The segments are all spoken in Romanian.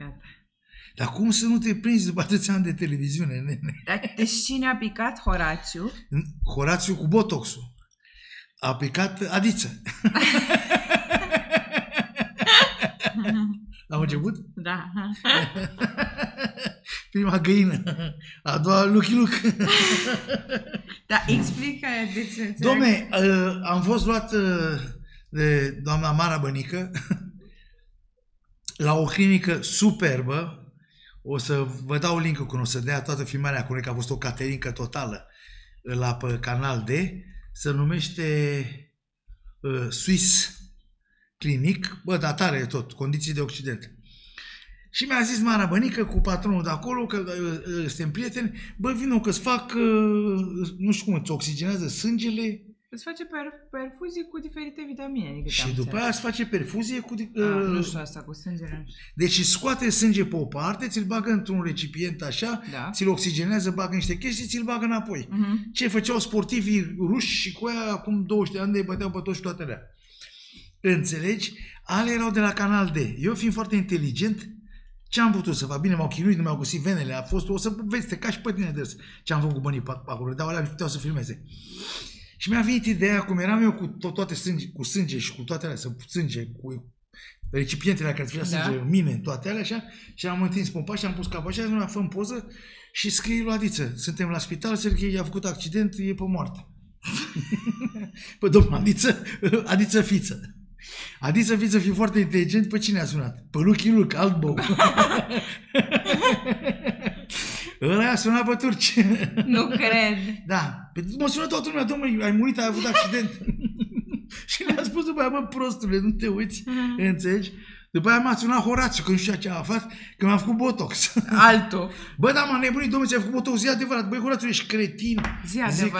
Iată. Dar cum să nu te prinzi după atâția ani de televiziune, nene? Dar deci cine a picat Horațiu? Horațiu cu botoxul. A picat Adiță. Am început? Da. Prima găină. A doua Lucky Luke. Dar explică de ce înțeleg. Domne, uh, am fost luat uh, de doamna Mara Bănică la o clinică superbă. O să vă dau link când o să dea toată filmarea acolo, că a fost o caterincă totală la pe Canal D. Se numește uh, Swiss Clinic. Bă, dar tare tot, condiții de Occident. Și mi-a zis Mara Bănică cu patronul de acolo, că uh, uh, suntem prieteni, bă, vină că-ți fac, uh, nu știu cum, îți oxigenează sângele Îți face per- perfuzii cu diferite vitamine. Adică și după aia îți face perfuzie cu... A, nu știu asta cu sângele. nu știu. Deci îți scoate sânge pe o parte, ți-l bagă într-un recipient așa, Da. ți-l oxigenează, bagă niște chestii, ți-l bagă înapoi. Mhm. Ce făceau sportivii ruși și cu aia acum 200 de ani de băteau pe toți și toate alea. Înțelegi? Ale erau de la Canal D. Eu fiind foarte inteligent, ce am putut să fac? Bine, m-au chinuit, nu mi-au găsit venele, a fost, o să vezi, te cași pe tine de râs. ce am făcut cu banii pe pe acolo, dar alea nu puteau să filmeze. Și mi-a venit ideea, cum eram eu cu to- toate sânge, cu sânge și cu toate alea, să sânge, cu recipientele care îți Da. sânge, mine, toate alea așa, și am întins pompa și am pus capul așa, mi-a fă poză și scrie lui Adiță, suntem la spital, Serghei a făcut accident, e pe moarte. Păi, domnul Adiță, Adiță Fiță. Adiță Fiță, fi foarte inteligent, pe cine a sunat? Pe Lucky Luke, alt bou. Ăla a sunat pe turci. Nu cred. Da. Pe mă sună toată lumea, domnule, ai murit, ai avut accident. și le-a spus după aia, bă, prostule, nu te uiți, înțelegi? După aia m-a sunat Horațiu, că nu știa ce a aflat, că mi-a făcut botox. Altul. Bă, da, m-am nebunit, domnule, ți-a făcut botox, zi adevărat. Băi, Horațiu, ești cretin. Zi Zic,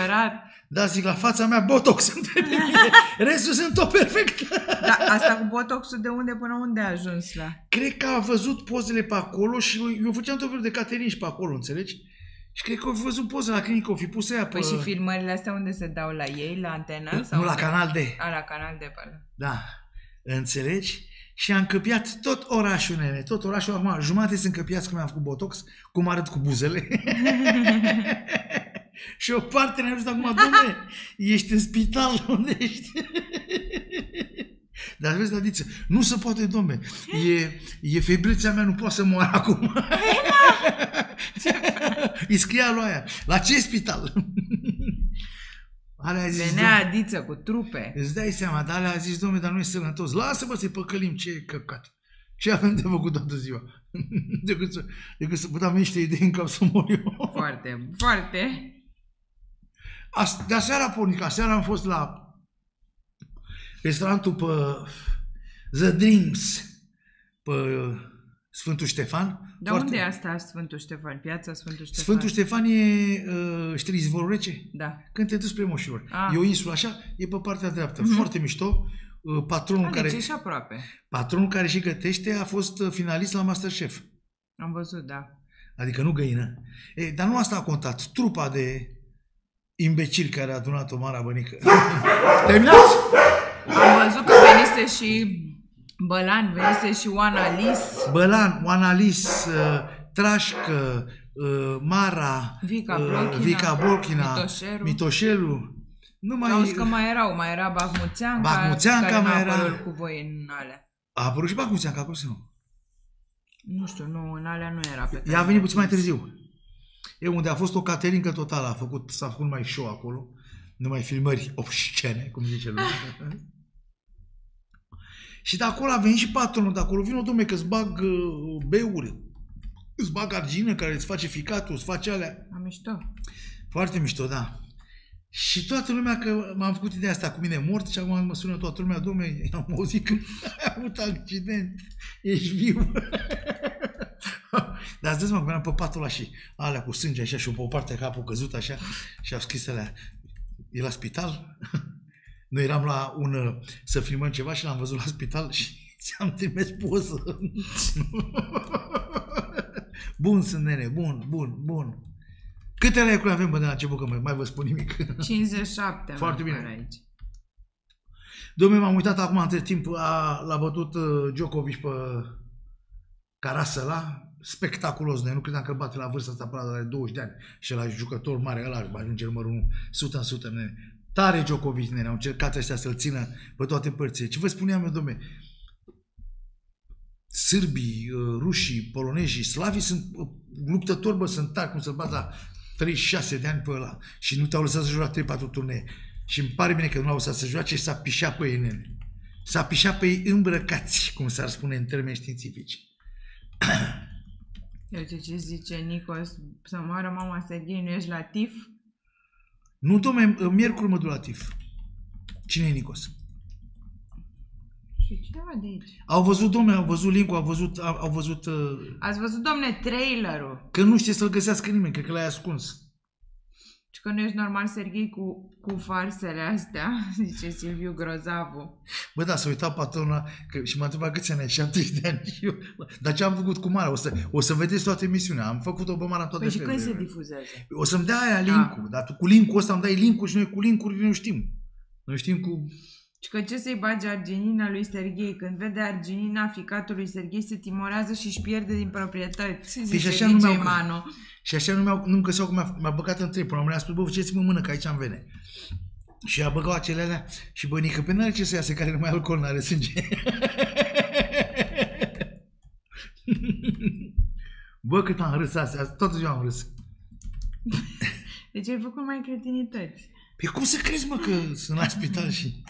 adevărat. da, zic, la fața mea botox între mine. Restul sunt tot perfect. Dar asta cu botoxul de unde până unde a ajuns la? Cred că a văzut pozele pe acolo și eu, eu făceam tot felul de caterinci pe acolo, înțelegi? Și cred că au văzut poze la clinică, au fi pus aia pe... Păi și filmările astea unde se dau la ei, la antena? Sau nu, la Canal D. A, la canal de pe ăla. Da, înțelegi? Și am încăpiat tot orașul, nene, tot orașul, acum jumate sunt încăpiați că mi-am făcut botox, cum arăt cu buzele. și o parte ne-a zis acum, domne, ești în spital, unde ești? Dar vezi, Dadiță, nu se poate, domne, e, e febrița mea, nu poate să moară acum. Îi scria lui aia, la ce spital? Alea a zis, Venea "Domne, Adiță cu trupe. Îți dai seama, dar alea a zis, domnule, dar nu e sănătos. Lasă-mă să-i păcălim ce căcat. Ce avem de făcut toată ziua? decât să, decât să puteam niște idei în cap să mor eu. Foarte, foarte. As- De aseară, pornic, aseară am fost la restaurantul pe The Dreams, pe Sfântul Ștefan. Dar unde e asta Sfântul Ștefan? Piața Sfântul Ștefan? Sfântul Ștefan e, uh, știi, izvorul rece? Da. Când te duci spre Moșilor. Ah. E o insulă așa, e pe partea dreaptă. Mhm. Foarte mișto. Uh, Patronul A, care... deci e și aproape. Patronul care și gătește a fost uh, finalist la Masterchef. Am văzut, da. Adică nu găină. E, dar nu asta a contat. Trupa de imbecili care a adunat o mare bănică. Terminați? Am văzut că venise și Bălan, venise și Oana Lis, Bălan, Oanalis, uh, Trașcă, uh, Mara, Vica uh, Blochina, Vica Blochina, Mitoșeru. Mitoșelu. Nu mai... Auzi că mai erau, mai era Bahmuțeanca, Bahmuțeanca care mai n-a era. apărut cu voi în alea. A apărut și Bacuțean, că acolo să nu. Nu știu, nu, în alea nu era pe Ea a venit puțin mai târziu. E unde a fost o caterincă totală, a făcut, s-a făcut numai show acolo, numai filmări obscene, cum zice lumea. și de acolo a venit și patronul, de acolo vine o domne că îți bag uh, beuri, îți bag argină care îți face ficatul, îți face alea. Am mișto. Foarte mișto, da. Și toată lumea că m-am făcut ideea asta cu mine mort și acum mă sună toată lumea, domne, am auzit că ai avut accident, ești viu. Dar îți dai seama că veneam pe patul ăla și alea cu sânge așa și o parte capul căzut așa și au scris alea, e la spital? Noi eram la un, uh, să filmăm ceva și l-am văzut la spital și ți-am trimis poză. bun sunt, nene, bun, bun, bun. Câte lei avem până la început, că mai, mai vă spun nimic. 57 Foarte mai bine. apare aici. Domnule, m-am uitat acum între timp, a, l-a bătut uh, Djokovic pe Carasăla, spectaculos. Noi nu credeam că îl bate la vârsta asta până la 20 de ani. Și la jucător mare ăla ajunge numărul 1, 100 în 100. Nene. Tare Djokovic, nene. Au încercat ăștia să-l țină pe toate părțile. Ce vă spuneam eu, domne? Sârbii, uh, rușii, polonezii, slavii sunt uh, luptători, bă, sunt tari cum să-l bat la 36 de ani pe ăla. Și nu te-au lăsat să joci 3-4 turnee. Și îmi pare bine că nu l-au lăsat să joace și s-a pișat pe ei, nene. S-a pișat pe ei îmbrăcați, cum s-ar spune în termeni științifici. Uite ce zice Nicos, să moară mama Serghei, nu ești la TIF? Nu, domne, miercuri mă duc la TIF. Cine e Nicos? Și cineva de aici. Au văzut, domne, au văzut link-ul, au văzut, au, au văzut uh, Ați văzut, domne, trailerul? că nu știe să-l găsească nimeni, cred că l-ai ascuns. Și că nu ești normal, Serghei, cu, cu farsele astea, zice Silviu Grozavu. Bă, da, s-a uitat patronul că, și m-a întrebat câți ani ai, 70 de ani. Și eu, dar ce am făcut cu Mara? O să, o să vedeți toată emisiunea. Am făcut-o pe Mara în toate Păi și când felurile. se difuzează? O să-mi dea aia link-ul, dar tu cu link-ul ăsta îmi dai link-ul și noi cu link-uri nu știm. Noi știm cu... Și că ce să-i bage Arginina lui Serghei? Când vede Arginina, ficatul lui Serghei se timorează și își pierde din proprietăți, Păi și zice așa nu DJ mi-au- Manu. Și așa nu mi-au, nu-mi găseau cum mi-a, mi-a băgat în trei. Până la urmă a spus, bă, ce mă mână, că aici am vene. Și a băgat acele alea și bănică, pe n-are ce să iasă, care nu mai alcool, n-are sânge. bă, cât am râs astea, toată ziua am râs. Deci ai făcut mai cretinități. Păi cum să crezi, mă, că sunt la spital și...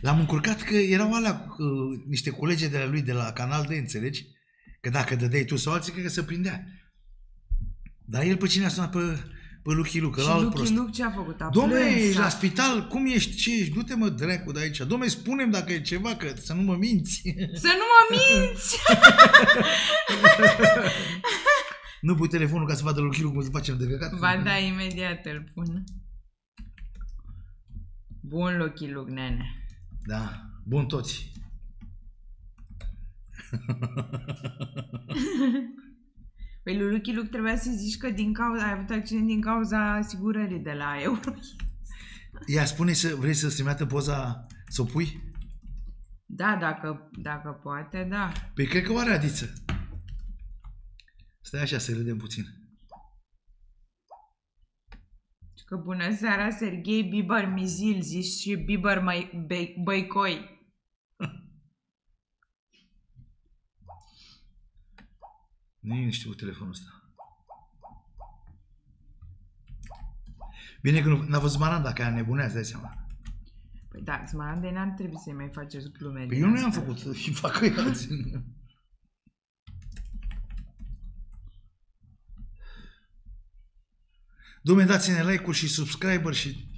L-am încurcat că erau alea uh, niște colegi de la lui de la Canal de înțelegi? Că dacă dădeai tu sau alții, cred că se prindea. Dar el pe cine a sunat? Pe, pe Lucky Luke, și la alt Lucky prost. Luke ce a făcut? A Dom'le, plâns, ești a- la spital, cum ești, ce ești? Du-te mă, dracu, de aici. Dom'le, spune-mi dacă e ceva, că să nu mă minți. Să nu mă minți! nu pui telefonul ca să vadă Lucky Luke cum se face de căcat. Ba da, imediat îl pun. Bun Lucky Luke, nene. Da, bun toți. Păi lui Lucky Luke trebuia să zici că din cauza, ai avut accident din cauza asigurării de la euro. Ia, spune să vrei să se meată poza, să o pui? Da, dacă, dacă poate, da. Păi cred că o are adiță. Stai așa să râdem puțin. Și că bună seara, Serghei Biber Mizil, zici și Biber mai, Bei- Băicoi. Nu știu telefonul ăsta. Bine că nu, n-a văzut Maran dacă aia nebunează, dai seama. Păi da, Smarandei n-ar trebui să-i mai faceți glume. Păi din eu nu i-am astea. făcut și fac eu alții. Dom'le, dați-ne like-uri și subscriber și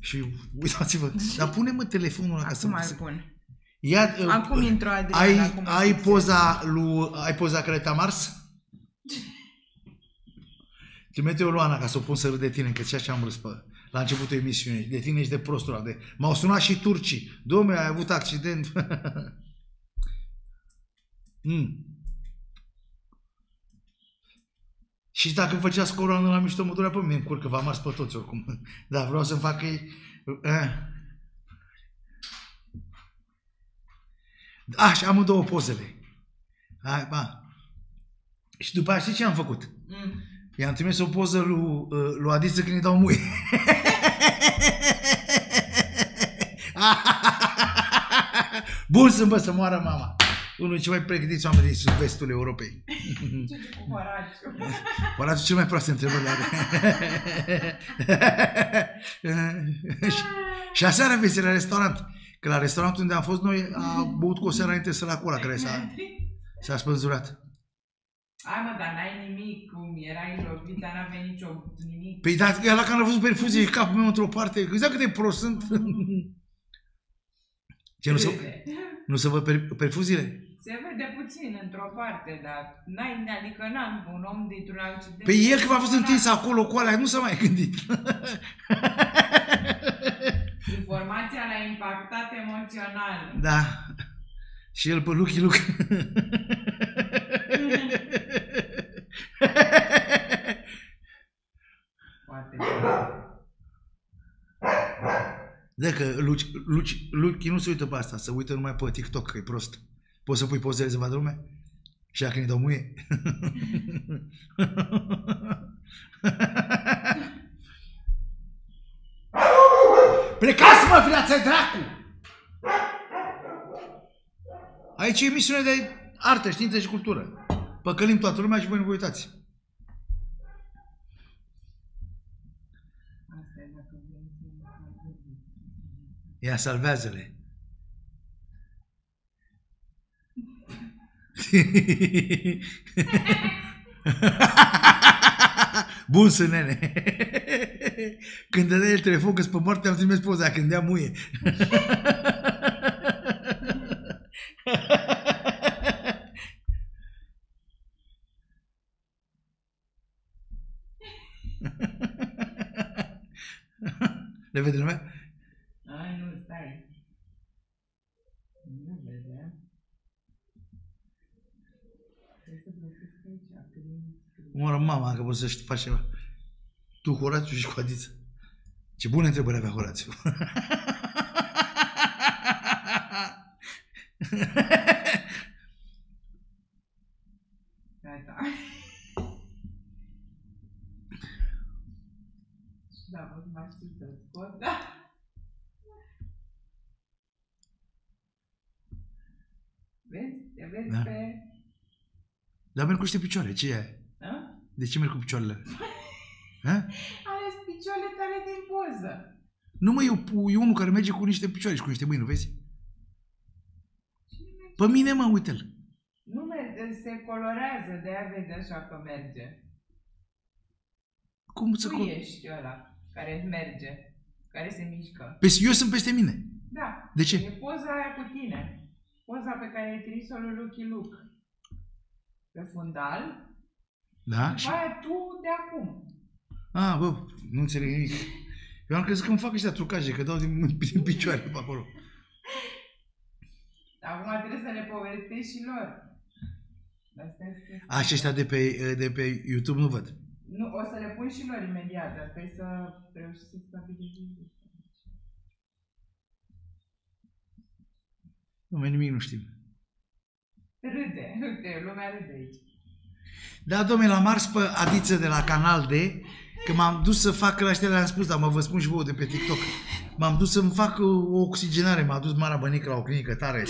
și uitați-vă. Dar pune-mă telefonul ăla ca să Acum să- îl pun. Ia, uh, Acum intru, Adrian, ai, acum ai îl poza lui, ai poza Creta Mars? Trimite o Luana ca să o pun să râd de tine, că și așa am râs pe, la începutul emisiunii. De tine ești de prostul ăla de... M-au sunat și turcii. Dom'le, ai avut accident. mm. Și dacă îmi făcea scorul la mișto, mă durea pe mine, îmi curcă, v-am ars pe toți oricum. Dar vreau să-mi fac ei... Eh. A, și amândouă pozele. Hai, ba. Și după aia știi ce am făcut? Mm. I-am trimis o poză lui, uh, lui Adiță când îi dau muie. Bun sunt, bă, să moară mama. Unul dintre cei mai pregătiți oameni din sud-vestul Europei. Cu Horaciu. Horațiu cel mai proaste întrebări le are. și, și aseară vezi la restaurant. Că la restaurantul unde am fost noi a băut cu o seară înainte să la cola care s-a, s-a spânzurat. Hai mă, dar n-ai nimic, cum erai lovit, dar n-aveai nicio nimic. Păi da, ăla care a văzut perfuzie și capul meu într-o parte, exact cât de prost sunt. Ce, nu să, Râde. nu să văd per, perfuziile? Se vede puțin într-o parte, dar n-ai, adică n-am un om dintr-un accident. Păi el când a fost întins acolo cu alea, nu s-a mai gândit. Informația l-a impactat emoțional. Da. Și el pe Lucky Luke. Poate. Da, că Luci, Luci, Luchi nu se uită pe asta, se uită numai pe TikTok, că e prost. Poți să pui pozele să vadă lumea? Și dacă ne dau muie? Plecați-mă, viața dracu! Aici e emisiune de artă, știință și cultură. Păcălim toată lumea și voi nu vă uitați. Asta e dacă vrei să Ia salvează-le. Bun să nene. Când dădea el telefon că pe moarte am trimis poza când dea muie. Le vede lumea? Ai, nu, stai. Nu vedem. Trebuie să găsesc aici, când Omoară mama că poți să faci ceva. Tu, Horațiu și Coadiță. Ce bune întrebări avea Horațiu. Gata. Și da, vă mai știu să scot, da. Vezi? Te vezi Da. pe... Dar merg cu niște picioare, ce e? A? De ce merg cu picioarele? Ha? Ales picioarele tale din poză. Nu mă, eu, e unul care merge cu niște picioare și cu niște mâini, nu vezi? Cine merge? Pe mine, mă, uite-l. Nu merge, se colorează, de aia vezi așa că merge. Cum să... Tu Col- ești ăla care merge, care se mișcă. Pe- eu sunt peste mine. Da. De ce? E poza aia cu tine. Poza pe care ai trimis-o lui Lucky Luke. Pe fundal. Da? După Și... aia tu de acum. A, bă, nu înțeleg nimic. Eu am crezut că îmi fac ăștia trucaje, că dau din, din picioare pe acolo. Acum trebuie să le povestești și lor. Asta este... A, și ăștia de pe, de pe YouTube nu văd. Nu, o să le pun și lor imediat, dar trebuie să reușești să stabilizezi. Nu, mai nimic nu știm. Râde, uite, lumea râde aici. Da, domnule, la Mars pe Adiță de la Canal D, că m-am dus să fac, la ăștia le-am spus, dar mă vă spun și vouă de pe TikTok, m-am dus să-mi fac uh, o oxigenare, m-a dus Mara Bănică la o clinică tare,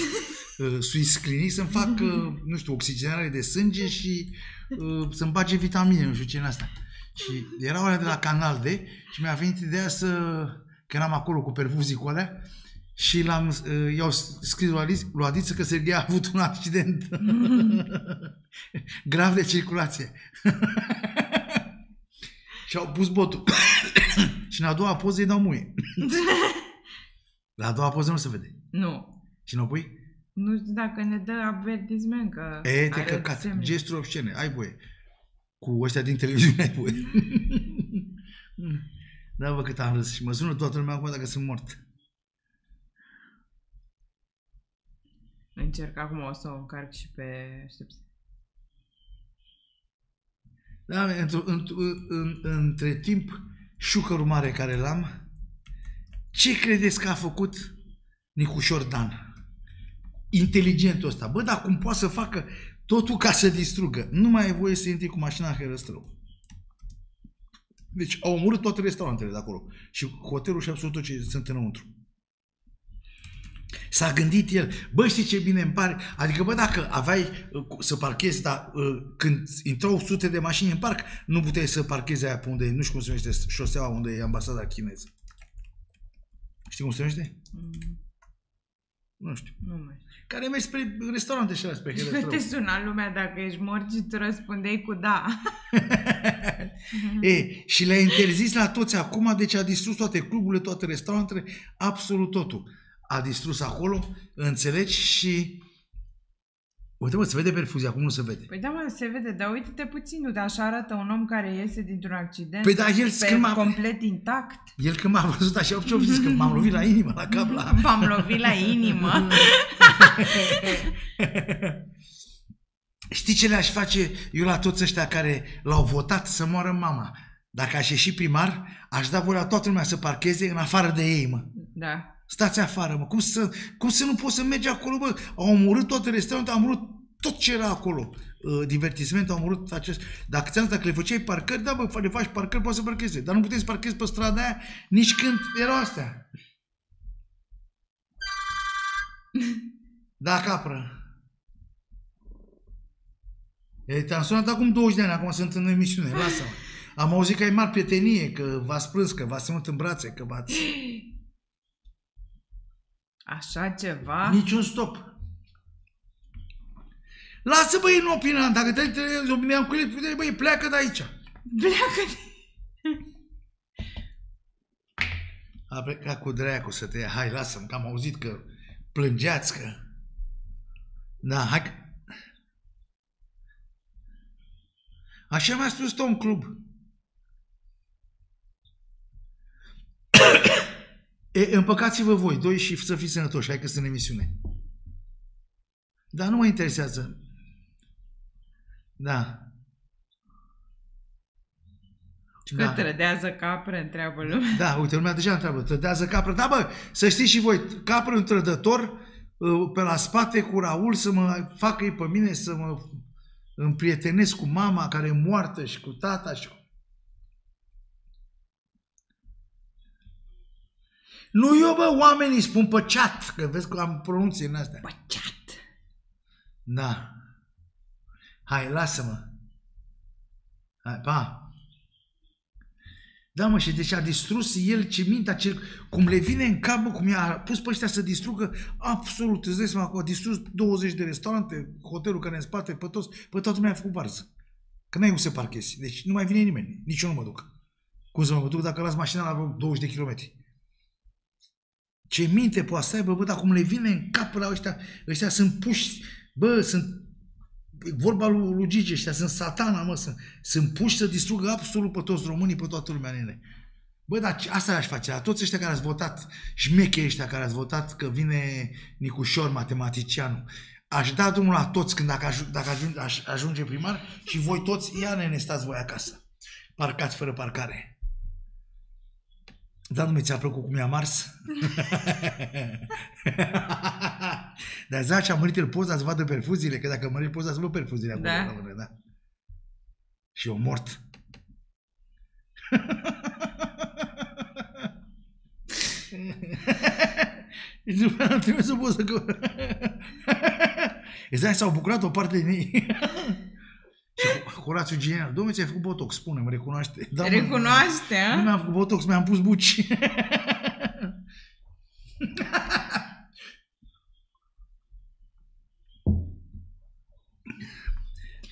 uh, Swiss Clinic, să-mi fac, uh, nu știu, oxigenare de sânge și uh, să-mi bage vitamine, nu știu ce în asta. Și erau alea de la Canal D și mi-a venit ideea să, că eram acolo cu perfuzii cu alea, și l-am, uh, i-au scris lui Adiță, lui Adiță că Serghei a avut un accident grav de circulație. și au pus botul. și în a doua poză îi dau muie. La a doua poză nu se vede. Nu. Și nu o pui? Nu știu dacă ne dă avertisment că E, te are căcat. semne. Gesturi obscene. Ai voie. Cu ăștia din televiziune ai voie. da, bă, cât am râs. Și mă sună toată lumea acum dacă sunt mort. Încerc acum o să o încarc și pe... Aștept. Da, într în, în, între timp, șucărul mare care l-am, ce credeți că a făcut Nicușor Dan? Inteligentul ăsta. Bă, dar cum poate să facă totul ca să distrugă? Nu mai ai voie să intri cu mașina în herăstrău. Deci au omorât toate restaurantele de acolo. Și hotelul și absolut tot ce sunt înăuntru. S-a gândit el, bă, știi ce bine îmi pare? Adică, bă, dacă aveai uh, cu- să parchezi, dar uh, când intrau sute de mașini în parc, nu puteai să parchezi aia pe unde, nu știu cum se numește, șoseaua unde e ambasada chineză. Știi cum se numește? Mm, Nu știu. nu mai știu. Care mergi spre restaurante și alea, spre Te Herăstrău. suna lumea dacă ești mort și tu răspundeai cu da. e, și le-a interzis la toți acum, deci a distrus toate cluburile, toate restaurantele, absolut totul. A distrus acolo, înțelegi, și... Uite, mă, se vede perfuzia, acum nu se vede. Păi da, mă, se vede, dar uite-te puțin, uite, așa arată un om care iese dintr-un accident Păi da, el pe când m-a- complet intact. El când m-a văzut așa, ce-o zis, că m-am lovit la inimă, la cap, la... M-am lovit la inimă. Știi ce le-aș face eu la toți ăștia care l-au votat să moară mama? Dacă aș ieși primar, aș da voie la toată lumea să parcheze în afară de ei, mă. Da. Stați afară, mă. Cum să, cum să nu poți să mergi acolo, bă? Au omorât toate restaurantul, au omorât tot ce era acolo. Uh, divertisment, au omorât acest... Dacă ți dacă le făceai parcări, da, bă, le faci parcări, poți să parchezi. Dar nu puteți să parchezi pe strada aia nici când erau astea. Da, capră. E, te-am sunat acum 20 de ani, acum sunt în emisiune, lasă-mă. Am auzit că ai mari prietenie, că v-ați plâns, că v-ați ținut în brațe, că v-ați... Așa ceva? Niciun stop. Lasă băi în opinia, dacă te interesezi opinia cu el, băi, pleacă de aici. Pleacă de... A plecat cu dracu să te ia. Hai, lasă-mi, că am auzit că plângeați că... Da, hai că... Așa mi-a spus Tom Club. E, împăcați-vă voi, doi, și să fiți sănătoși. Hai că sunt în emisiune. Dar nu mă interesează. Da. Că da. trădează capră, întreabă lumea. Da, uite, lumea deja întreabă, trădează capră. Da, bă, să știți și voi, capră în trădător, uh, pe la spate cu Raul să mă facă ei pe mine să mă împrietenesc cu mama care e moartă și cu tata și cu... Nu eu, bă, oamenii spun pe chat, că vezi că am pronunție în astea. Pe chat. Da. Hai, lasă-mă. Hai, pa. Da, mă, și deci a distrus el ce mintea, ce, cum le vine în cap, mă, cum i-a pus pe ăștia să distrugă absolut, îți dai seama că a distrus 20 de restaurante, hotelul care e în spate, pe toți, pe toată lumea a făcut varză. Că n-ai cum să parchezi. Deci nu mai vine nimeni. Nici eu nu mă duc. Cum să mă duc dacă las mașina la 20 de kilometri? Ce minte poate să aibă, bă, dar cum le vine în cap la ăștia, ăștia sunt puși, bă, sunt vorba lui, lui Gigi, ăștia sunt satana, mă, sunt, sunt puși să distrugă absolut pe toți românii, pe toată lumea nene. Bă, dar asta aș face, la toți ăștia care ați votat, șmechii ăștia care ați votat că vine Nicușor, matematicianul, aș da drumul la toți când dacă, ajung, dacă ajunge, aș ajunge primar și voi toți, ia ne stați voi acasă. Parcați fără parcare. Da, nu ți-a plăcut cum i-a mars? Dar zaci a mărit el poza să vadă perfuziile, că dacă mărit poza să vă perfuziile acolo. Da. Mână, da. Și eu mort. Și după aceea trebuie să pot să... Îți s-au bucurat o parte din ei. Horațiu Ginean, domnule, ți-ai făcut botox, spune, mă recunoaște. Da, recunoaște, a? Nu mi-am făcut botox, mi-am pus buci.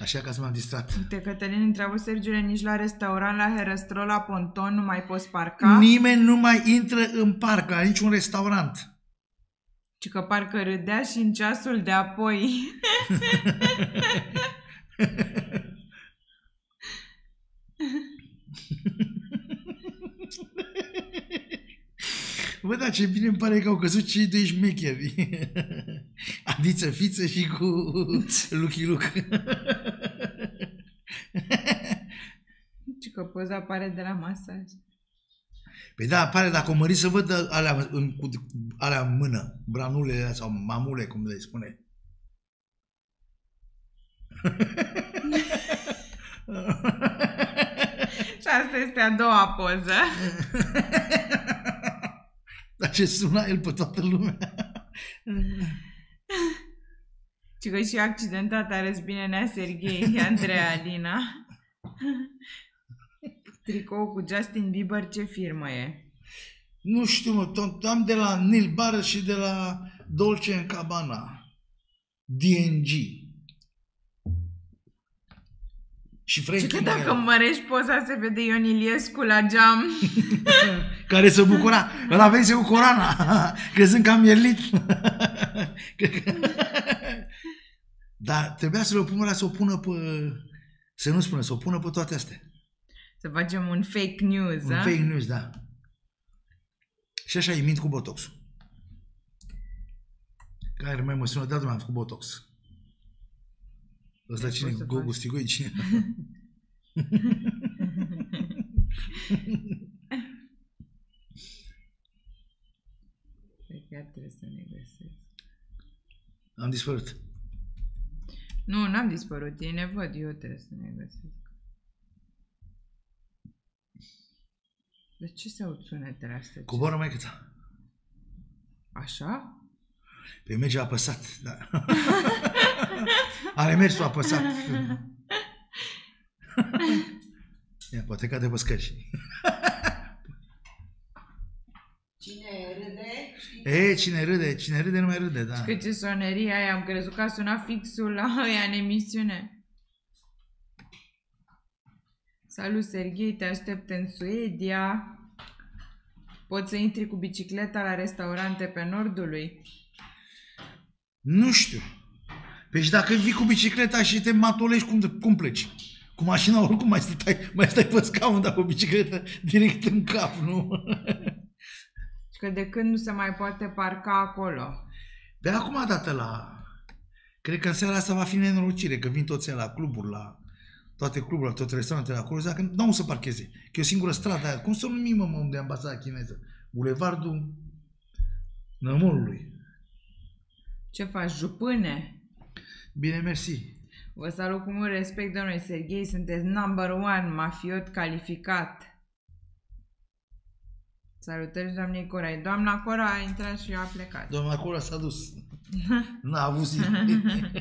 Așa că m-am distrat. Uite, Cătălin întreabă Sergiule, nici la restaurant, la Herăstrol, la Ponton nu mai poți parca? Nimeni nu mai intră în parc, la niciun restaurant. Și că parcă râdea și în ceasul de apoi. Bă, da, ce bine îmi pare că au căzut cei doi șmecheri. Adiță Fiță și cu Lucky Luke. Și că poza apare de la masaj. Păi da, apare dacă o mări să văd alea, în, cu, alea în mână, branule sau mamule, cum le spune. Și asta este a doua poză. Dar ce suna el pe toată lumea. Și că și accidentat are bine Nea Serghei, Andreea Alina. Tricou cu Justin Bieber, ce firmă e? Nu știu, mă, tot, am de la Neil Bar și de la Dolce Cabana. DNG. Și Frankie Și că dacă mărești poza se vede Ion Iliescu la geam. Care se bucura. Îl aveți cu corana. Crezând că am ierlit. Dar trebuia să le pună să o pună pe... Să nu spună, să o pună pe toate astea. Să facem un fake news, Un a? fake news, da. Și așa îi mint cu botoxul. Care mai mă sună, da, am făcut botox. Ăsta cine? Gogu Stigoi? Cine? Chiar trebuie să ne găsesc. Am dispărut. Nu, n-am dispărut. Ei ne văd. Eu trebuie să ne găsesc. De ce se aud sunetele astea? Coboară mai câta. Așa? Pe merge apăsat, da. Are mersul apăsat. Ia, poate cade pe scări. Cine râde, știi? E, cine râde, cine râde nu mai râde, da. Că ce sonerie aia, am crezut că a sunat fixul la ăia în emisiune. Salut, Serghei, te aștept în Suedia. Poți să intri cu bicicleta la restaurante pe nordului? Nu știu. Păi și dacă vii cu bicicleta și te matolești, cum, cum pleci? Cu mașina oricum mai stai, mai stai pe scaun, dar cu bicicleta direct în cap, nu? Și că de când nu se mai poate parca acolo? Pe acum dată la... Cred că în seara asta va fi nenorocire, că vin toți la cluburi, la toate cluburile, la toate restaurantele acolo, dacă nu au să parcheze. Că e o singură stradă aia. Cum să nu mă, mă, de ambasada chineză? Bulevardul Nămolului. Ce faci, jupâne? Bine, mersi. Vă salut cu mult respect, domnule Serghei, sunteți number one, mafiot calificat. Salutări, doamnei Cora. Doamna Cora a intrat și a plecat. Doamna Cora s-a dus. N-a avut zi.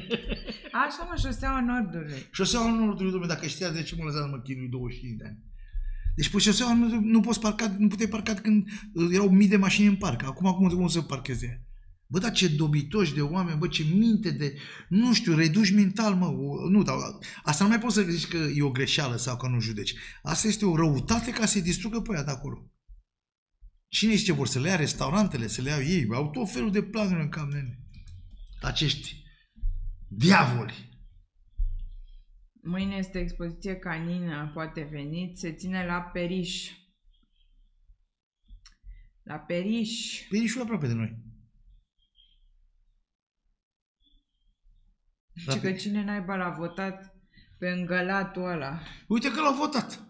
Așa mă, șoseaua Nordului. șoseaua Nordului, domnule, dacă știați de ce mă lăsați mă chinui 25 de ani. Deci pe șoseaua nu, nu poți parca, nu puteai parca când uh, erau mii de mașini în parc. Acum cum, cum să parcheze? Bă, dar ce dobitoși de oameni, bă, ce minte de... Nu știu, reduci mental, mă. o- Nu, dar asta nu mai poți să zici că e o greșeală sau că nu judeci. Asta este o răutate ca să-i distrugă pe aia de acolo. Cine știe ce vor să le ia restaurantele, să le iau ei? Au tot felul de planuri în cap, nene. Acești diavoli. Mâine este expoziție canină, poate veniți, se ține la Periș. La Periș. Perișul aproape de noi. Și că cine naiba l-a votat pe îngălatul ăla. Uite că l-au votat.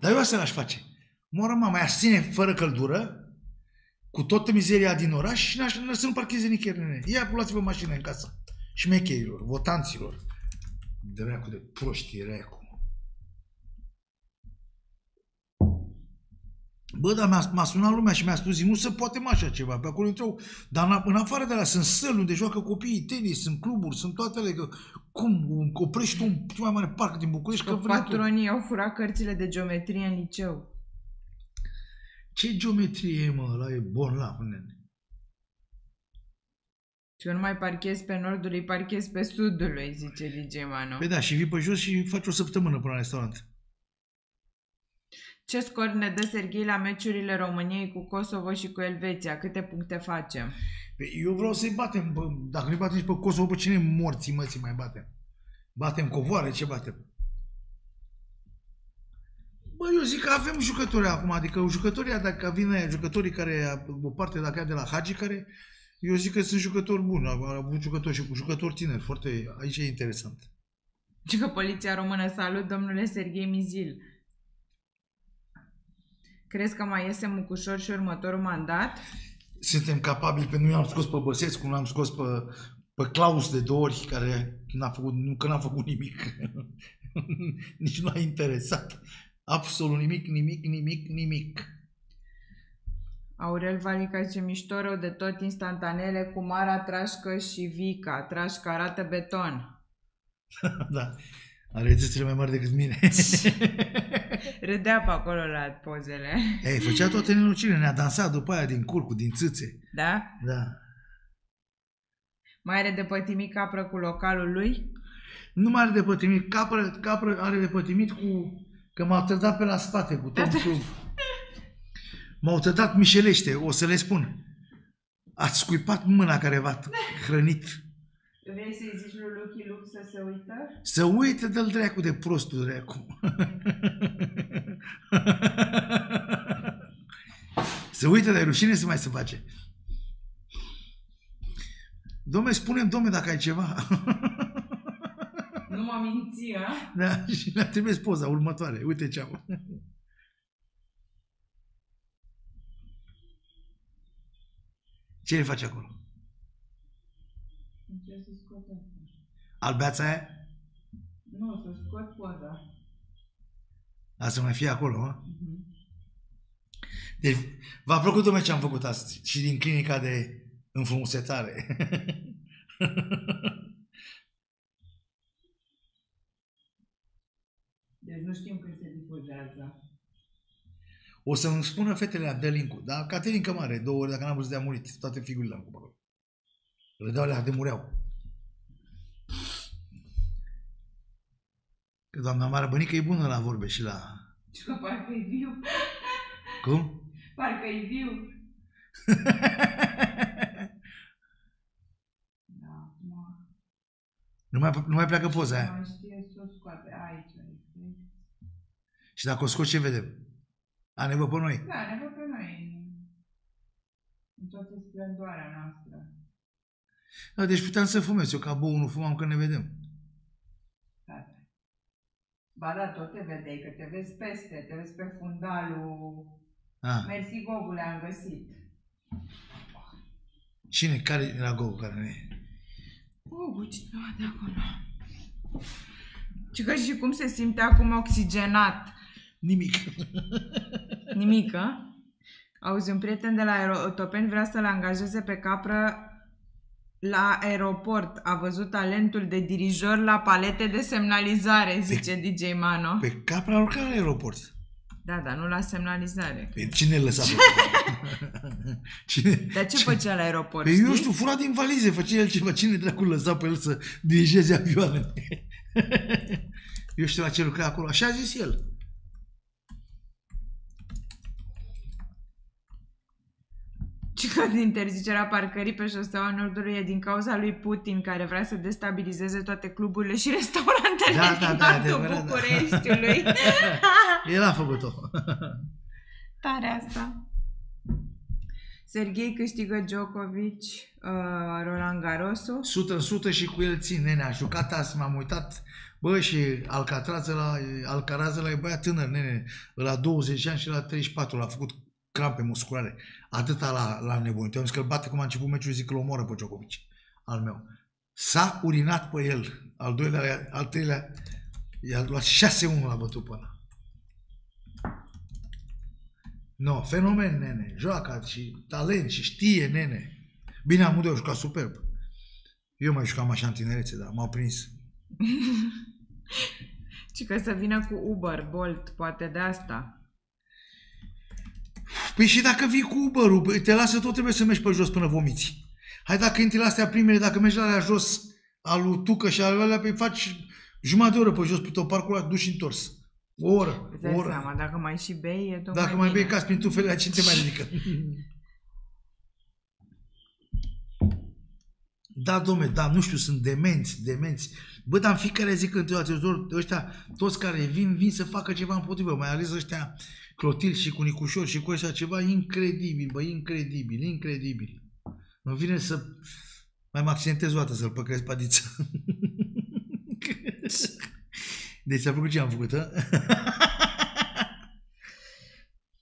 Dar eu asta l-aș face. Moară mama, ea ține fără căldură, cu toată mizeria din oraș și n-aș, n să nu parcheze nicăieri. nene. Ia, luați-vă mașină în casă. Șmecherilor, votanților. Dracu de proști, recu. Bă, dar m-a, m-a sunat lumea și mi-a spus, nu se poate mai așa ceva, pe acolo intrau, dar în, în afară de la sunt săli unde joacă copiii tenis, sunt cluburi, sunt toate alea, că cum oprești un cel mai mare parc din București, că Că vrei tu. patronii au furat cărțile de geometrie în liceu. Ce geometrie e, mă, ăla e bolnav, nene. Și eu nu mai parchez pe nordul, îi parchez pe sudul, îi zice DJ Mano. Păi da, și vii pe jos și faci o săptămână până la restaurant. Ce scor ne dă Serghei la meciurile României cu Kosovo și cu Elveția? Câte puncte facem? Păi eu vreau să-i batem, bă, dacă nu-i batem și pe Kosovo, pe cine morții mății mai batem? Batem covoare, ce batem? Bă, eu zic că avem jucători acum, adică jucătorii, dacă vin aia, jucătorii care, o parte dacă de la Hagi, care, eu zic că sunt jucători buni, au avut jucători și cu jucători tineri, foarte, aici e interesant. Și că poliția română salut, domnule Serghei Mizil. Crezi că mai iese Mucușor și următorul mandat? suntem capabili, pentru că nu am scos pe Băsescu, nu am scos pe, pe Claus de două ori, care n-a făcut, nu, că n-a făcut nimic. Nici nu a interesat. Absolut nimic, nimic, nimic, nimic. Aurel Valica ce mișto rău de tot instantanele cu Mara Trașcă și Vica. Trașcă arată beton. da. Are țâțele mai mari decât mine. Râdea pe acolo la pozele. Ei, făcea toate nenorocirile, ne-a dansat după aia din curcu, din țâțe. Da? Da. Mai are de pătimit capră cu localul lui? Nu mai are de pătimit, capră, capră are de pătimit cu... Că m-au tădat pe la spate cu tot club. M-au tădat mișelește, o să le spun. Ați scuipat mâna care v-a hrănit. Vrei să-i zici lui Lucky Luke să se uită? Să uite de-l dracu de prostul dracu. să uite de rușine să mai se face. Domne, spune domne, dacă ai ceva. Nu mă minți, a? da, și ne-a trimis poza următoare. Uite ce am. Ce le faci acolo? Încerc să scot asta. Albeața aia? Nu, să scot poza. A să mai fie acolo, mă? Mhm. Deci, v-a plăcut domnule ce am făcut astăzi și din clinica de înfrumusețare. Deci nu știm când se difuzează. o să-mi spună fetele la dă link da? Caterinca mare, două ori, dacă n-am văzut de a murit, toate figurile am acolo. Le dau alea de mureau. Că doamna Mara Bănică e bună la vorbe și la... Și că parcă e viu. Cum? Parcă e viu. Da, acum Nu mai, nu mai pleacă poza aia. mai știe să o scoate aici. exact. Și dacă o scot, ce vedem? A, ne văd pe noi. Da, ne văd pe noi în toată splendoarea noastră. Da, deci puteam să fumez. Eu ca bou nu fumam când ne vedem. Tata. Ba da, tot te vedeai, că te vezi peste, te vezi pe fundalul. A, Mersi, Gogule, am găsit. cine? Care era Gogu care ne... Uh, cineva de acolo. Și că și cum se simte acum oxigenat. Nimic. Nimică. Auzi, un prieten de la Aerotopeni vrea să-l angajeze pe capră la aeroport. A văzut talentul de dirijor la palete de semnalizare, zice DJ Mano. Pe capra urcat la aeroport. Da, dar nu la semnalizare. Pe cine îl lăsa pe Cine? Dar ce făcea la aeroport, Pe știi? eu știu, fura din valize, făcea el ceva. Cine dracu îl lăsa pe el să dirigeze avioanele? eu știu la ce lucra acolo. Așa a zis el. Și că interzicerea parcării pe șoseaua Nordului e din cauza lui Putin, care vrea să destabilizeze toate cluburile și restaurantele Da, da, din da, nordul adevărat, da. Bucureștiului. El a făcut-o. Tare asta. Serghei câștigă Djokovic, uh, Roland Garrosu. Sută în sută și cu el țin, nene, a jucat azi, m-am uitat, bă, și Alcatraz la Alcaraz la e băiat tânăr, nene, la 20 ani și la 34, l-a făcut crampe musculare. Atâta la, la nebunit. Eu am zis că îl bate cum a început meciul, zic că îl omoră pe Djokovic, al meu. S-a urinat pe el, al doilea, al treilea, i-a luat 6-1 la bătut pe ăla. No, fenomen, nene. Joacă și talent și știe, nene. Bine, amândoi au jucat superb. Eu mai jucam așa în tinerețe, dar m-au prins. Și că să vină cu Uber, Bolt, poate de asta. Păi și dacă vii cu Uber-ul, păi te lasă tot, trebuie să mergi pe jos până vomiți. Hai dacă intri la astea primele, dacă mergi la alea jos, al lui Tucă și al alea, păi faci jumătate de oră pe jos, pe tot parcul ăla, duci și întors. O oră, Îți o dai oră. seama, dacă mai și bei, e tot Dacă mai mai bine. bei cas prin tufele, ce te mai ridică? Da, domne, da, nu știu, sunt demenți, demenți. Bă, dar în fiecare zi când te ajutor, ăștia, toți care vin, vin să facă ceva împotrivă, mai ales ăștia Clotil și cu Nicușor și cu ăștia ceva incredibil, bă, incredibil, incredibil. Mă vine să mai mă accidentez o dată să-l păcălesc pe Adiță. Deci ți-a plăcut ce am făcut, a?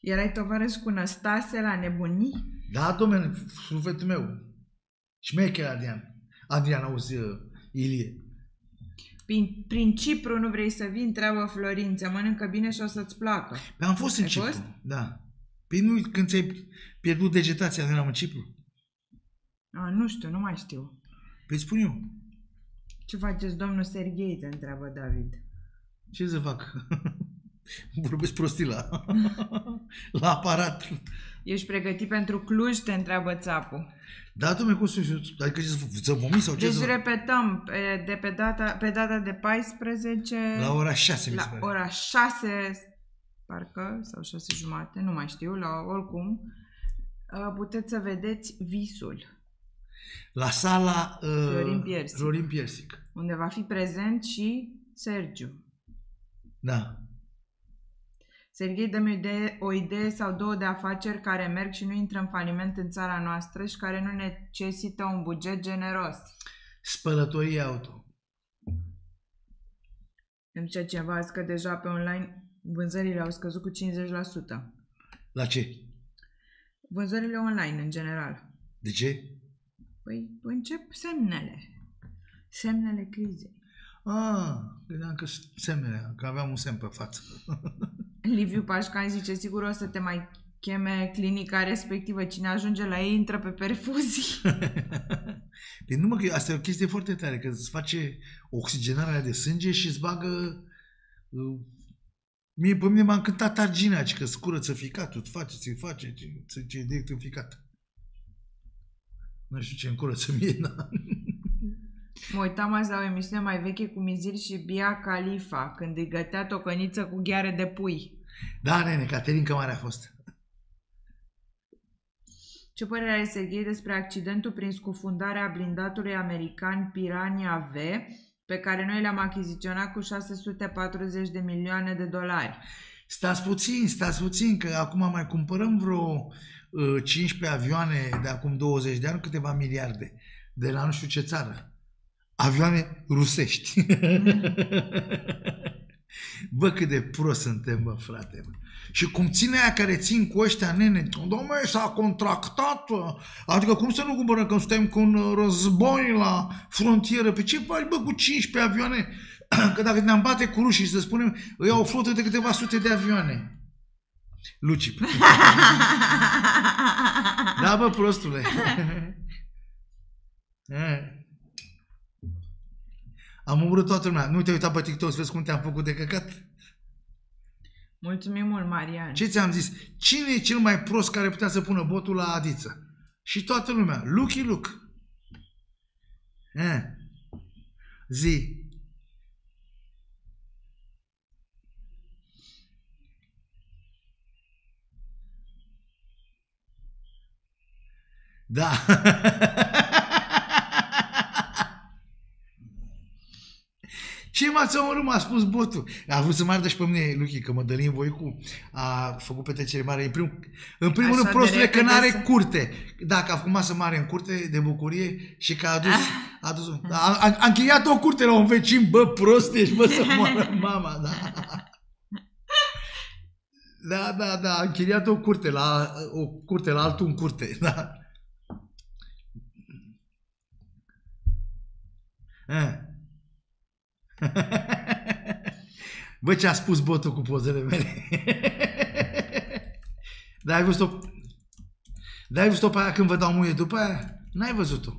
Erai tovarăș cu Năstase la nebunii? Da, domnule, sufletul meu. Șmecher Adrian. Adrian, auzi, uh, Ilie. Prin, prin Cipru nu vrei să vii, întreabă Florin, ți mănâncă bine și o să-ți placă. Păi am fost în Ai Cipru. fost? Da. Păi nu când ți-ai pierdut vegetația de la în Cipru? A, nu știu, nu mai știu. Păi spun eu. Ce faceți, domnul Serghei, te întreabă David. Ce să fac? Vorbesc prostii la, la aparat. Ești pregătit pentru Cluj, te întreabă țapul. Da, domnule, cum să fiu? Adică ce să, să vomi sau ce Deci să repetăm, pe, de pe, data, pe data de 14 La ora 6, mi se la pare. ora 6, parcă, sau 6 jumate, nu mai știu, la oricum, uh, puteți să vedeți visul, La sala uh, Florin Piersic. Florin Piersic. unde va fi prezent și Sergiu. Da. Serghei, dă-mi o idee, o idee sau două de afaceri care merg și nu intră în faliment în țara noastră și care nu necesită un buget generos. Spălătorie auto. Îmi zicea cineva azi că deja pe online vânzările au scăzut cu 50%. La ce? Vânzările online, în general. De ce? Păi încep semnele. Semnele crizei. Ah, credeam că semnele, că aveam un semn pe față. Liviu Pașcan zice, sigur o să te mai cheme clinica respectivă. Cine ajunge la ei intră pe perfuzii. Păi nu mă, că asta e o chestie foarte tare, că îți face oxigenarea de sânge și îți bagă... uh, Mie, pe mine m-a încântat argina, ci că scurăță ficatul, îți face, ți face, ți zice direct în ficat. Nu știu ce încurăță mie, da. Mă uitam azi la o emisiune mai veche cu Mizil și Bia Khalifa, când îi gătea tocăniță cu gheare de pui. Da, nene, Caterinca mare a fost. Ce părere are Serghei despre accidentul prin scufundarea blindatului american Piranha V, pe care noi l-am achiziționat cu 640 de milioane de dolari? Stați puțin, stați puțin, că acum mai cumpărăm vreo uh, 15 avioane de acum 20 de ani, câteva miliarde, de la nu știu ce țară. Avioane rusești. bă, cât de prost suntem, bă, frate. Bă. Și cum ține aia care țin cu ăștia, nene, domnule, s-a contractat, bă. adică cum să nu cumpărăm când suntem cu un război la frontieră, pe ce faci, bă, cu 15 avioane? Că dacă ne-am bate cu rușii, să spunem, îi au o flotă de câteva sute de avioane. Luci. da, bă, prostule. Eh. Am umbrut toată lumea. Nu te-ai uitat pe TikTok să vezi cum te-am făcut de căcat? Mulțumim mult, Marian. Ce ți-am zis? Cine e cel mai prost care putea să pună botul la Adiță? Și toată lumea. Lucky Luke. Eh. Zi. Da. Ce m-ați omorât, m-a spus botul. A vrut să mă ardă și pe mine, Luchi, că Mădălin Voicu a făcut petrecere mare. În, prim, în primul Așa rând, de prostule, că repede n-are să- curte. Dacă a făcut masă mare în curte de bucurie și că a adus... A, adus a, a, a încheiat o curte la un vecin, bă, prost ești, bă, să moară mama, da. Da, da, da, a închiriat o curte la, o curte la altul în curte, da. Eh. Bă, ce a spus botul cu pozele mele? Dar ai văzut-o... Dar ai văzut-o pe aia când vă dau muie după aia? N-ai văzut-o.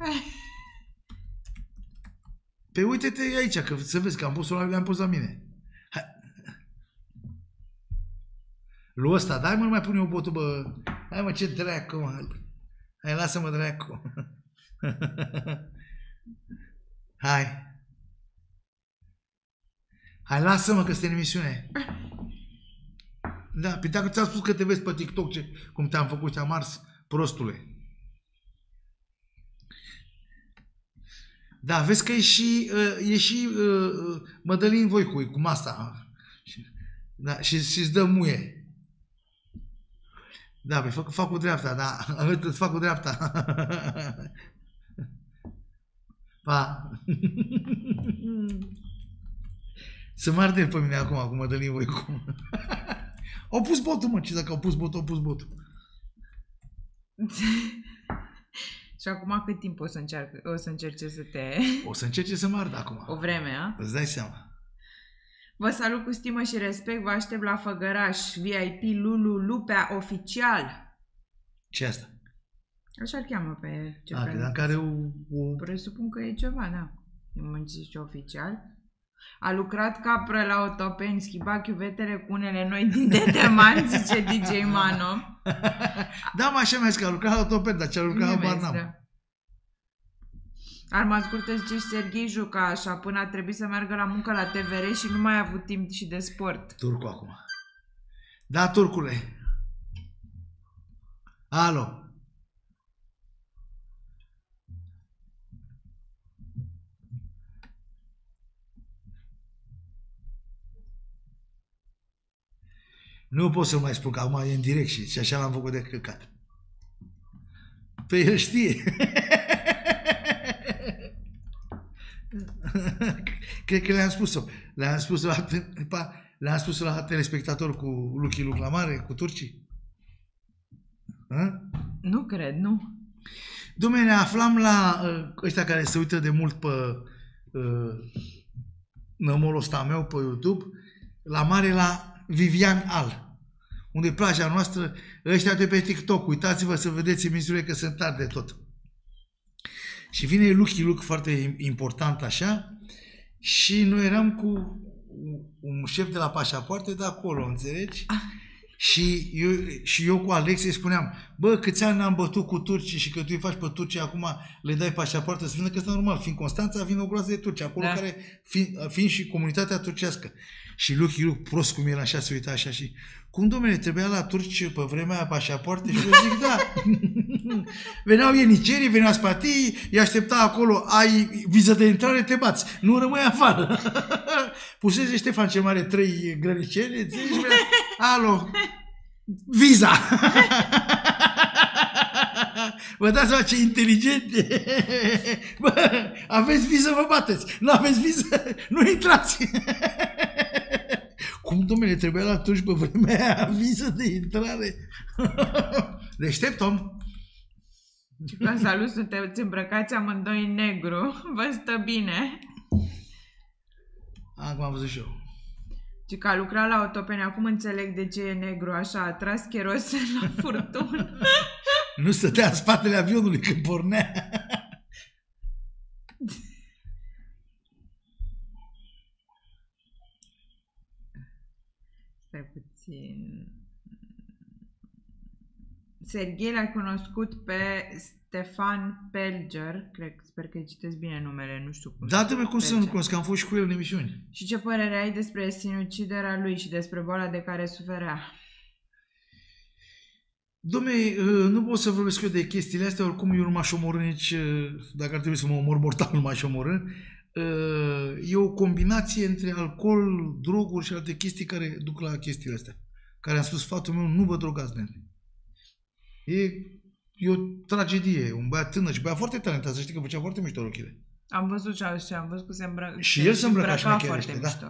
Pe uite-te aici, că să vezi că am pus-o la, le-am pus la mine. Hai. Lu ăsta, dai mă, nu mai pune eu botul, bă. Hai mă, ce dracu, mă. Hai, lasă-mă, dracu. Hai. Hai, lasă-mă că este în emisiune. Da, pe dacă ți-am spus că te vezi pe TikTok ce, cum te-am făcut și am ars, prostule. Da, vezi că e și, uh, e și uh, uh, Mădălin Voicu, e cum asta. Și, da, și, și îți dă muie. Da, pe fac, fac cu dreapta, da. Îți fac cu dreapta. Pa. Să mă arde pe mine acum, cu Mădălin Voicu. au pus botul, mă, ce dacă au pus botul, au pus botul. și acum cât timp o să, încearcă, o să încerce să te... O să încerce să mă ardă acum. O vreme, a? Îți dai seama. Vă salut cu stimă și respect, vă aștept la Făgăraș, VIP Lulu Lupea oficial. ce asta? Așa-l cheamă pe ce A, credeam că are o, o... Presupun că e ceva, da. Nu zice oficial. A lucrat capră la Otopeni, schimba chiuvetele cu unele noi din Dedeman, zice DJ Mano. da, mă, așa mi-a zis că a lucrat la Topet, dar ce a lucrat la Nimeni, Barnam. da. Arma scurtă zice și Serghei juca așa până a trebuit să meargă la muncă la TVR și nu mai a avut timp și de sport. Turcu acum. Da, turcule. Alo. Nu pot să mai spun că acum e în direct și, și așa l-am făcut de căcat. Pe el știe. Cred că le-am spus-o. Le-am spus-o la, pa, le-am spus la telespectator cu Luchi Luc la mare, cu turcii. Hă? Nu cred, nu. Dom'le, ne aflam la uh, ăștia care se uită de mult pe uh, nămolul ăsta meu pe YouTube, la mare la Vivian Al, unde e plaja noastră, ăștia de pe TikTok, uitați-vă să vedeți emisiunile că sunt tari de tot. Și vine Lucky Luke foarte important așa și noi eram cu un șef de la pașapoarte de acolo, înțelegi? Și eu, și eu cu Alex îi spuneam, bă, câți ani am bătut cu turcii și că tu îi faci pe Turcia, acum le dai pașapoarte, să vină că este normal. Fiind Constanța, vin o groază de turci, acolo Da. care, fiind, fiind și comunitatea turcească. Și Lucky Luke, prost cum era așa, se uita așa și, cum domnule, trebuia la turci pe vremea aia pașapoarte? Și eu zic, da. veneau ienicerii, veneau spatii, îi aștepta acolo, ai viză de intrare, te bați. Nu rămâi afară. Puseze Ștefan cel Mare trei grăniceri, înțelegi? Alo, viza! Vă dați seama ce inteligent e? Bă, aveți viză, vă bateți. Nu aveți viză, nu intrați. Cum, domnule, trebuia la atunci pe vremea aia viză de intrare? Deștept om. La salut, sunteți îmbrăcați amândoi în negru. Vă stă bine. Acum am văzut și eu. Și că a lucrat la Otopeni, acum înțeleg de ce e negru așa, a tras cherosen la furtun. Nu stătea în spatele avionului când pornea. Stai puțin. Serghei l-a cunoscut pe Stefan Pelger, cred, sper că îi citesc bine numele, nu știu cum. Da, domnule, cum să nu Pelger. cunosc, că am fost și cu el în emisiuni. Și ce părere ai despre sinuciderea lui și despre boala de care suferea? Dom'le, uh, nu pot să vorbesc eu de chestiile astea, oricum eu nu m-aș omorâ nici, uh, dacă ar trebui să mă omor mortal, nu m-aș omorâ. Uh, E o combinație între alcool, droguri și alte chestii care duc la chestiile astea. Care am spus sfatul meu, nu vă drogați, nene. E, e o tragedie, un băiat tânăr și băiat foarte talentat, să știi că făcea foarte mișto rochile. Am văzut și așa, am văzut că se îmbrăca. Și el se îmbrăca șmecherește, foarte da. mișto.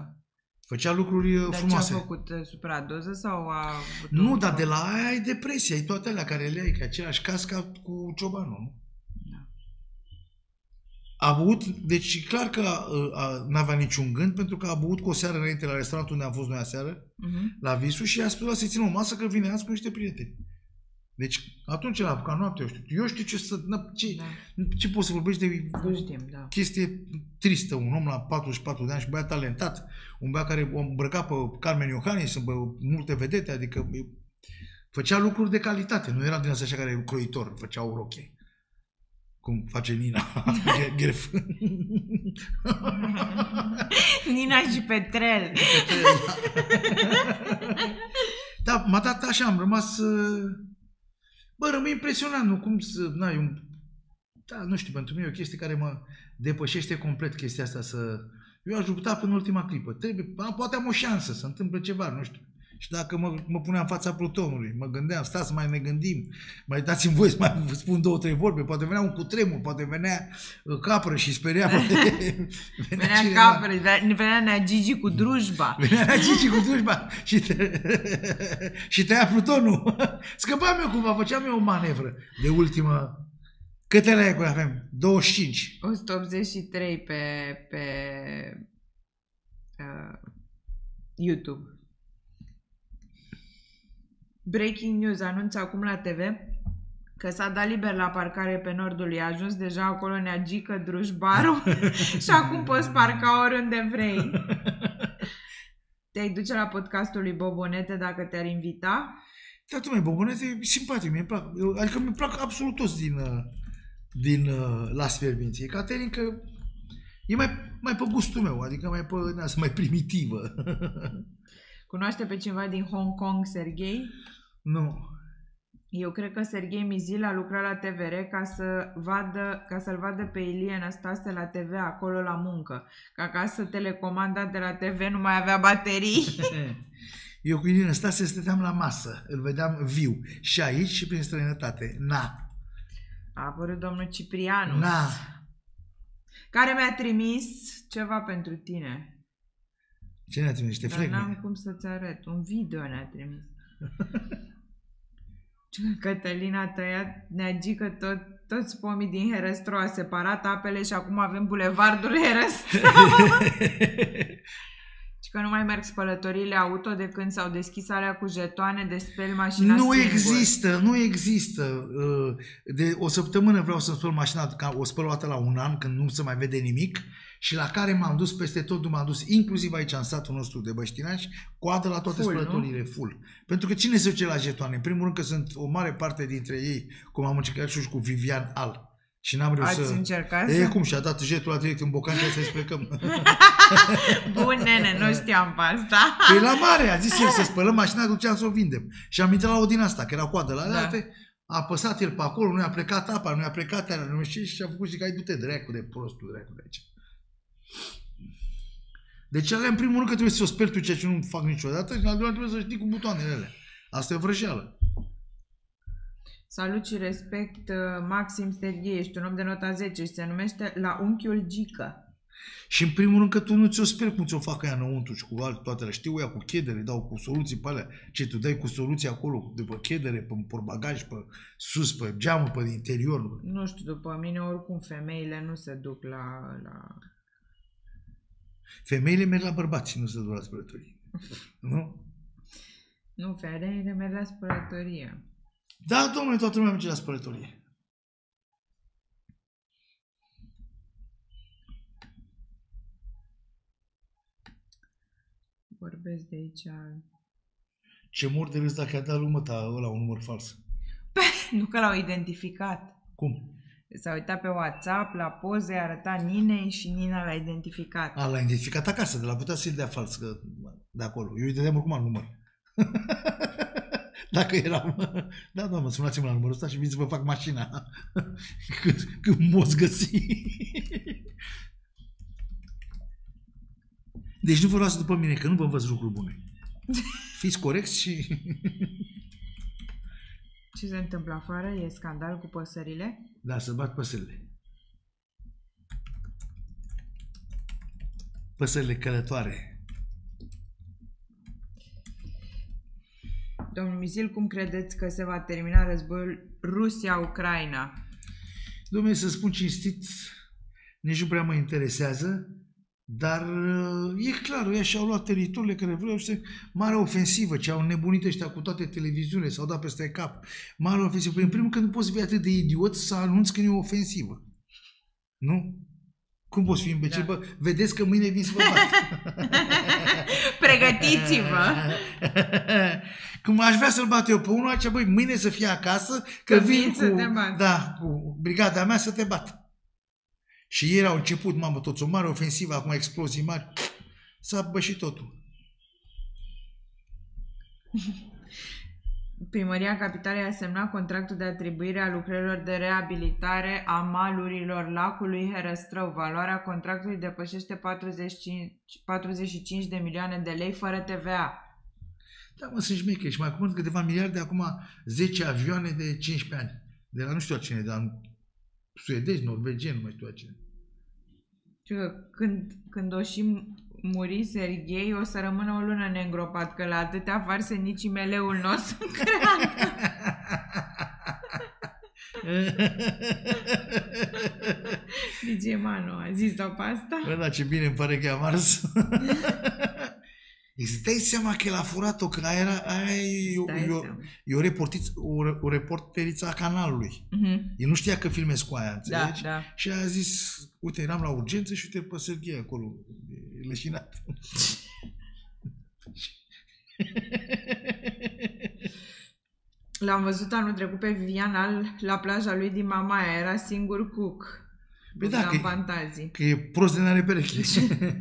Făcea lucruri uh, Dar frumoase. ce a făcut? uh, Supradoză sau a... avut Nu, un- dar de la aia ai depresie, ai toate alea care le ai, ca același caz ca cu ciobanul, nu? Da. A băut, deci clar că a, a, n-avea niciun gând, pentru că a băut cu o seară înainte la restaurantul unde am fost noi aseară, Mhm. la Visu, și a spus să țină o masă că vine azi cu niște prieteni. Deci atunci l-a apucat noaptea, eu știu, eu știu ce, să, na, ce, Da. ce poți să vorbești de o Nu știm, da. chestie tristă, un om la 44 de ani și băiat talentat, un băiat care o îmbrăca pe Carmen Iohannis, pe multe vedete, adică e, făcea lucruri de calitate, nu era din asta așa care e croitor, făcea o roche. Cum face Nina Gherf. Nina și Petrel. da, m-a dat așa, am rămas... uh, Bă, rămâi impresionat, nu? Cum să... Na, e un... Da, nu știu, pentru mine e o chestie care mă depășește complet chestia asta să... Eu aș lupta până în ultima clipă. Trebuie, am, poate am o șansă să întâmple ceva, nu știu. Și dacă mă, mă puneam în fața Plutonului, mă gândeam, stați să mai ne gândim, mai dați-mi voi să mai vă spun două, trei vorbe, poate venea un cutremur, poate venea uh, capră și speria, poate Venea cineva. capră, venea Nea Gigi cu drujba. Venea la Gigi cu drujba și, te... și tăia Plutonul. Scăpam eu cumva, făceam eu o manevră de ultimă... Câte like avem? 25. 183 pe, pe uh, YouTube. Breaking news anunță acum la TV că s-a dat liber la parcare pe nordul. I-a ajuns deja acolo neagică drujbarul și acum poți parca oriunde vrei. Te-ai duce la podcastul lui Bobonete dacă te-ar invita? Da, tu mai bobonete, e simpatic, mi plac. Eu, adică mi plac absolut toți din, uh, din uh, Las Fierbinți. E Caterin că e mai, mai pe gustul meu, adică mai pe, na, sunt mai primitivă. Cunoaște pe cineva din Hong Kong, Sergei? Nu. Eu cred că Serghei Mizil a lucrat la TVR ca, să vadă, ca să-l vadă pe Ilie Năstase la TV acolo la muncă. Că acasă telecomanda de la TV nu mai avea baterii. Eu cu Irina Stase stăteam la masă, îl vedeam viu. Și aici și prin străinătate. Na. A apărut domnul Ciprianu, Na. care mi-a trimis ceva pentru tine. Ce ne-a trimis? Niște Dar flegme? n-am cum să-ți arăt. Un video ne-a trimis. Cătălina a tăiat neagică tot, toți pomii din Herăstrău, a separat apele și acum avem bulevardul Herăstrău. Și că nu mai merg spălătoriile auto de când s-au deschis alea cu jetoane de speli mașina Nu singur. există, nu există. Uh, De o săptămână vreau să spăl mașina, ca o spăl o dată la un an, când nu se mai vede nimic, și la care m-am dus peste tot, m-am dus inclusiv aici în satul nostru de Băștinaș, coadă la toate Full, spălătoriile, full. Pentru că cine se duce la jetoane? În primul rând că sunt o mare parte dintre ei, cum am încercat și eu și cu Vivian Al. Și n-am reușit Ați să... încercat E să... cum, și-a dat jetul la direct în bocan și să plecăm. Bun, nene, nu știam pe asta. Pe la mare, a zis el să spălăm mașina, duceam să o vindem. Și am intrat la o din asta, că era coadă la Da. alte, a apăsat el pe acolo, nu i-a plecat apa, nu i-a plecat aia, nu știu ce, și a făcut și că ai du-te dracu de prostul dracu de aici. Deci alea, în primul rând că trebuie să o speli tu, ceea ce nu fac niciodată, și în al doilea trebuie să știi cu butoanele alea. Asta e o vrăjeală. Salut și respect, uh, Maxim Serghei, ești un om de nota 10 și se numește La Unchiul Gică. Și în primul rând că tu nu ți-o speli cum ți-o fac aia înăuntru și cu alte toate alea. Știu ea cu chedere, dau cu soluții pe alea. Ce, tu dai cu soluții acolo, de pe chedere, pe portbagaj, pe sus, pe geamă, pe interior. Nu știu, după mine oricum femeile nu se duc la... la... Femeile merg la bărbați, nu se duc la spălătorie. Nu? Nu, femeile merg la spălătorie. Da, domnule, toată lumea merge la spălătorie. Vorbesc de aici. Ce mor de râs dacă a dat lumea ta ăla un număr fals. Nu că l-au identificat. Cum? S-a uitat pe WhatsApp, la poze, arăta Ninei și Nina l-a identificat. A, l-a identificat acasă, de la putea să-i dea fals, că de acolo. Eu îi dădeam oricum al număr. Dacă eram... Da, doamnă, sunați-mă la numărul ăsta și vin să vă fac mașina. Cât, cât moți găsi. Deci nu vă luați după mine, că nu vă învăț lucruri bune. Fiți corecți și... Ce se întâmplă afară? E scandal cu păsările? Da, să bat păsările. Păsările călătoare. Domnul Misil, cum credeți că se va termina războiul Rusia-Ucraina? Dom'le, să spun cinstit, nici nu prea mă interesează, dar uh, e clar, ei și-au luat teritoriile care vreau și mare ofensivă, ce au nebunit ăștia cu toate televiziunile, s-au dat peste cap. Mare ofensivă. Păi, în primul rând, că nu poți fi atât de idiot să anunți că nu e o ofensivă. Nu? Cum poți fi imbecil? Da. Da. Bă, vedeți că mâine vin să vă bat. Pregătiți-vă! Cum aș vrea să-l bat eu pe unul, aici, băi, mâine să fie acasă, că, Că vin vin cu, să te bat. da, cu brigada mea să te bat. Și ei au început, mamă, toți o mare ofensivă, acum explozii mari. S-a bășit totul. Primăria Capitalei a semnat contractul de atribuire a lucrărilor de reabilitare a malurilor lacului Herăstrău. Valoarea contractului depășește 45, 45 de milioane de lei fără TVA. Da, mă, sunt șmecheri și mai acum câteva miliarde, acum 10 avioane de 15 ani. De la nu știu cine, dar suedezi, norvegieni, nu mai știu cine. Știu că când, când o și muri Serghei, o să rămână o lună neîngropat, că la atâtea farse nici imeleul nu o să creadă. DJ Manu a zis-o pe asta? Bă, da, ce bine îmi pare că am ars. Îți dai seama că el a furat-o, că aia, era, aia e, o, Dai e, o, seama. e o, reportiță, o, re- o reporteriță a canalului. Mhm. El nu știa că filmez cu aia, Da, înțelegi? da. Și a zis, uite, eram la urgență și uite pe Serghei acolo, e leșinat. L-am văzut anul trecut pe Vivian Al la plaja lui din Mamaia. Era singur cuc. Păi da, Bogdan că- fantazii. Că e prost de n-are pereche.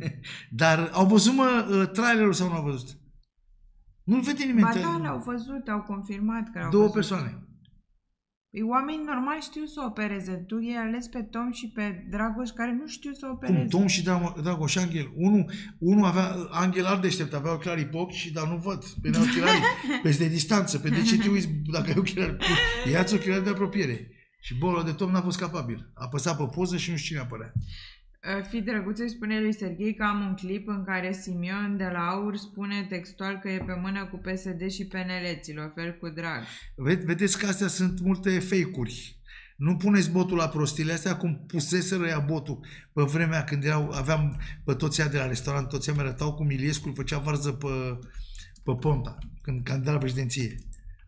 Dar au văzut, mă, uh, trailerul sau nu au văzut? Nu-l vede nimeni. Ba da, trailerul. l-au văzut, au confirmat că l-au Două văzut. persoane. Păi Oamenii normal știu să opereze. Tu i ales pe Tom și pe Dragoș care nu știu să opereze. Cum? Tom și Drago- Dragoș Angel. Unul, unul avea, Angel ar deștept, avea ochelari pochi, dar nu văd. Pe n ochelari, peste distanță. Pe de ce te uiți dacă ai ochelari? Ia-ți ochelari de apropiere. Și bolul de Tom n-a fost capabil. A apăsat pe poză și nu știu cine apărea. Fi drăguț îi spune lui Serghei că am un clip în care Simion de la Aur spune textual că e pe mână cu PSD și PNL, ți-l ofer cu drag. Ved- Vedeți că astea sunt multe fake-uri. Nu puneți botul la prostile astea cum puseseră ea botul pe vremea când erau, aveam pe toți ea de la restaurant, toți ea mi arătau cum Iliescu îl făcea varză pe, pe Ponta, când candida la președinție.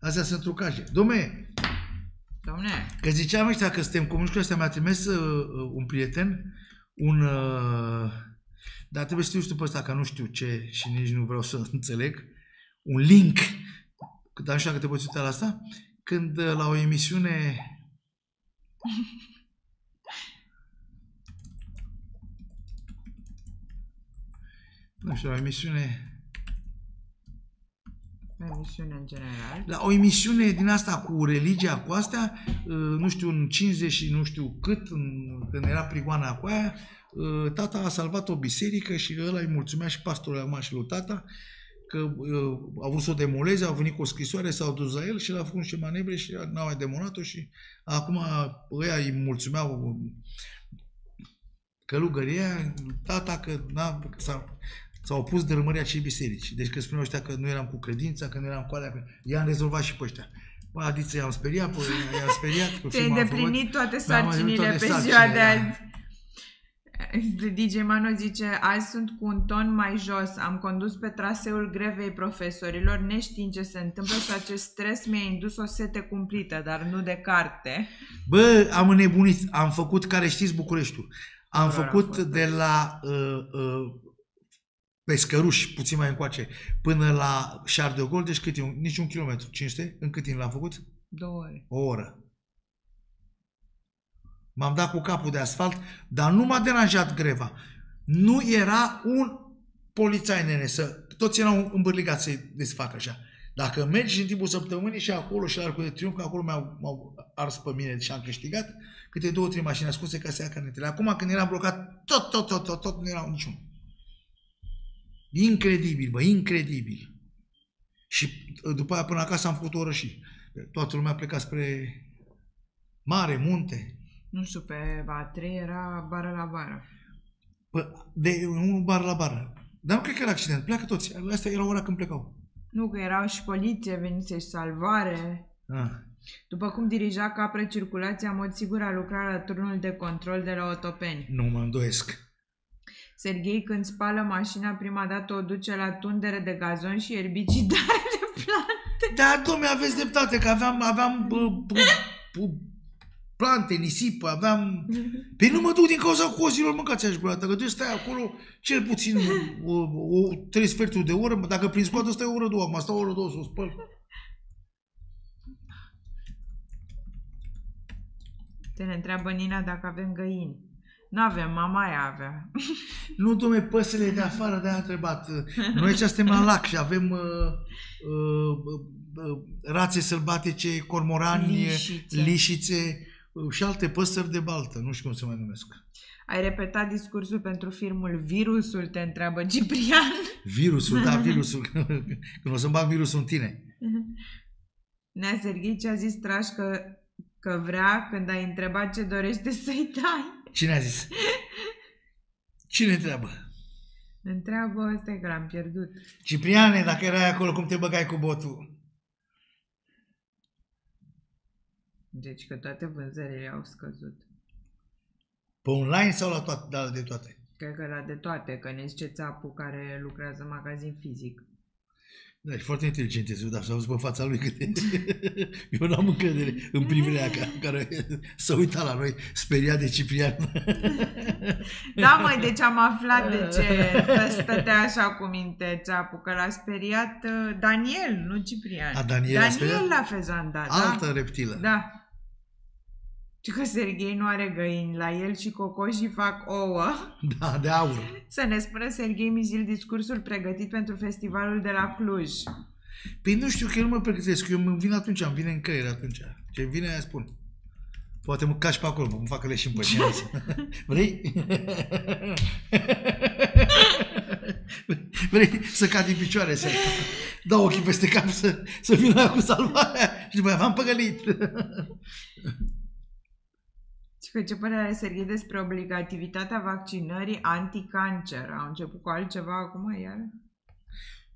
Astea sunt trucaje. Dom'le, Domne, Că ziceam ăștia că suntem comuniști cu ăștia, mi-a trimis uh, uh, un prieten un... Uh, dar trebuie să știu și tu pe ăsta, că nu știu ce și nici nu vreau să înțeleg. Un link, dar nu știu dacă te poți uita la asta, când uh, la o emisiune... Nu știu, la o emisiune... emisiune în general. La o emisiune din asta cu religia, cu astea, uh, nu știu, în 50 și nu știu cât, în- când era prigoana cu aia, uh, tata a salvat o biserică și ăla îi mulțumea și pastorul acum și lui tata că uh, a vrut să o demoleze, au venit cu o scrisoare, s-au dus la el și l-a făcut niște manevre și n-au mai demolat-o și acum ăia îi mulțumeau călugăria, tata că n-a, că s-a, s-au opus dărâmării acelei biserici. Deci că spuneau ăștia că nu eram cu credința, că nu eram cu alea, că i-am rezolvat și pe ăștia. Bă, adiță i-am speriat, pe, i-am speriat. Pe Ți-ai film am îndeplinit toate Da, am sarcinile îndeplinit pe toate ziua de sarcinile, azi. DJ Mano zice, azi sunt cu un ton mai jos, am condus pe traseul grevei profesorilor, neștiind ce se întâmplă și acest stres mi-a indus o sete cumplită, dar nu de carte. Bă, am înnebunit. Am făcut, care știți Bucureștiul, am Oror a făcut fost. de la uh, uh, Pescăruși, puțin mai încoace, până la Char de Gol, deci cât e? Un- Nici un kilometru. 500? În cât timp l-am făcut? Două ore. O oră. M-am dat cu capul de asfalt, dar nu m-a deranjat greva. Nu era un polițai, nene, să... Toți erau îmbârligați să-i desfacă așa. Dacă mergi în timpul săptămânii și acolo și la Arcul de Triunf, că acolo mi-au, m-au ars pe mine și am câștigat, câte două, trei mașini ascunse ca să ia carnetele. Acum când eram blocat, tot, tot, tot, tot, tot, nu erau niciun. Incredibil, bă, incredibil. Și după aia până acasă am făcut o oră și toată lumea a plecat spre mare, munte. Nu știu, pe A3 era bară la bară. Bă, de un bar la bar. Dar nu cred că era accident. Pleacă toți. Asta era ora când plecau. Nu, că erau și poliție, venise și salvare. Ah. După cum dirija capră circulația, în mod sigur a lucrat la turnul de control de la Otopeni. Nu mă îndoiesc. Serghei când spală mașina prima dată o duce la tundere de gazon și erbicidare de plante. Da, domne, aveți dreptate, că aveam, aveam bă, bă, bă, plante, nisipă, aveam... Pe nu mă duc din cauza cozilor, mâncați aș gura. Dacă tu stai acolo, cel puțin o, o, trei sferturi de oră, dacă prin scoată stai o oră, două, acum stau o oră, două să o spăl. Te ne întreabă Nina dacă avem găini. Nu avem, mama aia avea. Nu, domne, păsările de afară de-aia a întrebat. Noi aici suntem la lac și avem uh, uh, uh, rațe sălbatice, cormorani, Lișițe. lișițe uh, și alte păsări de baltă. Nu știu cum se mai numesc. Ai repetat discursul pentru filmul Virusul, te întreabă Ciprian. Virusul, da, virusul. Când o să-mi bag virusul în tine. Nea Serghei ce a zis Traș că, că vrea când ai întrebat ce dorește să-i dai. Cine a zis? Cine întreabă? Întreabă ăsta că l-am pierdut. Cipriane, dacă erai acolo, cum te băgai cu botul? Deci că toate vânzările au scăzut. Pe online sau la toate, da, de toate? Cred că la de toate, că ne zice țapul care lucrează în magazin fizic. Da, e foarte inteligent este, dar să auzi pe fața lui câte... Eu n-am încredere în privirea aia ca- care s-a uitat la noi, speriat de Ciprian. Da, măi, deci am aflat de ce stătea așa cu minte țapul, că l-a speriat uh, Daniel, nu Ciprian. A, Daniel l-a speriat? Daniel l-a fezandat, Altă da? reptilă. Da. Și că Serghei nu are găini, la el și cocoșii fac ouă. Da, de aur. Să ne spună Serghei Mizil discursul pregătit pentru festivalul de la Cluj. Păi nu știu că eu nu mă pregătesc, eu îmi vin atunci, îmi vine în creier atunci. Ce vine aia spun. Poate mă cași pe acolo, mă facă leșin pe tine. Vrei? Vrei să cad din picioare, să dau ochii peste cap, să, să vină cu salvarea și după aia v-am păgălit. Și că ce părere are Serghei despre obligativitatea vaccinării anticancer? Au început cu altceva acum iar?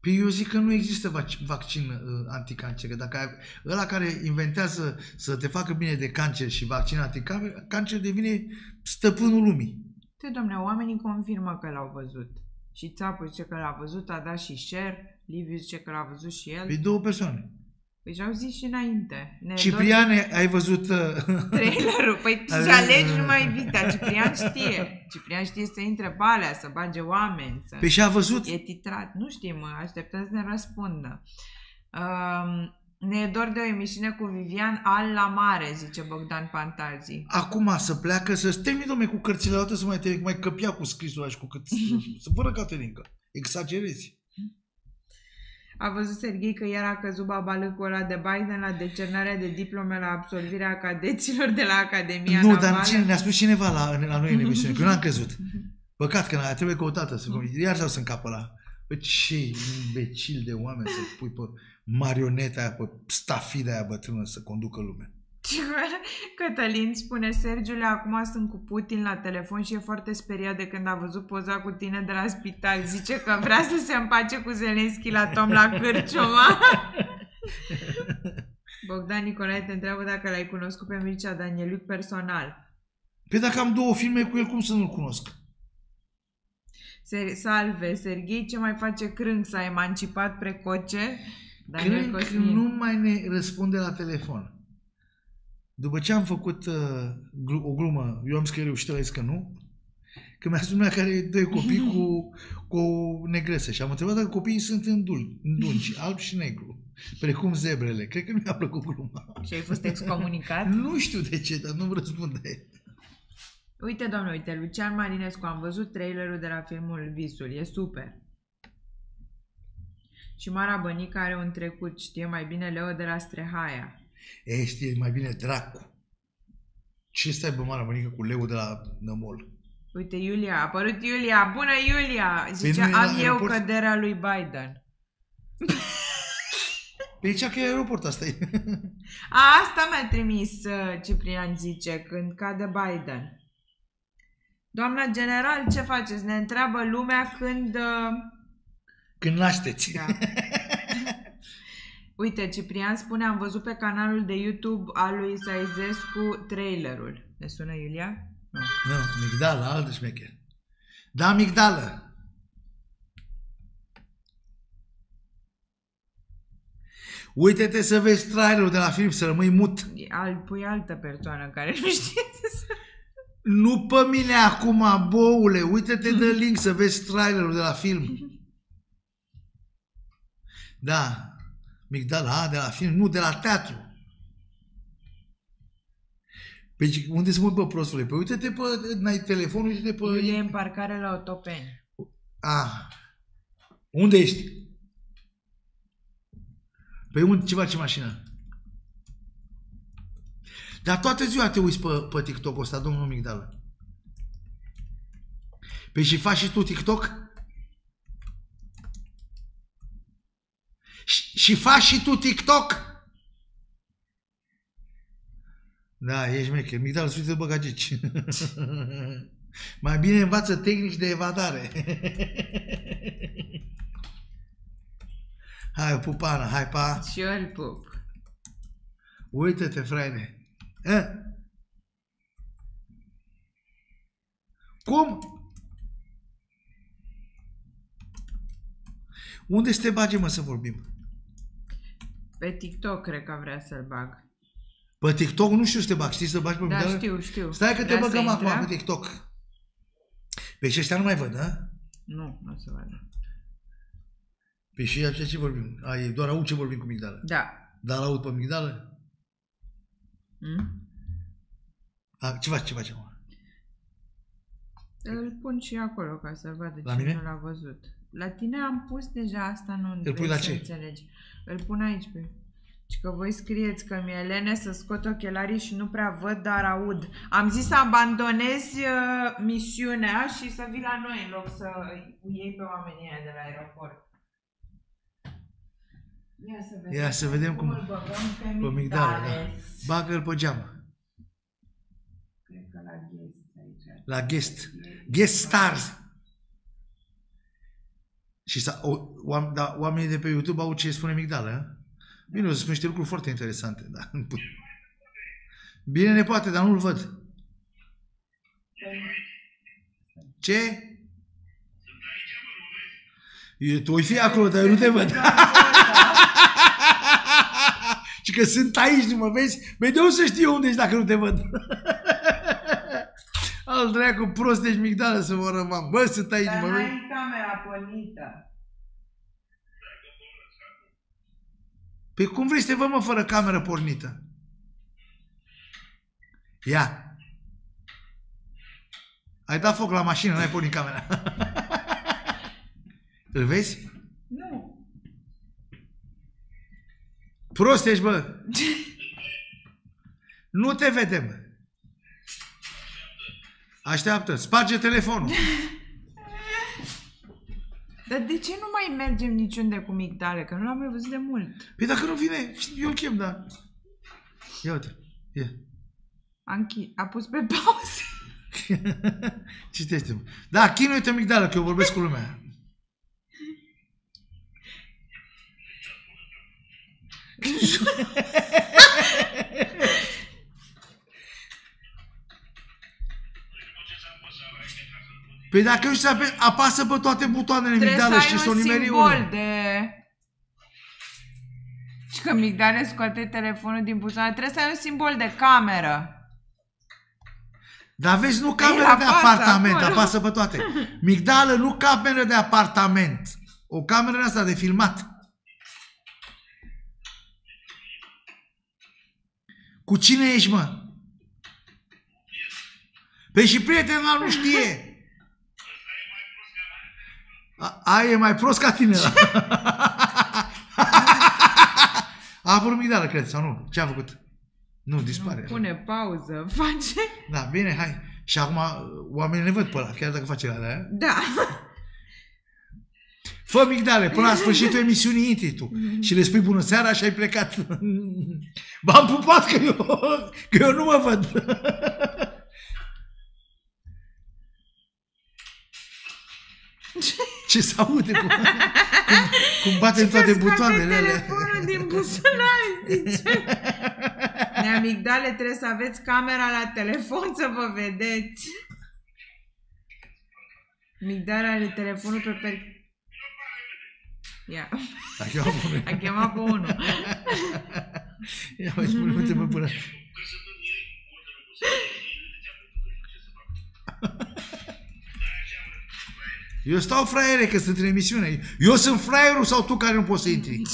Păi eu zic că nu există vac- vaccin uh, anticancer. Că Dacă ai, ăla care inventează să te facă bine de cancer și vaccin anticancer, cancer devine stăpânul lumii. Te, domne, oamenii confirmă că l-au văzut. Și Țapu zice că l-a văzut, a dat și share, Liviu zice că l-a văzut și el. Păi două persoane. Păi și-au zis și înainte. Ne Cipriane, ai văzut... Uh, trailerul. Păi tu Ale- să alegi numai Vita. Ciprian știe. Ciprian știe să intre pe alea, să bage oameni, să... Pe și a văzut? E titrat. Nu știm, mă, așteptăm să ne răspundă. Um, ne e dor de o emisiune cu Vivian al la mare, zice Bogdan Pantazi. Acum să pleacă, să termin, domne, cu cărțile la să mai, te, mai căpia cu scrisul ăla și cu cât... să fără Caterinca. Exagerezi. A văzut Serghei că iar a căzut babalâcul ăla de Biden la decernarea de diplome la absolvirea cadeților de la Academia nu, Navală. dar cine, ne-a spus cineva la, la noi în emisiune, că eu n-am crezut. Păcat că n-a, trebuie căutată. Să, iar sau să încapă la... Bă, ce imbecil de oameni să pui pe marioneta aia, pe stafida aia bătrână să conducă lumea. Cătălin spune, Sergiule, acum sunt cu Putin la telefon și e foarte speriat de când a văzut poza cu tine de la spital. Zice că vrea să se împace cu Zelenski la Tom la Cârciuma. Bogdan Nicolae te întreabă dacă l-ai cunoscut pe Mircea Danieliuc personal. Pe dacă am două filme cu el, cum să nu-l cunosc? Ser- Salve, Serghei, ce mai face Crânc? S-a emancipat precoce? Daniel Cred că Cosmin. nu mai ne răspunde la telefon. După ce am făcut uh, glu- o glumă, eu am scris eu și tu ai zis că nu, că mi-a spus lumea care are doi copii cu, cu o negresă și am întrebat dacă copiii sunt în, dul, în dungi, alb și negru, precum zebrele. Cred că nu mi-a plăcut gluma. Și ai fost excomunicat? Nu știu de ce, dar nu-mi răspunde. Uite, domnule, uite, Lucian Marinescu, am văzut trailerul de la filmul Visul, e super. Și Mara Bănică are un trecut, știe mai bine Leo de la Strehaia. E, știe mai bine dracu. Ce stai bă, mara bănică cu leu de la Nămol? Uite, Iulia, a apărut Iulia, bună Iulia! Zice, Păi nu e la am eu aeroport? căderea lui Biden. Pe aici că e aeroport asta e. A, asta mi-a trimis uh, Ciprian, zice, când cade Biden. Doamna general, ce faceți? Ne întreabă lumea când... Uh, Când nașteți. Da. Uite, Ciprian spune, am văzut pe canalul de YouTube al lui Saizescu trailerul. Ne sună Iulia? Nu. Nu, migdala, altă șmecher. Da, migdală. Uite-te să vezi trailerul de la film, să rămâi mut. E Al, pui altă persoană care nu știe să... Nu pe mine acum, boule, uite-te de link să vezi trailerul de la film. Da, migdala, a, de la film, nu, de la teatru. Pe ce- unde să mă pe prostule? Păi uite-te pe, n-ai telefonul, uite-te pe... Iulia e în parcare la Otopeni. A. Unde ești? Pe unde ce face mașina? Dar toată ziua te uiți pe, pe TikTok-ul ăsta, domnul Migdală. Păi și faci și tu TikTok? Și, și faci și tu TikTok? Da, ești mecher. Migdală, să uite băgagici. Mai bine învață tehnici de evadare. hai, pupana, hai, pa. Și eu îl pup. Uită-te, frate. Eh? Cum? Unde să te bage, mă, să vorbim? Pe TikTok cred că vrea să-l bag. Pe TikTok nu știu să te bag. Știi să te bagi pe Da, Migdală? știu, știu. Stai că te Vrea să băgăm intre? acum pe TikTok. Pe și ăștia nu mai văd, da? Nu, nu se vadă. Pe și aceea ce vorbim? Ai, doar aud ce vorbim cu Migdală. Da. Dar aud pe Migdală? Mm? A, ce faci, ce faci acum? Îl pun și acolo ca să vadă La cine mine? nu l-a văzut. La tine am pus deja asta, nu Îl pui vrei la să ce? înțelegi. Îl pun aici pe... Și că voi scrieți că mi-e lene să scot ochelarii și nu prea văd, dar aud. Am zis să abandonezi uh, misiunea și să vii la noi în loc să îi iei pe oamenii ăia de la aeroport. Ia să vedem, Ia să vedem cum- îl băgăm pe, Pe Migdală, da. migdale. Bagă-l pe geam. Cred că la guest aici. La guest. Guest stars. Și sa, o, oam, da, oamenii de pe YouTube au ce spune migdală. a? Bine, o să spun niște lucruri foarte interesante. Da. Bine ne poate, dar nu-l văd. Ce? Eu, tu oi fi acolo, dar eu nu te văd. Și că sunt aici, nu mă vezi? Băi, de unde să știu unde ești dacă nu te văd? Al dracu, prost ești migdală să mă rămân. Bă, sunt aici, Dar mă vezi? n-ai camera pornită. Păi cum vrei să te văd, mă, fără cameră pornită? Ia. Ai dat foc la mașină, n-ai pornit camera. Îl vezi? Nu. Prost ești, bă. Nu te vedem. Așteaptă, sparge telefonul. Dar de ce nu mai mergem niciunde cu migdale? Că nu l-am mai văzut de mult. Păi dacă nu vine, eu îl chem, da. Ia uite. Ia. A, închi- a pus pe pauză. Citește-mă. Da, chinuie-te migdală, că eu vorbesc cu lumea. Păi dacă nu știi să ape- apasă pe toate butoanele Trebuie să migdală și ai să o un nimeri simbol unul. de... Și că migdale scoate telefonul din buzunar, trebuie să ai un simbol de cameră. Dar vezi, nu Ei, cameră de apasă apartament, acolo. apasă pe toate. Migdală, nu cameră de apartament. O cameră din asta de filmat. Cu cine ești, mă? Păi și prietenul ăla nu știe. A, a, e mai prost ca tine ăla. A apărut migdală, cred, sau nu? Ce a făcut? Nu, dispare. Pune pauză, face... Da, bine, hai. Și acum uh, oamenii ne văd pe ăla, chiar dacă face la aia. Da. Fă migdale până la sfârșitul emisiunii intri tu. Și le spui bună seara și ai plecat. V-am pupat că eu, că eu nu mă văd. Ce se aude? Cum, cum, cum bate în toate Că scoate butoanele alea. telefonul din buzunar, zice. Neamigdale, trebuie să aveți camera la telefon să vă vedeți. Migdale are telefonul pe per... Ia, A chemat pe unul. a chemat pe unul. Ia mai spune, uite mă până. Eu stau fraiere că sunt în emisiune. Eu sunt fraierul sau tu care nu poți să intri?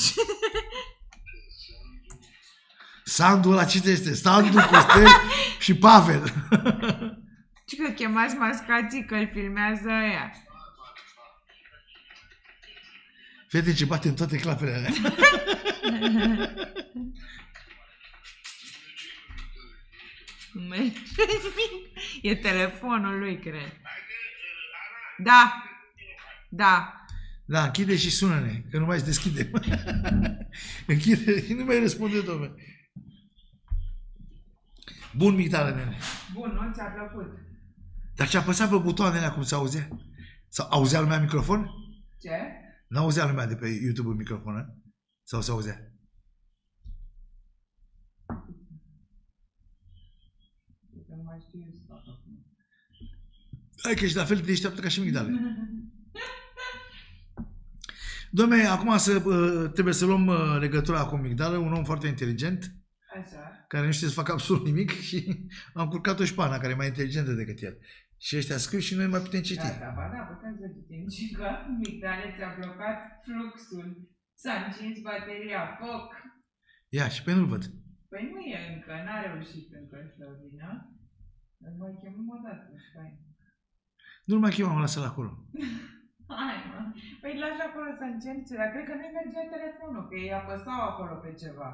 Sandu ăla ce este? Sandu, Costel și Pavel. Și că chemați mascații că îl filmează ăia. Fete ce bate în toate clapele alea. Nu merge nimic. E telefonul lui, cred. Da. Da. Da, închide și sună-ne, că nu mai îți deschide. închide, nu mai răspunde, domnule. Bun migdală, nene. Bun, nu ți-a plăcut? Dar ce apăsat pe butoanele acum se auzea? Sau auzea lumea microfon? Ce? N-auzea lumea de pe YouTube în microfon, a? Sau se auzea? Nu mai știu eu să fac acum. Hai că ești la fel de deșteaptă ca și migdale. Dom'le, acum să, uh, trebuie să luăm uh, legătura cu migdală, un om foarte inteligent, Așa. care nu știe să facă absolut nimic și am curcat-o și pana, care e mai inteligentă decât el. Și ăștia scriu și noi mai putem citi. Gata, ba da, putem să citim. Și că migdale ți-a blocat fluxul. S-a încins bateria, foc. Ia, și pe nu-l văd. Păi nu e încă, n-a reușit încă să vină. Îl mai chemăm o dată, stai. Nu-l mai chemam, lasă-l acolo. Hai, mă. Păi lași acolo să încerce, dar cred că nu-i mergea telefonul, că ei apăsau acolo pe ceva.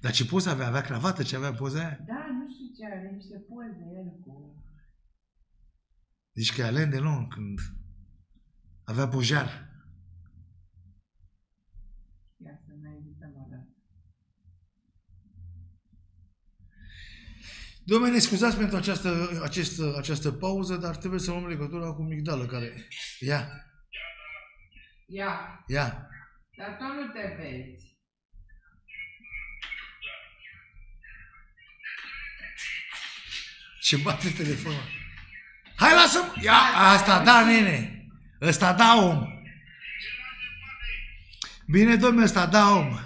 Dar ce poză avea? Avea cravată? Ce avea poza aia? Da, nu știu ce are, niște poze el cu... Zici că e Alain Delon când avea bujar. Ia să ne invităm o dată. Domnule, ne scuzați pentru această, acest, această pauză, dar trebuie să luăm legătura cu Migdală, care... Ia, Ia, ia. dar tu nu te vezi. Ce bate telefonul? Hai, lasă Ia, asta, da, nene. Ăsta, da, om. Bine, domnule, ăsta, da, om.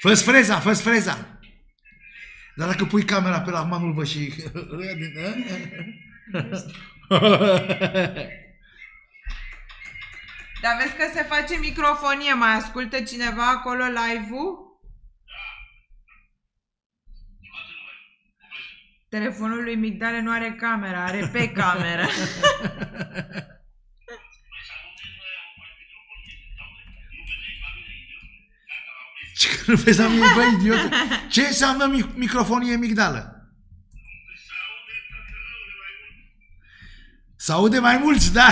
Fă-ți freza, fă-ți freza. Dar dacă pui camera pe la acum nu-l văd și... Dar vezi că se face microfonie, mai ascultă cineva acolo live-ul? Telefonul lui Migdale nu are camera, are pe cameră. Ce că nu vezi la mine, bă, idiot? Ce înseamnă mic- microfonie migdală? Să aude mai mulți, da?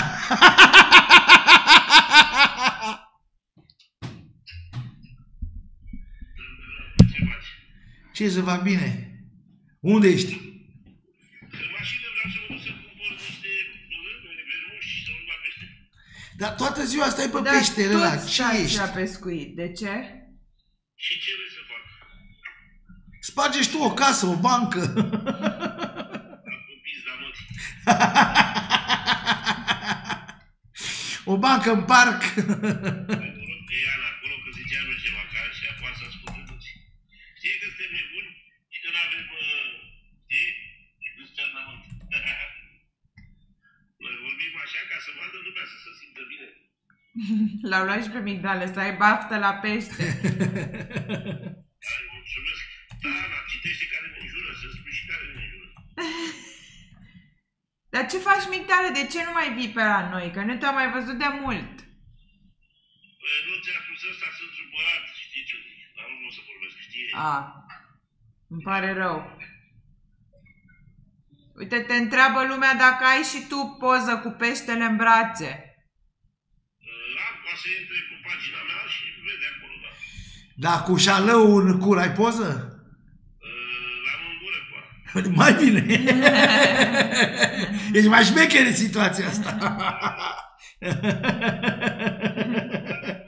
Ce faci? Ce să fac bine? Unde ești? În mașină vreau să mă duc să cumpăr niște vermuși și să mă fac pește. Dar toată ziua stai pe Dar peștele tot ăla. Ce stați ești? la pescuit. De ce? Și ce vrei să fac? Sparge tu o casă, o bancă. Acum pizda mătii. o bancă în parc. Acolo, e Ana acolo că zicea nu ceva, care și poate să asculte toți. Știi că suntem nebuni și că nu avem, uh, știi, discernământ. Noi vorbim așa ca să vadă lumea să se simtă bine. L-au luat și pe Migdale să ai baftă la pește. Hai, mulțumesc. Da, Ana, citește care ne înjură, să spui și care ne înjură. Dar ce faci, Migdale? De ce nu mai vii pe la noi? Că nu te-am mai văzut de mult. Păi, nu ți-a spus ăsta, sunt supărat, știi ce zic, dar nu vreau să vorbesc, știi? A, îmi pare rău. Uite, te întreabă lumea dacă ai și tu poză cu peștele în brațe. Am, poate să intre pe pagina mea și vede acolo, da. Da, cu șalău în cur ai poză? Uh, L-am în gură, poate. Mai bine. Ești mai șmecher în situația asta.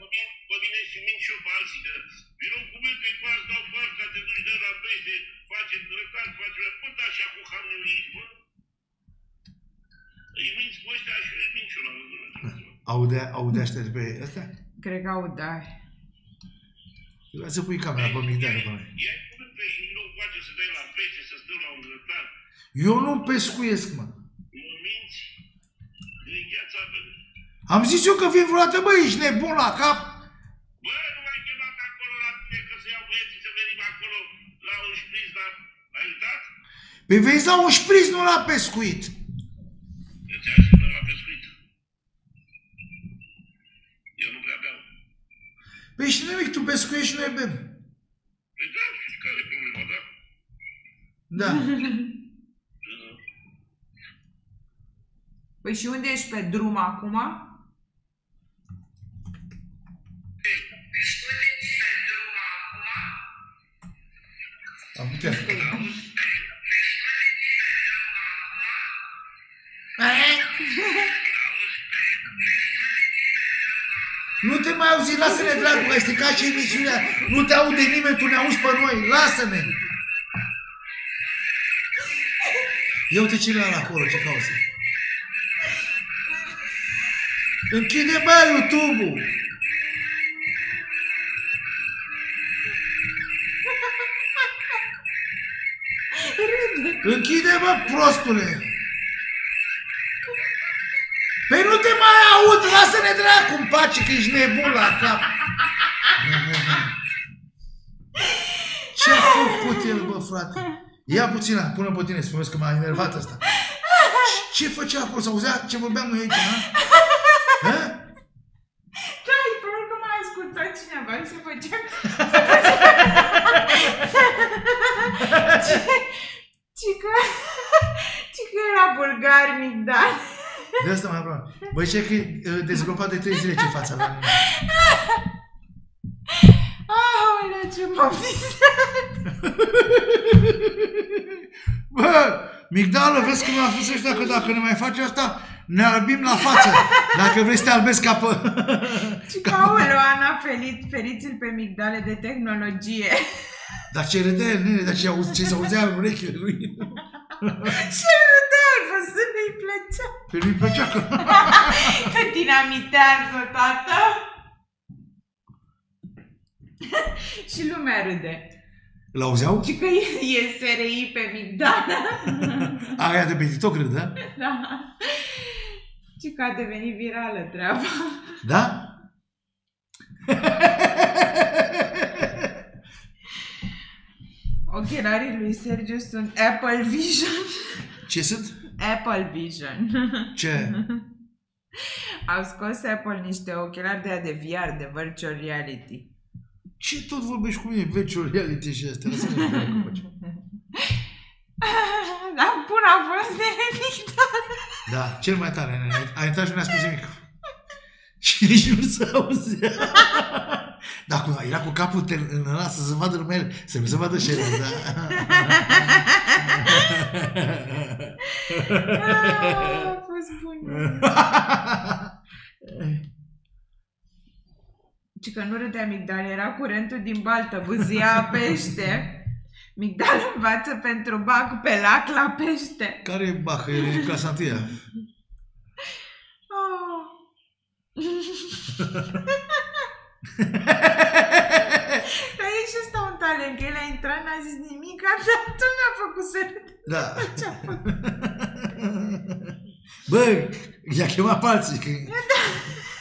Mă vin, mă vine și mint și eu pe alții, că vină cu mine că-i faci, dau farca, te duci de la pește, facem drăcan, facem... Bă, da, și acum hamnul ești, bă. Îi minți pe ăștia și eu îi mint și eu la rândul meu. Aude, aude aștept pe ăsta? Cred că aud, da. Trebuia să pui camera pe migdale pe noi. Ia cu mine pește, nu face să dai la pește, să stăm la un drăcan. Eu nu pescuiesc, mă. Mă minți, din gheața pe... Am zis eu că vin vreodată, bă, ești nebun la cap. Bă, nu m-ai chemat acolo la tine că să iau băieții să venim acolo la un șpriț, dar ai uitat? Pe vezi la un șpriț, nu la pescuit. Eu ți-am zis că la pescuit. Eu nu prea beau. Păi și nimic, tu pescuiești și noi bem. Păi da, și care e problema, da? Da. Păi și unde ești pe drum acum? Am putea. Nu te mai auzi, lasă-ne dracu, ai stricat și emisiunea. Nu te aude nimeni, tu ne auzi pe noi, lasă-ne. Ia uite cine era acolo, ce cauți. Închide, bă, YouTube-ul. Închide, bă, prostule. Lasă-ne dracu în pace, că ești nebun la cap. Ce-a făcut el, bă, frate? Ia puțin, pune pe tine, spune că m-a enervat asta. Ce făcea acolo? S-auzea ce vorbeam noi aici, ha? Ha? Da, e probabil că m-a ascultat cineva și se făcea... Ce, ce că... Ce că era bulgar migdal. De asta mai aproape. Băi, ce că e uh, dezgropat de trei zile ce fața la mine. Ah, Alea, ce m-am Bă, migdală, vezi cum am spus ăștia că dacă ne mai faci asta, ne albim la față. Dacă vrei să te albezi ca pe... Și ca aoleu, Ana, ferit, feriți-l pe migdale de tehnologie. Dar ce râdea el, nene, dar ce, auzi, ce se auzea în urechile lui. Ce râdea, văzând îi plăcea. Pe lui plăcea că... Că dinamitează, tată. și lumea râde. Îl auzeau? Și că e, e SRI pe migdală. Aia de pe TikTok, râd, da? da. Și că a devenit virală treaba. Da? Ochelarii lui Sergiu sunt Apple Vision. Ce sunt? Apple Vision. Ce? Au scos Apple niște ochelari de de VR, de virtual reality. Ce tot vorbești cu mine? Virtual reality și astea. Lasă-mă că nu faci. Dar până a fost de migdală. Da, cel mai tare. nene. A intrat și nu ne-a spus nimic. Și nici nu se auzea. Dar cu, era cu capul te, în ăla să se vadă lumea, să nu se vadă și el, da. Ah, a fost bun. Și că nu râdea migdal, era curentul din baltă, buzia pește. Migdal învață pentru bag pe lac la pește. Care e Bach? E din casa întâia. Oh. Dar e și ăsta un talent, că el a intrat, n-a zis nimic, dar tu mi-a făcut să râd. Da. Ce-a făcut? Bă, i-a chemat pe alții. Că...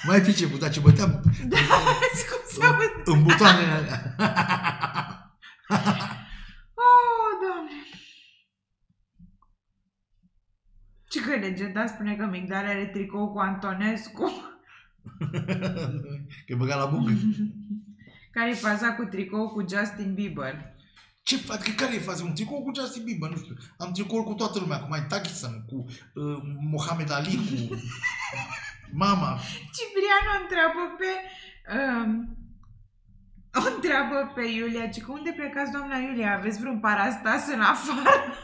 Mai priceput, dar ce băteam Da, vezi cum se aude. în butoanele alea. Oh, doamne. Ce că legenda spune că Migdal are tricou cu Antonescu. Că e băgat la bugă. Care-i faza cu tricou cu Justin Bieber? Ce fac? Că care e faza? Un tricou cu Justin Bieber, nu știu. Am tricou cu toată lumea, cu Mike Tyson, cu uh, Mohamed Ali, cu mama. Ciprian o întreabă pe... Um, o întreabă pe Iulia, ci că unde plecați, doamna Iulia? Aveți vreun parastas în afară?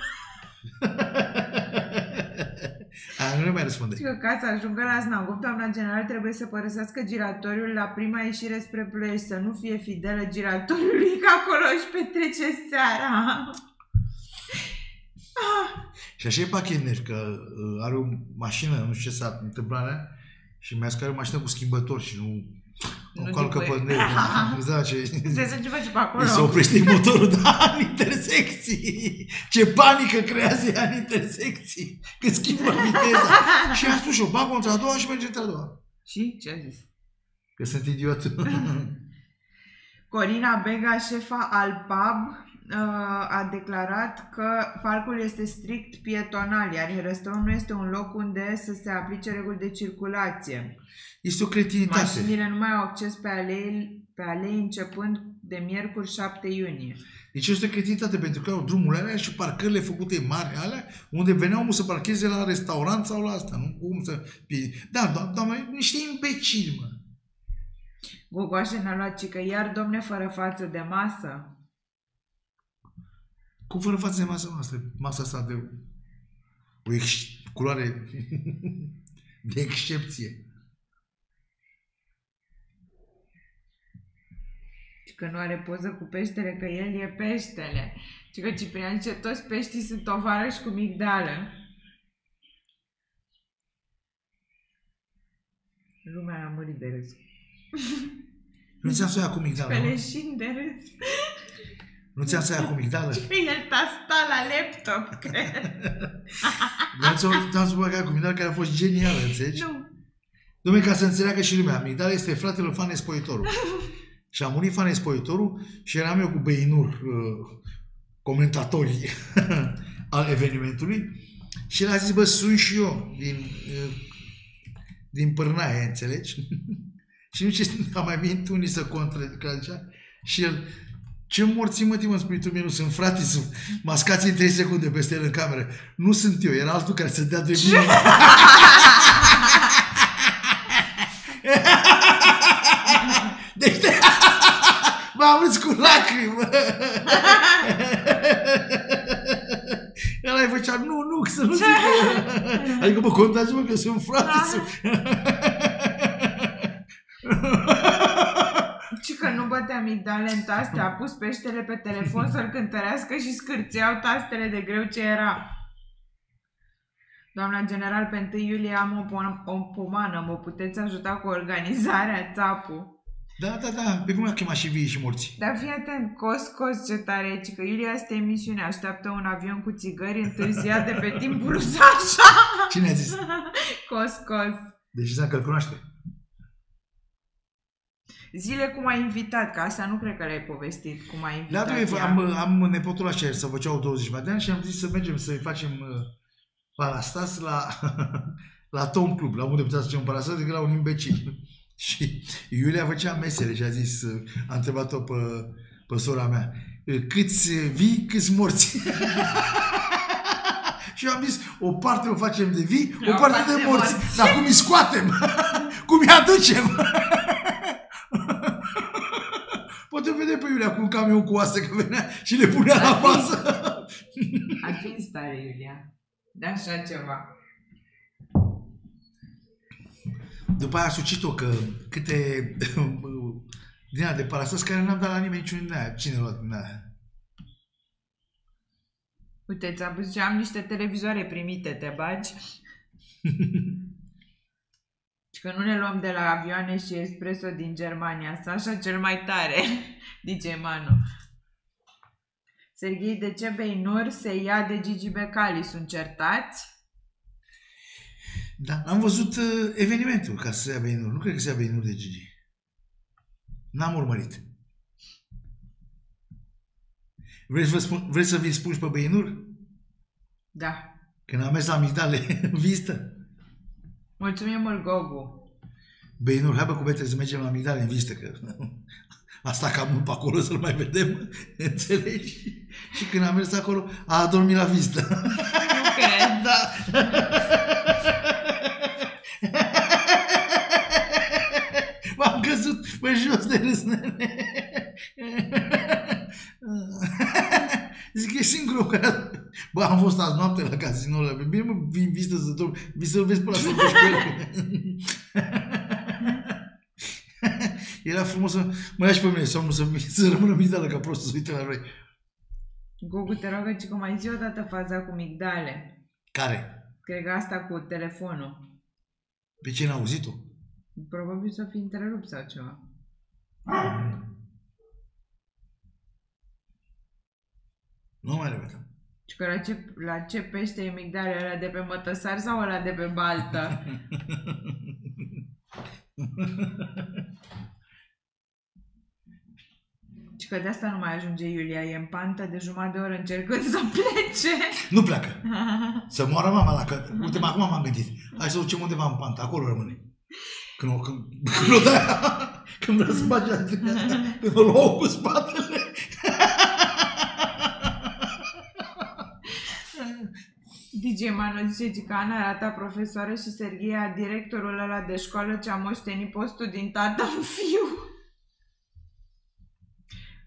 A, nu mai răspunde. Și că ca să ajungă la Snagov, doamna general trebuie să părăsească giratoriul la prima ieșire spre Ploiești, să nu fie fidelă giratoriului, că acolo își petrece seara. Ah, Și așa e Pachiner, că uh, are o mașină, nu știu ce s-a întâmplat alea, și mai are o mașină cu schimbător și nu Nu o calcă după- pe negru. Da, ce... se zice ce face pe acolo. Îi se oprește motorul, da, în intersecții. Ce panică creează ea în intersecții când schimbă viteza. și a spus și eu, bag între a doua și merge între a doua. Și ce a zis? Că sunt idiot. Corina Bega, șefa al pub, uh, a declarat că parcul este strict pietonal, iar Herăstrău nu este un loc unde să se aplice reguli de circulație. Este o cretinitate. Mașinile nu mai au acces pe alei, pe alei începând de miercuri 7 iunie. Deci este o cretinitate pentru că au drumurile alea și parcările făcute mari alea, unde veneau omul să parcheze la restaurant sau la asta, nu? Cum să... Da, do- doamne, niște imbecili, mă. Gogoașe ne-a luat cică, iar domne fără față de masă. Cum fără față de masa noastră? Masa asta de o ex- culoare de excepție. Și că nu are poză cu peștele, că el e peștele. Și că Ciprian zice, toți peștii sunt tovarăși cu migdală. Lumea a murit de râs. Nu ți-am să ia cu migdală, Pe mă? leșin de râs. Nu ți-am să ia cu migdală? Și că el tasta la laptop, cred. Nu ți-am să băgat cu migdală care a fost genială, înțelegi? nu. Dom'le, ca să înțeleagă și lumea, Migdal este fratele Fan Espoitorul. și a murit Fan Espoitorul și eram eu cu Beinur, uh, comentatorii al evenimentului și el a zis, bă, sunt și eu din, uh, din Pârnaie, înțelegi? și nu ce a mai venit unii să contradicea și el, ce morți mă, mă, spui tu mie, nu sunt frate, sunt mascați în 3 secunde peste el în cameră. Nu sunt eu, era altul care să dea de mine. Deci, M-am râs cu lacrimă. Ăla îi făcea, nu, nu, să nu zic. Adică mă contați, mă, că sunt frate. Sunt... Și că nu bătea migdale în taste, a pus peștele pe telefon să-l cântărească și scârțeau tastele de greu ce era. Doamna general, pe 1 iulie am o, pom- o pomană, mă puteți ajuta cu organizarea, țapu. Da, da, da, pe cum a chemat și vii și morți. Dar fii atent, cos, cos, ce tare e, ci că Iulia este emisiune, așteaptă un avion cu țigări întârziat de pe timpul Sasha. Cine a zis? Cos, cos. Deci înseamnă că îl cunoaște. Zile cum ai invitat, că asta nu cred că le-ai povestit, cum ai La invitat doi, ea. am, am nepotul la cer să făceau 20 de ani și am zis să mergem să-i facem uh, parastas la, la Tom Club, la unde putea să facem parastas decât la un imbecil. și Iulia făcea mesele și a zis, uh, a întrebat-o pe, pe sora mea, uh, câți vii, câți morți? și eu am zis, o parte o facem de vii, o, O parte, parte de de morți. morți. Dar cum îi scoatem? cum îi aducem? Poate vede pe Iulia cu un camion cu oase că venea și le punea la față. Ar fi în stare, Iulia. De așa ceva. După aia a sucit-o că câte din aia de parastas care n-am dat la nimeni niciun din aia. Cine a luat din aia? Uite, ți-am spus că am niște televizoare primite, te bagi? Și că nu ne luăm de la avioane și espresso din Germania. Sasha cel mai tare, DJ Manu. Serghei, de ce Beinur se ia de Gigi Becali? Sunt certați? Da, am văzut uh, evenimentul ca să se ia Beinur. Nu cred că se ia Beinur de Gigi. N-am urmărit. Vreți să, vă spun, vreți să vi spun și pe Beinur? Da. Când am mers la Migdale în vizită. Mulțumim mult, Gogu. Beinur, hai bă cu Betre să mergem la Migdale în vizită, că asta cam mult pe acolo să-l mai vedem, înțelegi? Și când am mers acolo, a adormit la vizită. Nu cred. Da. M-am căzut pe jos de râs, nene. Zic, e singurul care... Bă, am fost azi noapte la casinoul ăla. Bine, mă, vin vizită să dorm. Vii să-l vezi pe la să vorbești cu el. Era frumos să mă lași pe mine somnul să, să rămână migdală ca prostul să uite la noi. Gogu, te rog, că mai zi odată faza cu migdale. Care? Cred că asta cu telefonul. Pe cine a auzit-o? Probabil să fi întrerupt sau ceva. Nu mai repetăm. Și că la ce, la ce pește e migdale? Ăla de pe mătăsar sau ăla de pe baltă? Și că de asta nu mai ajunge Iulia. E în pantă de jumătate de oră încercând să plece. Nu pleacă. Să moară mama dacă... Uite, acum m-am gândit. Hai să ducem undeva în pantă. Acolo rămâne. Când o, când, când o dai, când vrea să bage la când o luau cu spatele. DJ Manu zice că Ana arată profesoară și Serghia directorul ăla de școală ce a moștenit postul din tată în fiu.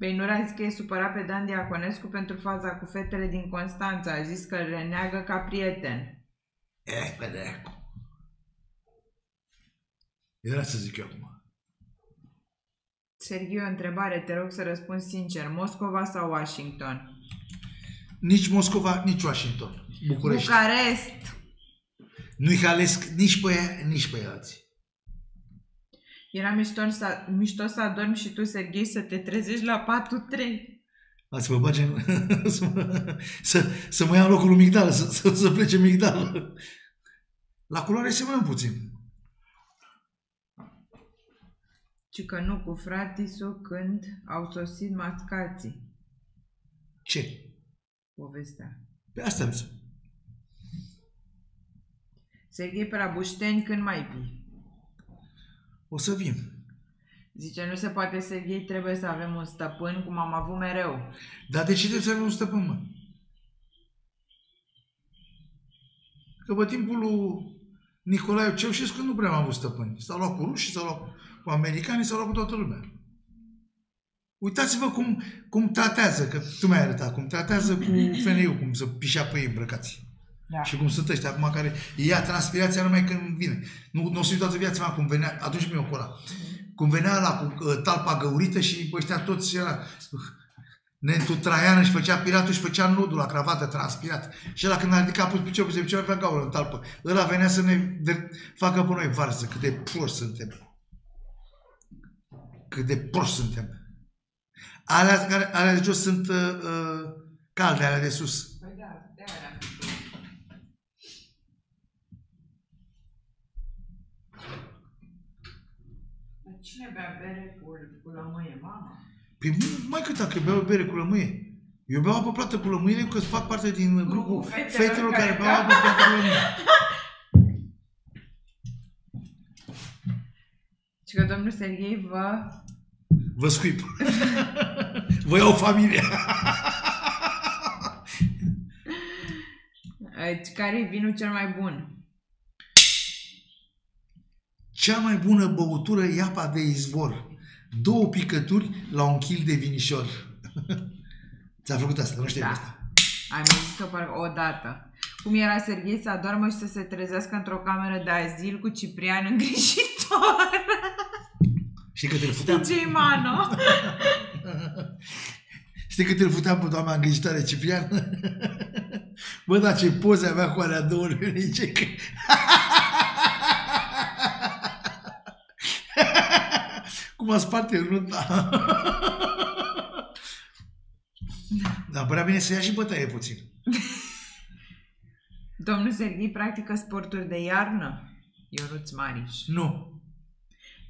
Beinura a zis că e supărat pe Dan Diaconescu pentru faza cu fetele din Constanța. A zis că îl reneagă ca prieten. Eh, pe dracu. Era să zic eu acum. Serghiu, o întrebare, te rog să răspunzi sincer. Moscova sau Washington? Nici Moscova, nici Washington. București. Bucarest. Nu-i halesc nici pe ea, nici pe alții. Era mișto să, mișto să adormi și tu, Serghei, să te trezești la 4-3. Ați mă bage în... să, mă, să, să mă ia în locul lui Migdal, să, să, să plece Migdal. La culoare semănăm puțin. Și că nu cu fratisul când au sosit mascații. Ce? Povestea. Pe asta vezi. Serghei pe la Bușteni când mai vii? O să vin. Zice, nu se poate, Serghei, trebuie să avem un stăpân, cum am avut mereu. Dar de ce trebuie să avem un stăpân, mă? Că pe timpul lui Nicolae Ceaușescu nu prea am avut stăpâni. S-au luat cu rușii, s-au luat cu americanii, s-au luat cu toată lumea. Uitați-vă cum, cum tratează, că tu mi-ai arătat, cum tratează cu femeiul, cum să pișea pe ei îmbrăcați. Da. Și cum sunt ăștia acum care ia transpirația numai când vine. Nu, nu o să toată viața mea cum venea, atunci mi-o cola. Cum venea la cu uh, talpa găurită și ăștia toți era Nentu Traian își făcea piratul, își făcea nodul la cravată transpirat. Și ăla când a ridicat pus piciorul pe picior avea gaură în talpă. Ăla venea să ne de, facă pe noi varză. Cât de proști suntem. Cât de proști suntem. Alea, care, alea de jos sunt uh, uh, calde, alea de sus. Păi da, de aia. Dar Cine bea bere cu, cu lămâie, mama? Păi nu, mai cât dacă beau bere cu lămâie. Eu beau apă plată cu lămâie că fac parte din grupul fetelor fetelor care care beau apă plată cu lămâie. Și că domnul Serghei vă... Vă scuip. Vă iau familia. Deci, care e vinul cel mai bun? Cea mai bună băutură e apa de izvor. Două picături la un kil de vinișor. Ți-a făcut asta, nu știi Da. asta. Ai mai zis-o parcă o dată. Cum era Serghei să adormă și să se trezească într-o cameră de azil cu Ciprian îngrijitor. Știi că te-l futeam? DJ Mano. Știi că te-l futeam pe doamna îngrijitoare Ciprian? Bă, dar ce poze avea cu alea două lunice că... Cum a spart el nunta. Dar părea bine să ia și bătaie puțin. Domnul Serghei practică sporturi de iarnă? Ionuț Mariș. Nu.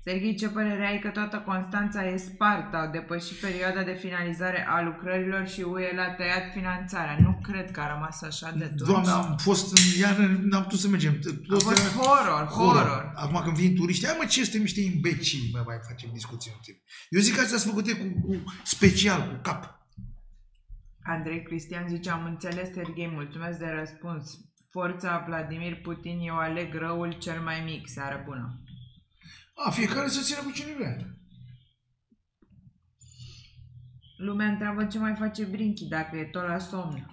Serghei, ce părere ai că toată Constanța e spartă? Au depășit perioada de finalizare a lucrărilor și UE l-a tăiat finanțarea. Nu cred că a rămas așa de atunci. Doamne, am fost în iarnă, n-am putut să mergem. A Tot fost era- horror, horror. Acum când vin turiști, hai mă, ce suntem niște imbecili, mai mai facem discuții în timp. Eu zic că astea sunt făcute cu, cu special, cu cap. Andrei Cristian zice, am înțeles, Serghei, mulțumesc de răspuns. Forța Vladimir Putin, eu aleg răul cel mai mic. Seară bună. A, fiecare să țină cu cine vrea. Lumea întreabă ce mai face Brinchi dacă e tot la somn.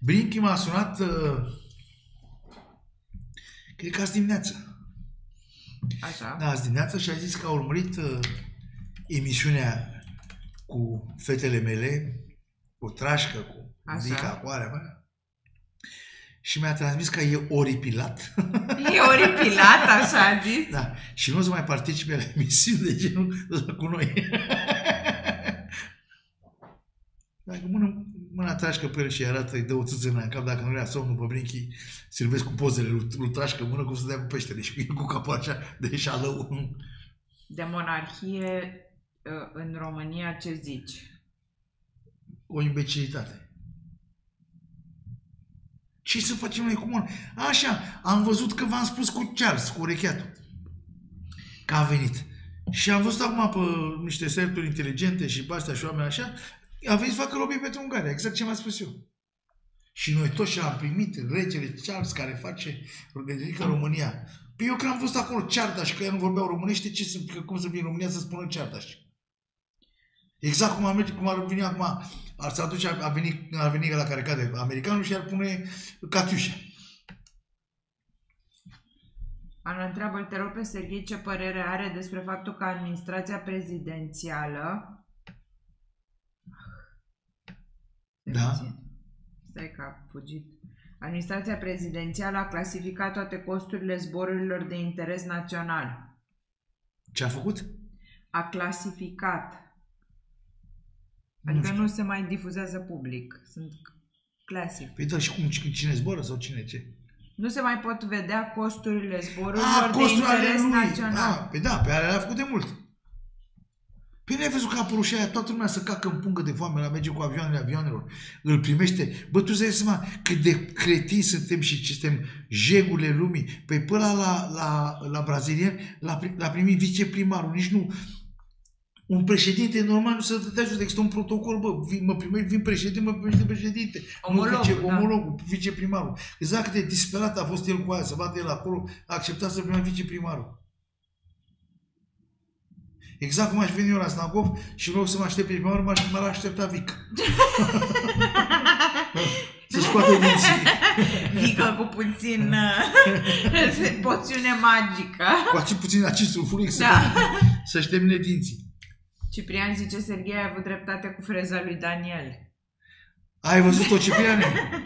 Brinchi m-a sunat, uh, cred că azi dimineață. Așa? Da, azi dimineață și a zis că a urmărit uh, emisiunea cu fetele mele, cu Trașcă, cu Așa. Dica, cu alea mea. Și mi-a transmis că e oripilat. E oripilat, așa a zis. Da. Și nu o să mai participe la emisiuni de genul ăsta cu noi. Dacă mână, mâna trașcă pe el și îi arată, îi dă o țâță în cap, dacă nu ia somnul pe brinchi, servesc cu pozele lui, lui trașcă mână cum să dea cu peștele și cu el cu capul așa de șalău. De monarhie uh, în România ce zici? O imbecilitate. Ce să facem noi cu mână? Așa, am văzut că v-am spus cu Charles, cu urecheatul. Că a venit. Și am văzut acum pe niște serturi inteligente și pe astea și oameni așa, a venit să facă lobby pentru Ungaria, exact ce m-a spus eu. Și noi toți ce am primit, regele Charles care face ridică România. Păi eu când am văzut acolo ceardaș, că ei nu vorbeau românește, ce să, că cum să vin în România să spună ceardaș? Exact cum, am, cum ar veni acum, ar să aduce, a venit, ar veni la care cade americanul și ar pune Catiușa. Ana întreabă, te rog pe Serghei ce părere are despre faptul că administrația prezidențială Da. Stai că a fugit. Administrația prezidențială a clasificat toate costurile zborurilor de interes național. Ce a făcut? A clasificat. Nu Adică știu. nu se mai difuzează public. Sunt clasic. Păi da, și cum, cine zboară sau cine ce? Nu se mai pot vedea costurile zborurilor Ah, de costul ale interes lui. național. Ah, pe da, pe alea le-a făcut de mult. Păi n-ai văzut că a apărut și aia, toată lumea să cacă în pungă de foame, la merge cu avioanele avioanelor, îl primește. Bă, tu îți dai seama cât de cretii suntem și ce suntem jegurile lumii. Păi până la, la, la, la brazilian l-a, pri- l-a primit viceprimarul, nici nu. Un președinte normal nu se dădea jos, există un protocol, bă, vin, mă primești, vin președinte, mă primești președinte. Omologul, nu vice, da. omologul, viceprimarul. Exact cât de disperat a fost el cu aia, să vadă el acolo, a acceptat să primească viceprimarul. Exact cum aș veni eu la Snagov și vreau să mă aștept pe prima oară, m-aș- m-ar aștepta Vic. să scoată dinții. Vică cu puțin uh, poțiune magică. Cu acel puțin acid sulfuric să, Da. să-și termine dinții. Ciprian zice, Serghei a avut dreptate cu freza lui Daniel. Ai văzut-o, Cipriane?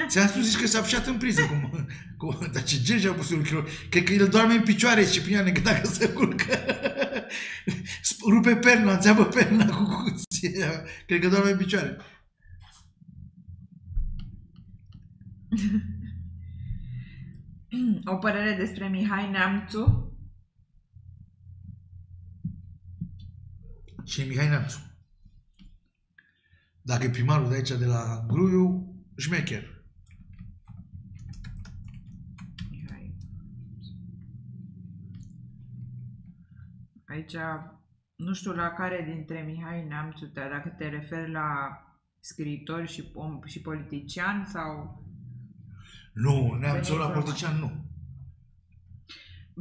Ți-am spus zici că s-a pșat în priză. Cum, cum, dar ce gen a pus un kilo? Cred că el doarme în picioare, Cipriane, că dacă se culcă. Rupe perna, înțeapă perna cu cuția. Cred că doarme în picioare. O părere despre Mihai Neamțu? Și Mihai Neamțu. Dacă e primarul de aici, de la Gruiu, șmecher. Mihai. Aici, nu știu la care dintre Mihai Neamțu, te, dacă te referi la scriitor și, om, și politician sau... Nu, Neamțul la Venit politician nu.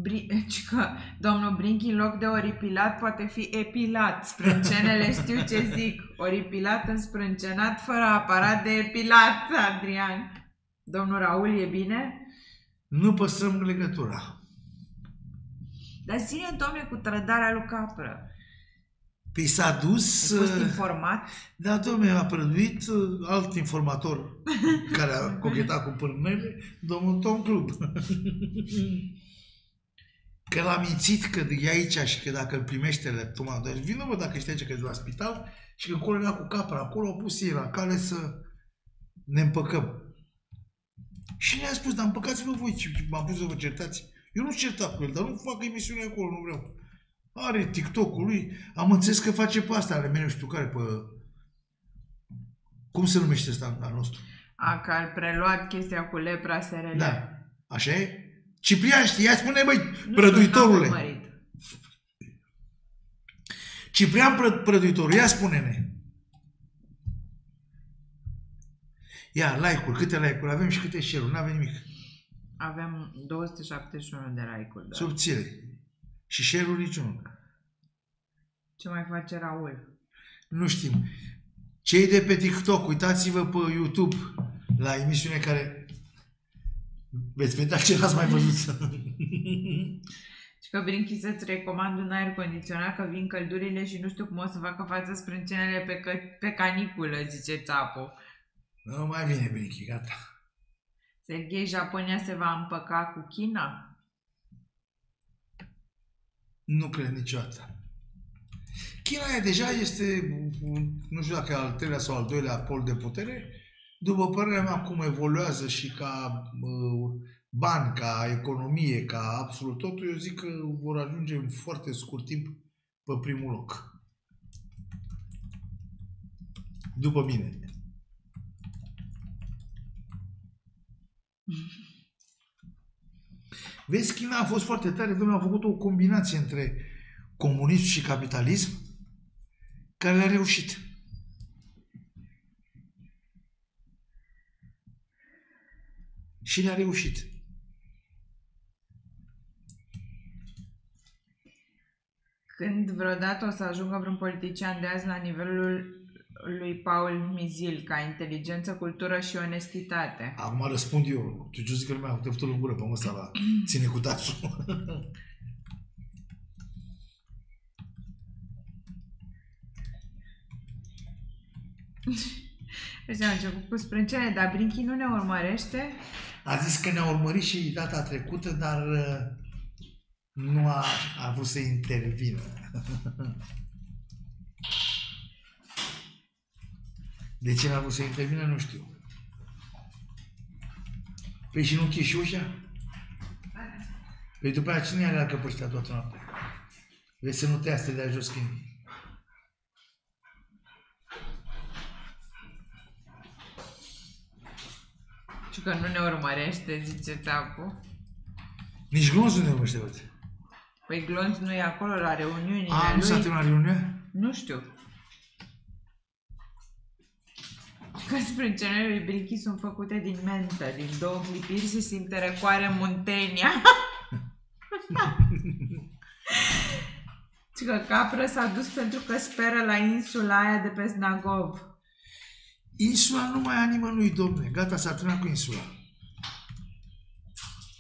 Bri- ci că domnul Brinchi în loc de oripilat poate fi epilat. Sprâncenele știu ce zic. Oripilat însprâncenat fără aparat de epilat, Adrian. Domnul Raul e bine? Nu păstrăm legătura. Dar ține, domnule, cu trădarea lui Capră. Păi s-a dus... Ai fost uh, informat? Da, domnule, a prăduit uh, alt informator care a cochetat cu pârnele, domnul Tom Club. Că l-a mințit că e aici și că dacă îl primește leptoma, deci vină mă dacă ești aici că e la spital și că acolo era cu capra, acolo au pus ei la cale să ne împăcăm. Și ne-a spus, dar împăcați-vă voi, și m-am pus să vă certați. Eu nu certat cu el, dar nu fac emisiune acolo, nu vreau. Are TikTok-ul lui, am înțeles că face pe asta, ale mele, nu știu care, pe... Cum se numește ăsta al nostru? A, că al preluat chestia cu lepra SRL. Da. Așa e? Ciprian, știi? Ia spune, băi, Nu știu, n-am prăduitorule. urmărit. Ciprian pră, prăduitorul, ia spune-ne. Ia, like-uri, câte like-uri avem și câte share-uri, nu avem nimic. Avem 271 de like-uri. Da. Subțire. Și share-uri niciunul. Ce mai face Raul? Nu știm. Cei de pe TikTok, uitați-vă pe YouTube la emisiune care veți vedea ce n-ați mai văzut. Și că Brinchi să-ți recomand un aer condiționat că vin căldurile și nu știu cum o să facă față sprâncenele pe, că, pe caniculă, zice Țapu. nu mai vine Brinchi, gata. Serghei, Japonia se va împăca cu China? Nu cred niciodată. China e deja este, nu știu dacă e al treilea sau al doilea pol de putere, după părerea mea, cum evoluează și ca uh, bani, ca economie, ca absolut totul, eu zic că vor ajunge în foarte scurt timp pe primul loc. După mine. Vezi, China a fost foarte tare, domnule, a făcut o combinație între comunism și capitalism care le-a reușit. Și le-a reușit. Când vreodată o să ajungă vreun politician de azi la nivelul lui Paul Mizil, ca inteligență, cultură și onestitate? Acum răspund eu. Tu ce zic că lumea a făcut în gură pe ăsta la ține cu dasul. Deci am început cu sprâncene, dar Brinchi nu ne urmărește? A zis că ne-a urmărit și data trecută, dar uh, nu a, a vrut să intervină. De ce n-a vrut să intervină, nu știu. Păi și nu închiși ușa? Păi după aceea cine aleargă pe ăștia toată noaptea? Vezi să nu te ia să te dea jos când... Și că nu ne urmărește, zice Țapu. Nici glonțul nu ne urmăște, văd. Păi Glonț nu e acolo la reuniunile A, nu s-a lui? terminat reuniunea? Nu știu. Că sprâncenele lui Brinchi sunt făcute din mentă, din două clipiri se simte răcoare Muntenia. Și că capră s-a dus pentru că speră la insula aia de pe Snagov. Insula nu mai a nimănui, domne. Gata, s-a terminat cu insula.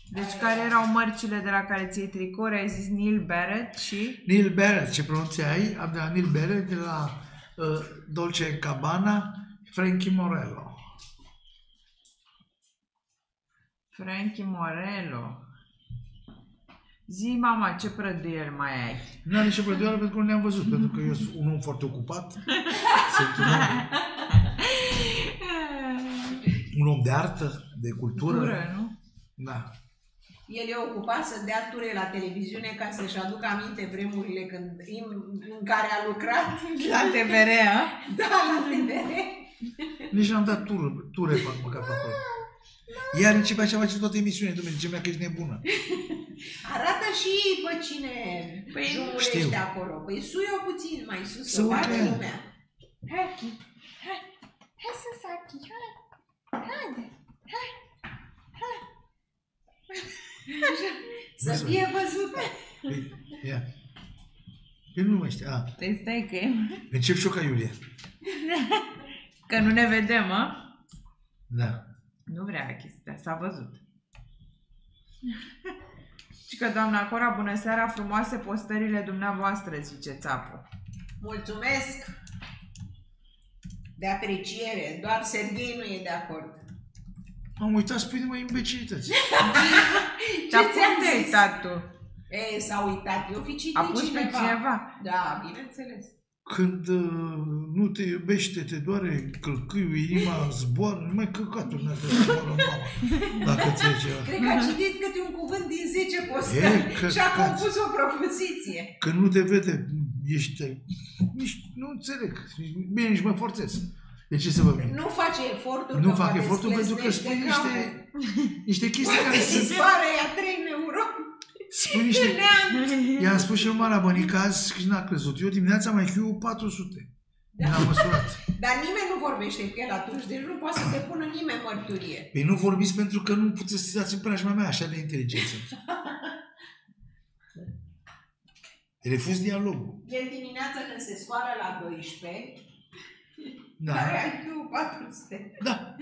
Deci care erau mărcile de la care ți-ai tricouri? Ai zis Neil Barrett și... Neil Barrett, ce pronunție ai? Am de la Neil Barrett, de la uh, Dolce Cabana, Frankie Morello. Frankie Morello. Zi, mama, ce prăduiel mai ai? Nu are nicio plădoială pentru că nu ne-am văzut, pentru că eu sunt un om foarte ocupat, sunt un om, un om de artă, de cultură. Cultură, nu? Da. El e ocupat să dea ture la televiziune ca să-și aducă aminte vremurile când, în, în care a lucrat. La TVR, a? Da, la TVR. Nici n-am dat ture, ture fac măcar pe acolo. Iar începe așa face toate emisiunile, domnule, zice mea că ești nebună. Arată și pe cine Păi, jumulește știu. acolo. Păi suie-o puțin mai sus, Să să vadă uite. lumea. Hai, hai, hai să sachi, hai, haide, hai, hai. Să Vezi, fie văzută. Păi, Ia. Eu nu mai știu. A, Te stai că e... încep și eu ca Iulia. Că nu ne vedem, a? Da. Nu vrea chestia, s-a văzut. Și că doamna Cora, bună seara, frumoase postările dumneavoastră, zice țapul. Mulțumesc de apreciere. Doar Serghei nu e de acord. Am uitat să spui mai imbecilități. Dar ți-am cum te-ai zis? uitat tu? E, s-a uitat. Eu fi citit A pus pe cineva. cineva? Da, bineînțeles. Când uh, nu te iubește, te doare călcâiul, inima zboară, numai căcaturi n-ar trebui să zboară mama. Dacă ți ceva. Cred că a citit câte un cuvânt din 10 E, postări că- și a că- compus o propoziție. Când nu te vede, ești... Nici, nu înțeleg. Bine, nici mă forțez. De ce să vă mint? Nu face eforturi. Nu că fac poate efortul pentru că spleznește spui niște, capul. niște chestii care Poate sunt... dispare ea 3 euro. Spui niște... I-am spus și lui Mara Bănica azi și n-a crezut. Eu dimineața mai fiu 400. Da. N-am măsurat. Dar nimeni nu vorbește cu el atunci, deci nu poate să te pună nimeni mărturie. Păi nu vorbiți pentru că nu puteți să dați în preajma mea așa de inteligență. Refuz dialogul. El dimineața când se scoală la 12, Da. are IQ 400. Da.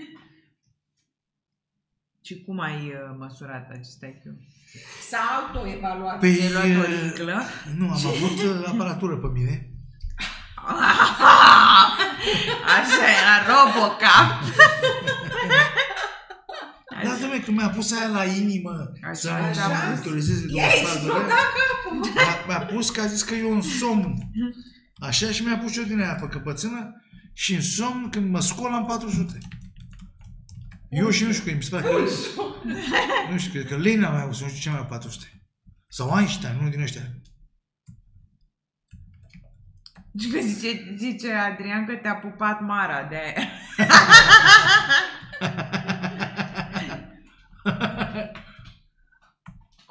Și cum ai uh, măsurat acest IQ? S-a autoevaluat. Păi, Ți-ai luat o uh, riglă? nu, am avut uh, aparatură pe mine. Așa era Robocap. Da, dom'le, când mi-a pus aia la inimă Așa, să așa. mă monitorizeze două I-a saldurile, explodat capul. Mi-a, mi-a pus că a zis că eu în somn. Așa și mi-a pus și eu din aia pe căpățână și în somn, când mă scol, am 400. Eu și nu știu că mi se pare că... Nu știu, cred că Lenin a mai avut, nu știu ce mai avut 400. Sau Einstein, unul din ăștia. Și că zice, zice Adrian că te-a pupat Mara de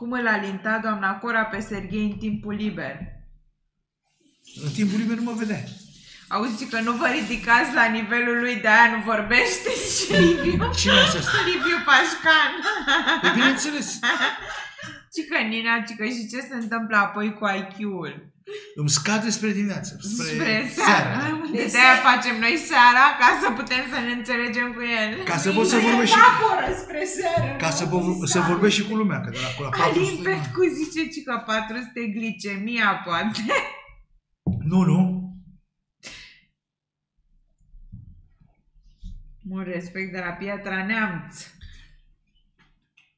Cum îl alinta doamna Cora pe Serghei în timpul liber? În timpul liber nu mă vedea. Auzi că nu vă ridicați la nivelul lui, de aia nu vorbește, zice Liviu. Cine a zis asta? Liviu Pașcan. Păi bineînțeles. Și că Nina, ci că și ce se întâmplă apoi cu IQ-ul? Îmi scade spre dimineață. Spre, Spre seara. De De aia seara. facem noi seara ca să putem să ne înțelegem cu el. Ca să pot să Să vorbesc și... evaporă spre seară. Ca nu? să, vă, să vorbesc și cu lumea, că de la, acolo la Alin 400... Petcu zice ci că 400 glicemia poate. Nu, nu. Mult respect de la Piatra Neamț.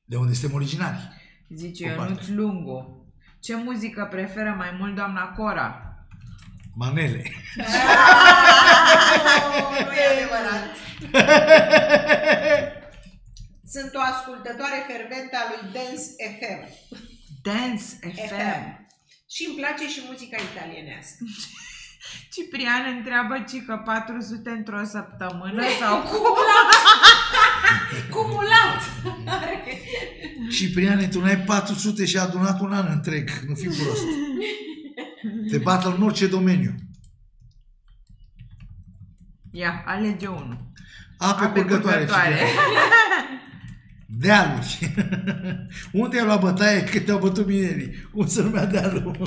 De unde suntem originari. Zice O parte. Ionuț Lungu. Ce muzică preferă mai mult doamna Cora? Manele. Nu, nu e adevărat. Sunt o ascultătoare ferventă a lui Dance FM. Dance FM. FM. Și îmi place și muzica italienească. Ciprian întreabă ci că 400 într-o săptămână sau cum? Cumulat! Cipriane, tu n-ai 400 și ai adunat un an întreg. Nu fi prost. Te bată în orice domeniu. Ia, alege unul. Ape, Ape curgătoare. curgătoare. Cipriane. Dealuri. Unde ai luat bătaie că te-au bătut minerii? Cum se numea dealul?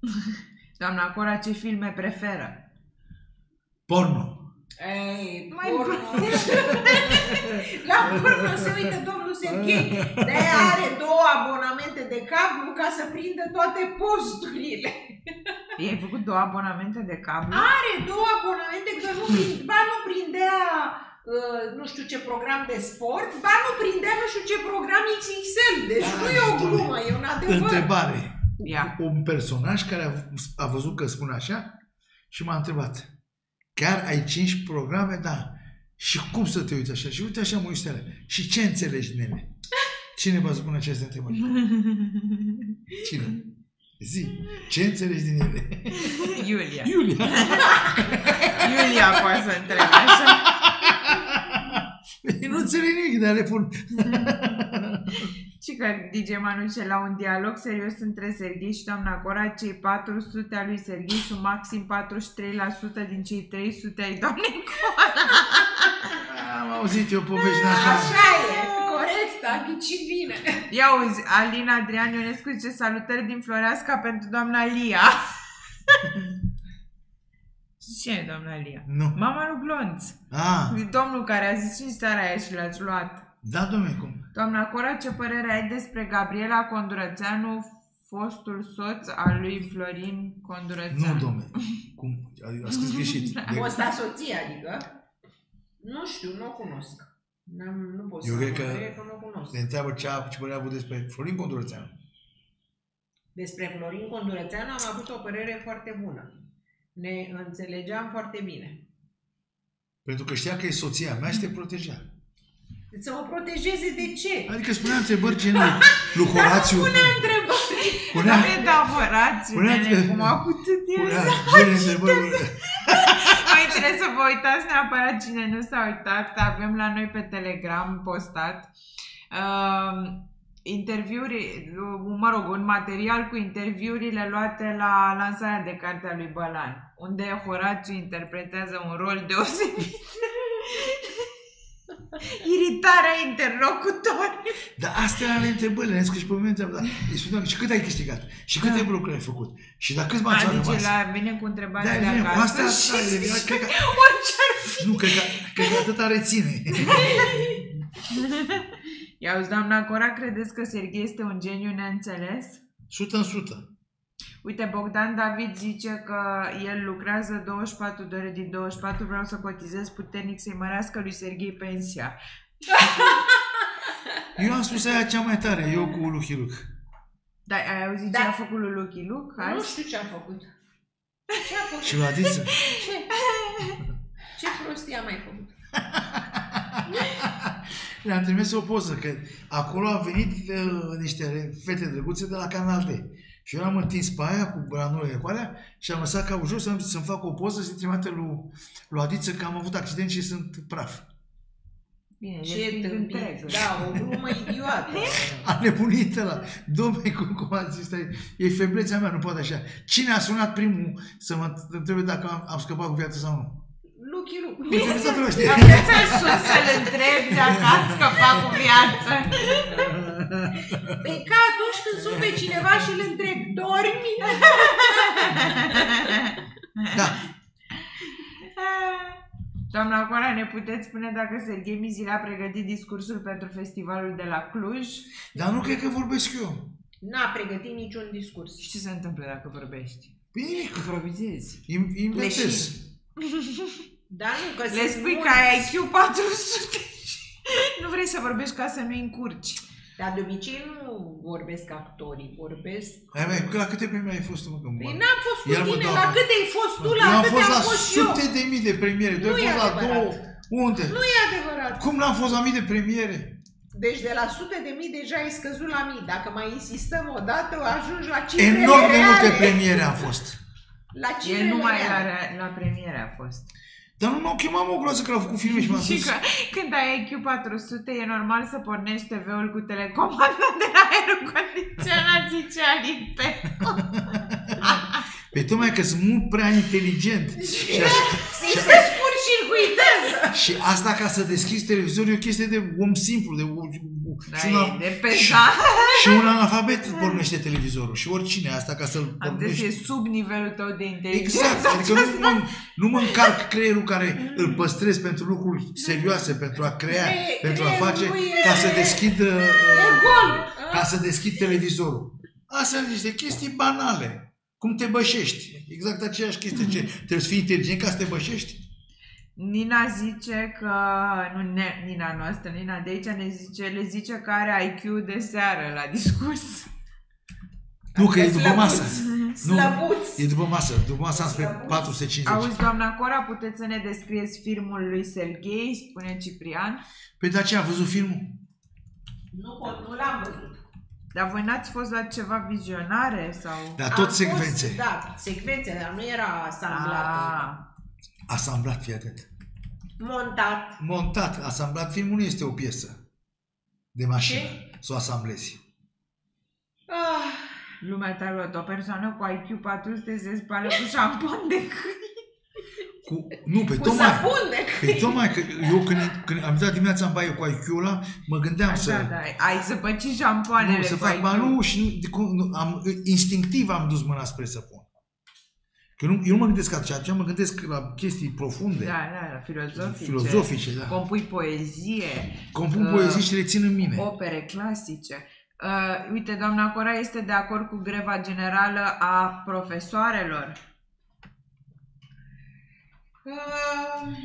Doamna Cora, ce filme preferă? Porno. Ei, Mai porno. La porno se uită domnul Serghei. de are două abonamente de cablu ca să prindă toate posturile. I-ai făcut două abonamente de cablu? Are două abonamente că nu, prind, ba nu prindea uh, nu știu ce program de sport, ba nu prindea nu știu ce program XXL. Deci Da, nu e o domnule. glumă, e un adevăr. Întrebare. Ia. Un personaj care a, a văzut că spun așa și m-a întrebat. Chiar ai 5 programe? Da. Și cum să te uiți așa? Și uite așa mă uiți alea. Și ce înțelegi din ele? Cine vă spune aceste întrebări? Cine? Zi. Ce înțelegi din ele? Iulia. Iulia. Iulia poate să întrebe așa. nu înțeleg nimic, dar le pun. Și că DJ Manuce la un dialog serios între Serghei și doamna Cora, cei 400 a lui Serghei sunt maxim 43% din cei 300 ai doamnei Cora. Am auzit eu povești din asta. Așa e, corect, a ghicit bine. Ia auzi, Alina Adrian Ionescu zice salutări din Floreasca pentru doamna Lia. Ce e doamna Lia? Nu. Mama lui Glonț. Ah, Domnul care a zis și seara aia și l-ați luat. da, domnule, cum? Doamna Cora, ce părere ai despre Gabriela Condurățeanu, fostul soț al lui Florin Condurățeanu? Nu, domnule. Cum? Adică A scris greșit. De- Fosta soție, adică? Nu știu, nu o cunosc. N-am, nu pot să Eu am cred că- părere că nu o cunosc. Se întreabă ce, a, ce părere a avut despre Florin Condurățeanu. Despre Florin Condurățeanu am avut o părere foarte bună. Ne înțelegeam foarte bine. Pentru că știa că e soția mea și te proteja. Deci să mă protejeze de ce? Adică spunea întrebări genul lui Horațiu. Întrebări. Punea, Doamne, da, vărați, Punea- nene, cum a putut el punea să... genul întrebări. Mai trebuie să vă uitați neapărat cine nu s-a uitat. Avem la noi pe Telegram postat uh, interviuri, uh, mă rog, un material cu interviurile luate la lansarea de cartea lui Bălan, unde Horațiu interpretează un rol deosebit. Iritarea interlocutorului. Dar astea erau întrebările, le scris și pe mine întreabă, da. Îi spuneam, și cât ai câștigat? Și câte blocuri ai făcut? Și la câți mați au Adică rămas? la vine cu întrebarea Da, de vine cu acasă asta, și asta, zice, cred că- orice ar fi. Nu, cred că, cred că atâta reține. Ia uzi, doamna Cora, credeți că Serghei este un geniu neînțeles? Sută în sută. Uite, Bogdan David zice că el lucrează 24 de ore din 24, vreau să cotizez puternic să-i mărească lui Serghei pensia. Eu am spus aia cea mai tare, eu cu Lucky Luke. Da, ai auzit Da. ce a făcut lui Lucky Luke? Nu azi? știu ce am făcut. Ce a făcut? Și la Diță. Ce? Ce prostie am mai făcut? Le-am trimis o poză, că acolo au venit uh, niște fete drăguțe de la Canal D. Și eu am întins pe aia cu granulele cu alea și am lăsat capul jos să-mi, să-mi fac o poză să-i trimite lui, lui Adiță că am avut accident și sunt praf. Bine, Ce e fiind tâmpit. întreg. Da, o glumă idiotă. A nebunit ăla. Dom'le, cum, cum a zis, stai, e feblețea mea, nu poate așa. Cine a sunat primul să mă întrebe dacă am, am scăpat cu viața sau nu? Lucky Luke. Uite, toată lumea știe. Dar vreți să-l sun să-l întreb dacă ați scăpat cu viață. Pe ca atunci când sun pe cineva și îl întreb, dormi? Da, Doamna Cora, ne puteți spune dacă Serghei Mizile a pregătit discursul pentru festivalul de la Cluj? dar nu cred că vorbesc eu. N-a pregătit niciun discurs. Și ce se întâmplă dacă vorbești? Păi nimic, Improvizezi. in- inventez. Dar nu, că Le sunt spui mulți. că ai IQ 400 și nu vrei să vorbești ca să nu-i încurci. Dar de obicei nu vorbesc actorii, vorbesc... Hai, mai, că la câte premiere ai fost, mă, când Păi mă? n-am fost cu Iar mă, tine, doamnă. la câte ai fost tu, la Eu am câte fost am la fost eu. sute de mii de premiere. Tu Nu ai e fost la adevărat. două. Unde? Nu e adevărat. Cum n-am fost la mii de premiere? Deci de la sute de mii deja ai scăzut la mii. Dacă mai insistăm o dată, ajungi la cifrele Enorm de reale. multe premiere am fost. La El cifrele numai la, reale. re- la premiere a fost. Dar nu m-au chemat mă groază că au făcut filme și m-am Și spus. că când ai IQ 400 e normal să pornești TV-ul cu telecomanda de la aerul condiționat, zice Alin Petcu. Pe tocmai că sunt mult prea inteligent. Și așa, Să-i se scurt viteză. Și asta ca să deschizi televizorul e o chestie de om simplu, de, Da, și, una, e de pesa. și un analfabet pornește televizorul. Și oricine, asta ca să-l Am zis, pornești. e sub nivelul tău de inteligență. Exact, adică nu mă, nu mă încarc creierul care îl păstrez pentru lucruri serioase, pentru a crea, Cre- pentru a creierul face, nu e- ca să deschid, uh, E gol. ca să deschid televizorul. Astea sunt niște chestii banale. Cum te bășești. Exact aceeași chestie. Ce, trebuie să fii inteligent ca să te bășești? Nina zice că, nu ne, Nina noastră, Nina de aici ne zice, le zice că are IQ de seară la discurs. Nu, că e după Slăbuț. masă. Nu, Slăbuț. e după masă. După masă am spre 450. Auzi, doamna Cora, puteți să ne descrieți filmul lui Serghei, spune Ciprian. Păi de aceea a văzut filmul? Nu pot, nu l-am văzut. Dar voi n-ați fost la ceva vizionare sau... Dar Am tot fost- secvențe. Da, secvențe, dar nu era asamblat. Ah, Asamblat, fii atent. Montat. Montat, asamblat, filmul nu este o piesă de mașină. Ce? Să o asamblezi. Ah, lumea ta luat o persoană cu IQ 400 se spală cu șampon de câini. Cu, nu, pe cu tocmai, sapun de pe câini. tocmai că eu când, când am dat dimineața în baie cu IQ-ul ăla, mă gândeam Așa, să... da, ai să păci șampoanele Nu, să cu fac, IQ. ba nu, și nu, de, cum, nu, am, instinctiv am dus mâna spre săpun. Că nu, eu nu mă gândesc atunci, atunci mă gândesc la chestii profunde, Da, da, da, filozofice. filozofice, da. Compui poezie, Compun Uh, poezii și le țin în mine. opere clasice. Uh, uite, doamna Cora este de acord cu greva generală a profesoarelor. Uh,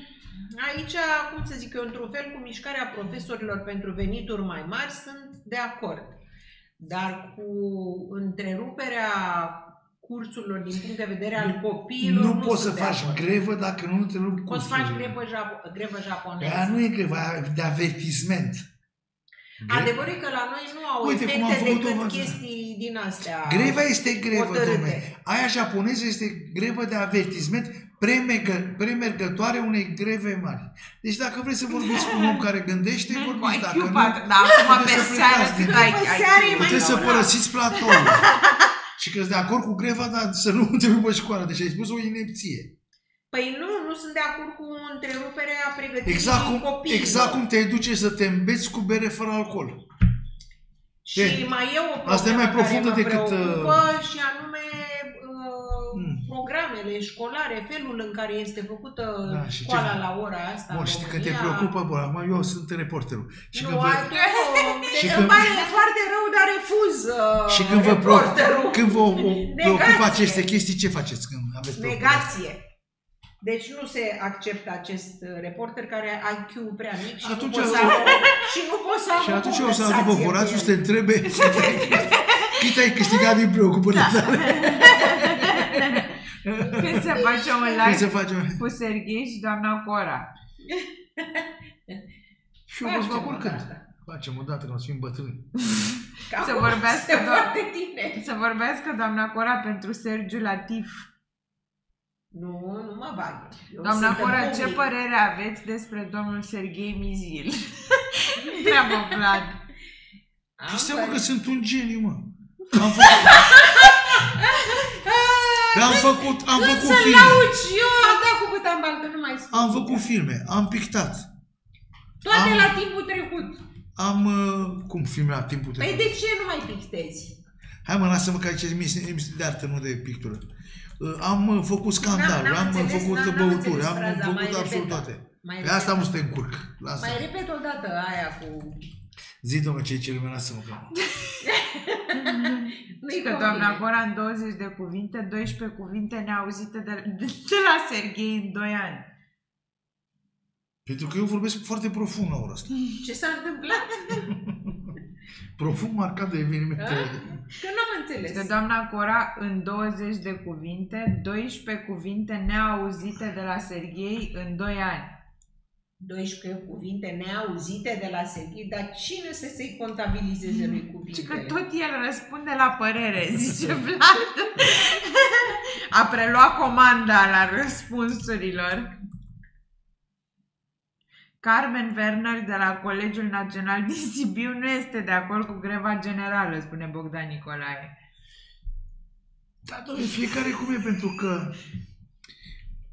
Aici, cum să zic eu, într-un fel, cu mișcarea profesorilor pentru venituri mai mari, sunt de acord. Dar cu întreruperea cursurilor din punct de vedere al copiilor, Nu, nu poți să sunt de faci acord. grevă dacă nu te rup Poți să faci grevă, japo- grevă japoneză. Aia nu e grevă, aia e de avertisment. Gre- Adevărul e că la noi nu au Uite cum am efecte făcut-o, decât vă- chestii din astea. Greva este grevă, hotărâte. domnule. Aia japoneză este grevă de avertisment premergă, premergătoare unei greve mari. Deci dacă vreți să vorbiți cu un om care gândește, Cu vorbiți. Dacă IQ nu, 4, dar acum pe puteți să seară plecați cât din- ai Pe seară e IQ? mai Puteți să normal. părăsiți platoul. Și că de acord cu greva, dar să nu trebuie pe școală. Deci ai spus o inepție. Păi nu, nu sunt de acord cu întreruperea pregătirii Exact cum, copiilor. exact cum te duce să te îmbeți cu bere fără alcool. Și E, mai e o asta e mai problemă profundă care mă decât, preocupă, și anume uh, Mm. Programele școlare, felul în care este făcută Da, și școala ce- la ora asta Bun, în știi că te România. preocupă, bă, acum eu sunt reporterul. Și nu, când vă, ai, nu, și de- când- îmi pare foarte rău, dar refuz uh, și când vă, pro, reporterul. când vă o- o- preocupă Negație. aceste chestii, ce faceți când aveți preocupări? Negație. Deci nu se acceptă acest uh, reporter care are IQ prea mic și Atunci nu pot să o- am, și nu pot să am Și o atunci o să conversație aducă cu Horațiu el. să te întrebe cât ai câștigat din preocupările Da. tale. Când se face un Când live se face... cu Serghei și doamna Cora. Și eu vă Facem fac o oricând. dată. Facem o dată când o să fim bătrâni. Că Să acum vorbească suntem doar- foarte tineri. Să vorbească doamna Cora pentru Sergiu Latif. Nu, nu mă bag. Eu Doamna sunt în Cora, public. ce părere aveți despre domnul Serghei Mizil? Treabă Vlad. Am Și seama că părere. sunt un geniu, mă. Am făcut, am făcut, am Când făcut să filme. laud și eu, am dat cu băta în baltă, nu mai spun. Am făcut filme, am pictat. Toate am- la timpul trecut. Am, uh, cum filme la timpul Păi trecut? de ce nu mai pictezi? Hai mă, lasă-mă că aici e emisiune emisiune de artă, nu de pictură. Uh, Am uh, făcut scandal, N-am- n-am am uh, înțeles, făcut n-am- n-am băuturi, înțeles am fraza, făcut mai absolut repetă. toate. Mai Pe asta nu să te încurc. Lasă. Mai repet o dată aia cu... Zi, domnule, ce ce lumea, lasă-mă că... Nu-i Că doamna Cora în 20 de cuvinte, 12 cuvinte neauzite de, de, de la Serghei în 2 ani. Pentru că eu vorbesc foarte profund la ora asta. Ce s-a întâmplat? Profund marcat de evenimentele. A? Că n-am înțeles. Că doamna Cora în 20 de cuvinte, 12 cuvinte neauzite de la Serghei în 2 ani. 12 cuvinte neauzite de la Serghei, dar cine să se-i contabilizeze lui Și cuvintele? că tot el răspunde la părere, zice Vlad. A preluat comanda la răspunsurilor. Carmen Werner de la Colegiul Național din Sibiu nu este de acord cu greva generală, spune Bogdan Nicolae. Da, domnule, fiecare cum e, pentru că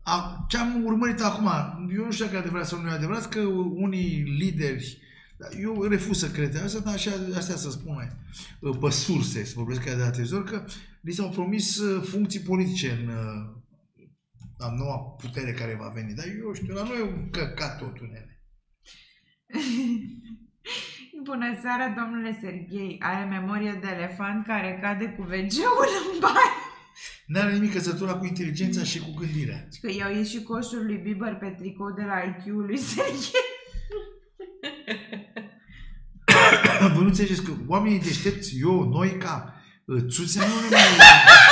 A, ce am urmărit acum, eu nu știu dacă e adevărat sau nu e adevărat, că unii lideri, dar eu refuz să cred asta, dar așa, astea să spune, pe surse, să vorbesc ca de la trezor, că li s-au promis uh, funcții politice în uh, la noua putere care va veni. Dar eu știu, la noi e un căcat totul, nene. Bună seara, domnule Serghei. Are memorie de elefant care cade cu VG-ul în baie. N-are nimic căsătura cu inteligența și cu gândirea. Și că i-au ieșit coșul lui Bieber pe tricou de la IQ-ul lui Serghei. Vă nu înțelegeți că oamenii deștepți, eu, noi, ca uh, țuțea, nu ne mai...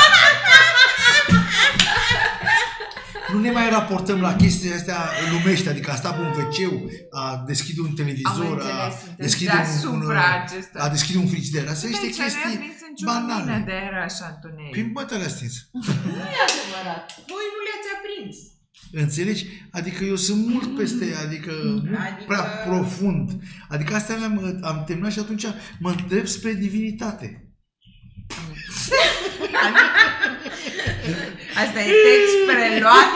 Nu ne mai raportăm la chestiile astea lumești, adică a sta pe un wc a deschide un televizor, Am a înțeles, sunteți deschide un, un, deasupra acestor. a deschide un frigider. Astea niște Deci nu chestii i-ați prins niciun lumină banale. de era așa întuneric. Prin bă, te-a stins. Nu e adevărat. Voi nu le-ați aprins. Înțelegi? Adică eu sunt mult peste, adică, mult Adică- prea profund. Adică asta am, am terminat și atunci mă întreb spre divinitate. Asta e text preluat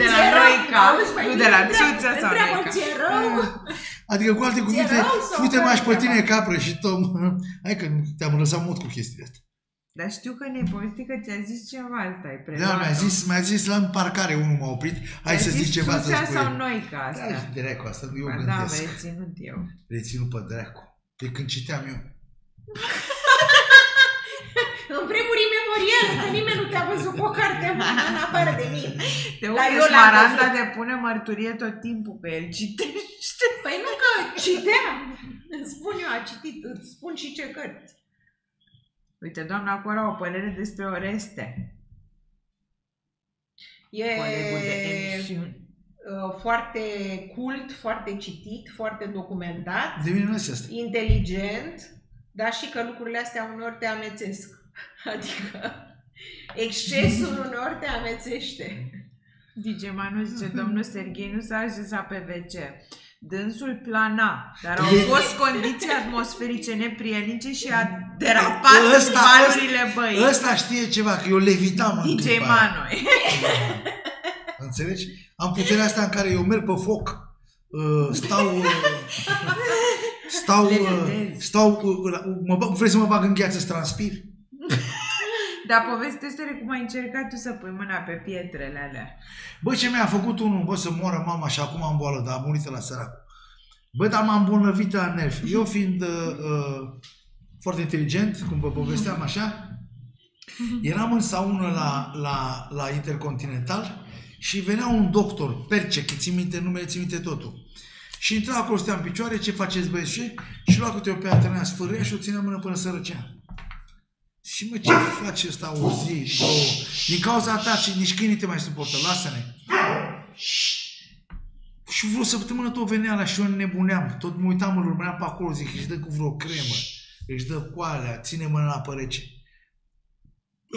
de la Ție rău, Noica, auzi, mai nu bine de la întreabă- Țuță sau întreabă, Noica. ție rău? Adică, cu alte cuvinte, rău sau fute-mă care aș pe tine treaba? capră și Tom. Hai că te-am lăsat mult cu chestia asta. Dar știu că ne-ai povestit că ți-a zis ceva asta, ai preluat Da, mi-a zis, mi-a zis la în parcare unul m-a oprit. Hai să zic ceva să Țuțea spui. sau Noica Da, asta? dracu, asta eu Ba da, am gândesc. reținut eu. Reținut pe dracu. De când citeam eu. În vremuri imemoriale, că nimeni nu te-a văzut cu o carte în mână, în afară de mine. Te Dar unde eu l-am Smaranda văzut. te pune mărturie tot timpul că el citește. Păi nu că citeam. Îți spun eu, a citit, îți spun și ce cărți. Uite, doamna Cora, o părere despre Oreste. E Colegul de emisiuni. uh, foarte cult, foarte citit, foarte documentat, De mine nu este asta. inteligent, dar și că lucrurile astea uneori te amețesc. Adică excesul uneori te amețește. DJ Manu zice, domnul Serghei nu s-a așezat pe WC. Dânsul plana, dar au E- fost condiții atmosferice neprielnice și a derapat Ăsta- în valurile băii. Ăsta știe ceva, că eu levitam în DJ clipa aia. Manoi. Înțelegi? Am puterea asta în care eu merg pe foc. Uh, stau... Uh, stau... Uh, Levitezi. stau... Uh, mă, bag- vrei să mă bag în gheață să transpir? Dar povestește-le cum ai încercat tu să pui mâna pe pietrele alea. Bă, ce mi-a făcut unul, bă, să moară mama și acum am boală, dar a murit la săracul. Bă, dar m-am îmbolnăvit la nervi. Eu fiind uh, uh, foarte inteligent, cum vă povesteam așa, eram în saună la, la, la Intercontinental și venea un doctor, Perce, că țin minte numele, țin minte totul. Și intra acolo, stea în picioare, ce faceți băieți? Și, și lua câte o piatră, ne sfârâia și o ținea mână până sărăcea. Și mă, ce face ăsta o zi, două? Din cauza ta și nici câinii te mai suportă, lasă-ne. Și vreo săptămână tot venea la și eu nebuneam. Tot mă uitam, îl urmăream pe acolo, zic, își dă cu vreo cremă, își dă cu alea, ține mâna în apă rece.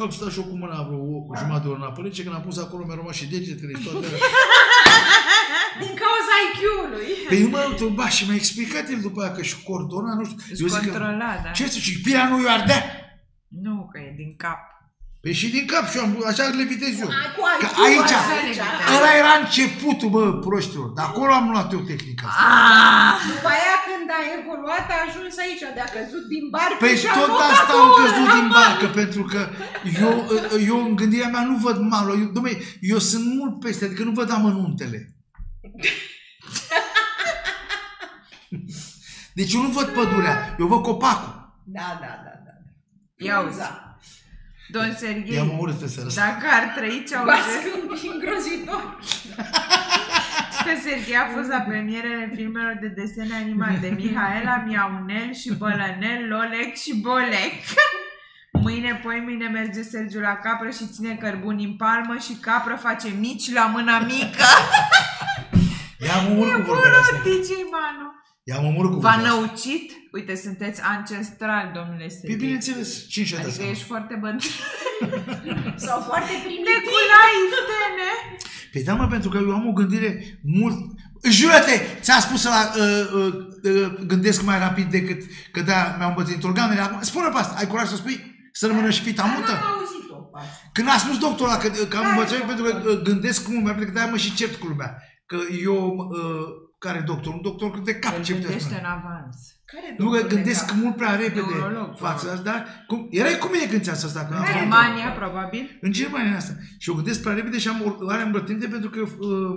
Am stat și eu cu mâna vreo o jumătate de oră în apă rece, când am pus acolo mi-au rămas și degetele și toate alea. Din cauza IQ-ului. Păi nu mă uit, ba, și mi-a explicat el după aia că și coordona, nu știu. Îți Eu zic că, controla, da? ce zici, pirea nu i ardea? Nu, că e din cap. Păi și din cap și eu, am- așa le vitez eu. Ai cu Că IQ aici, aici. ăla era începutul, bă, proștilor. De acolo am luat eu tehnica asta. Ah! După aia când a evoluat a ajuns aici, de a căzut din barcă Păi și a tot luat asta am acolo. căzut din barcă, pentru că eu, eu în gândirea mea nu văd malul. Eu, dom'le, eu sunt mult peste, adică nu văd amănuntele. Deci eu nu văd pădurea, eu văd copacul. Da, da, da, da. Ia uzi. Da. Don Ia mă Serghei, urât în seara asta. dacă ar trăi ce Ba auzi scâmp și îngrozitor. că Serghei a fost la premierele filmelor de desene animate Mihaela, Miaunel și Bălănel, Lolec și Bolec. Mâine, poi mâine merge Sergiu la capră și ține cărbuni în palmă și capră face mici la mâna mică. Ia mă urât cu vorbele astea. DJ Manu. Ia mă urât cu V-a vorbele astea. năucit? Uite, sunteți ancestral, domnule Păi Serghei. bineînțeles, cine și-a dat Adică seama? ești foarte bătrân. Sau foarte primitiv. Neculai, iftene! Păi da, mă, pentru că eu am o gândire mult... Jură-te! Ți-a spus să la, uh, uh, uh, gândesc mai rapid decât că da, mi-au îmbătrânit organele. Acum, spune pe asta, ai curaj să spui? Să rămână și fita Dar mută? n-am auzit-o. față. Când a spus doctorul că, că am Care învățat pentru că doctor? uh, gândesc mult mai repede, că de-aia mă și cert cu lumea. Că eu, uh, care doctor? Un doctor de cap El ce putea gândește spune. în avans. Care Nu, că doctor de gândesc cap? mult prea repede Neurolog, față probabil. da? Cum, erai cu mine când ți-a spus asta? Când am În Care făcut- Germania, probabil. În Germania asta. Și eu gândesc prea repede și am o are îmbrătinte pentru că uh,